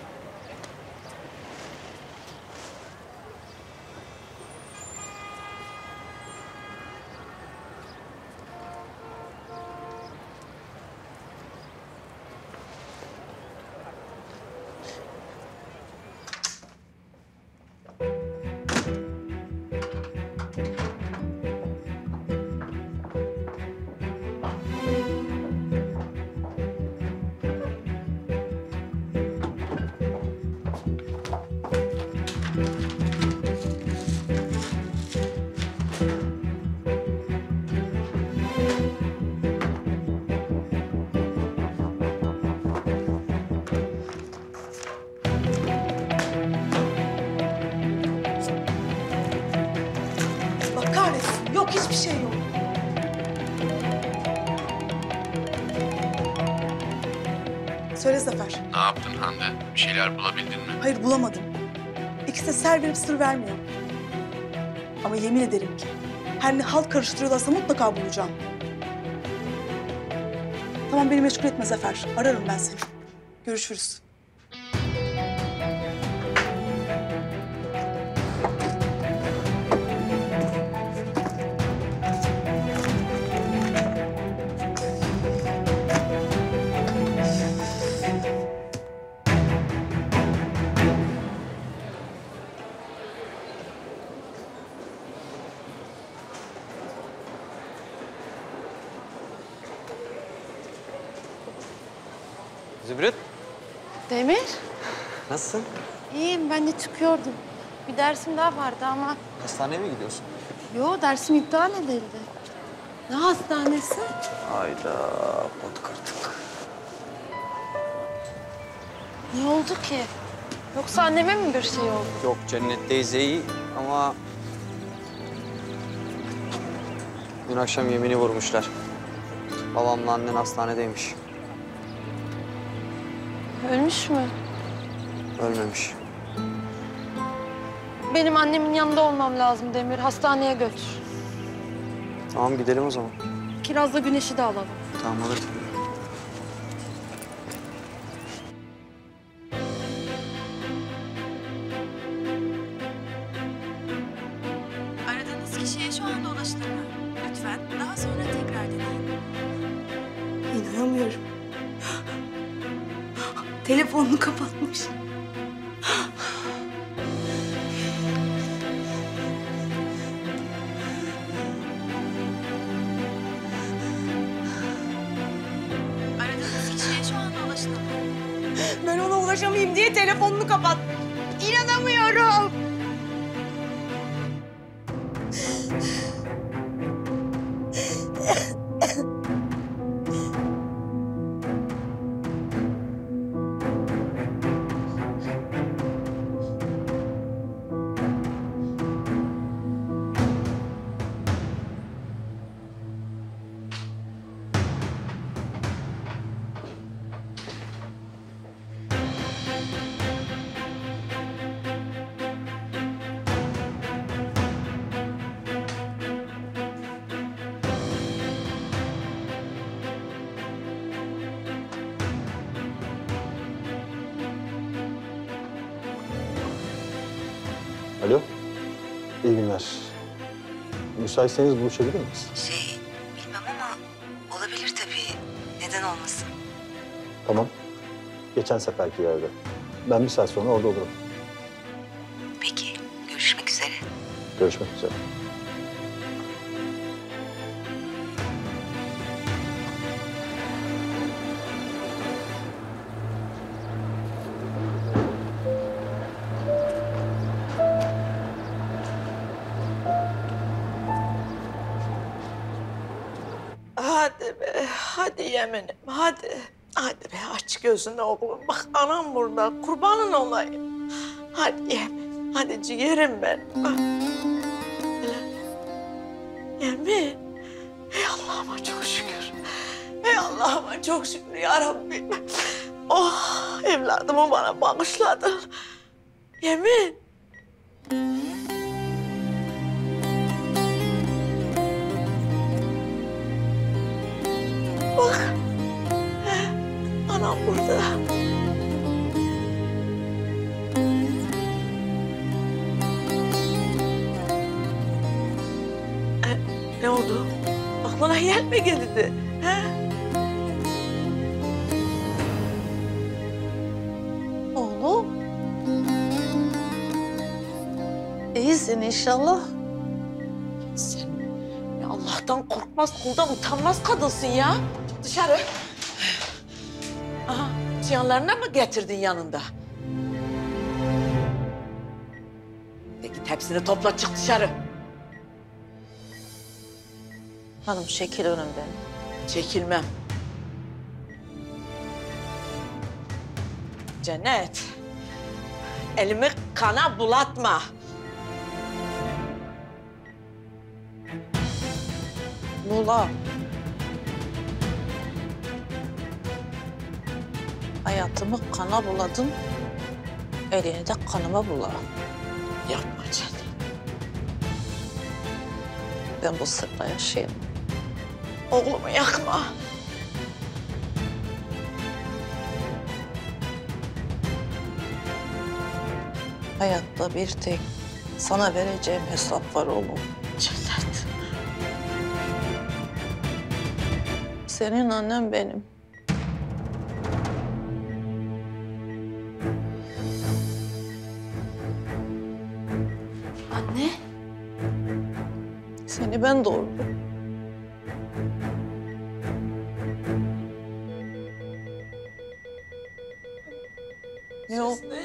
[SPEAKER 39] Bir şeyler bulabildin mi?
[SPEAKER 7] Hayır bulamadım. İkisi de ser verip sır vermiyor. Ama yemin ederim ki her ne halt karıştırıyorlarsa mutlaka bulacağım. Tamam beni meşgul etme Zafer. Ararım ben seni. Görüşürüz.
[SPEAKER 11] Çıkıyordum. Bir dersim daha vardı ama...
[SPEAKER 4] Hastaneye mi gidiyorsun?
[SPEAKER 11] Yo, dersim iptal edildi. Ne hastanesi?
[SPEAKER 4] Hayda, batık artık.
[SPEAKER 11] Ne oldu ki? Yoksa anneme mi bir şey oldu?
[SPEAKER 4] Yok, cennetteyiz iyi ama... Dün akşam yemini vurmuşlar. Babamla annen hastanedeymiş.
[SPEAKER 11] Ölmüş mü?
[SPEAKER 4] Ölmemiş.
[SPEAKER 11] Benim annemin yanında olmam lazım Demir. Hastaneye götür.
[SPEAKER 4] Tamam gidelim o zaman.
[SPEAKER 11] Kirazla güneşi de alalım.
[SPEAKER 4] Tamam hadi.
[SPEAKER 12] Günler. Müsaitseniz buluşabilir miyiz?
[SPEAKER 18] Şey, bilmem ama olabilir tabii. Neden olmasın?
[SPEAKER 12] Tamam. Geçen seferki yerde. Ben bir saat sonra orada olurum.
[SPEAKER 18] Peki, görüşmek üzere.
[SPEAKER 12] Görüşmek üzere.
[SPEAKER 14] Aç gözünü oğlum. Bak anam burada, kurbanın olayım. Hadi yemin, hadi ciğerim ben. Ah. Yemin. Ey Allah'ıma çok şükür. Ey Allah'ıma çok şükür ya Rabbi. Oh, evladımı bana bağışladın. Yemin. Bak. Anam burada. E, ne oldu? Aklına yer mi geldi? He? Oğlum. İyisin inşallah. Sen ya Allah'tan korkmaz, kuldan utanmaz kadınsın ya. Çık dışarı. Aha, cihanlarına mı getirdin yanında? Peki hepsini topla çık dışarı.
[SPEAKER 10] Hanım çekil önümden.
[SPEAKER 14] Çekilmem. Cennet. Elimi kana bulatma.
[SPEAKER 10] Bula. Hayatımı kana buladım. Elini de kanıma bula.
[SPEAKER 14] Yapma Cennet.
[SPEAKER 10] Ben bu sırla yaşayayım.
[SPEAKER 14] Oğlumu yakma.
[SPEAKER 10] Hayatta bir tek sana vereceğim hesap var oğlum.
[SPEAKER 14] Cennet.
[SPEAKER 10] Senin annen benim. ben doğurdum.
[SPEAKER 11] Yok.
[SPEAKER 16] Ne?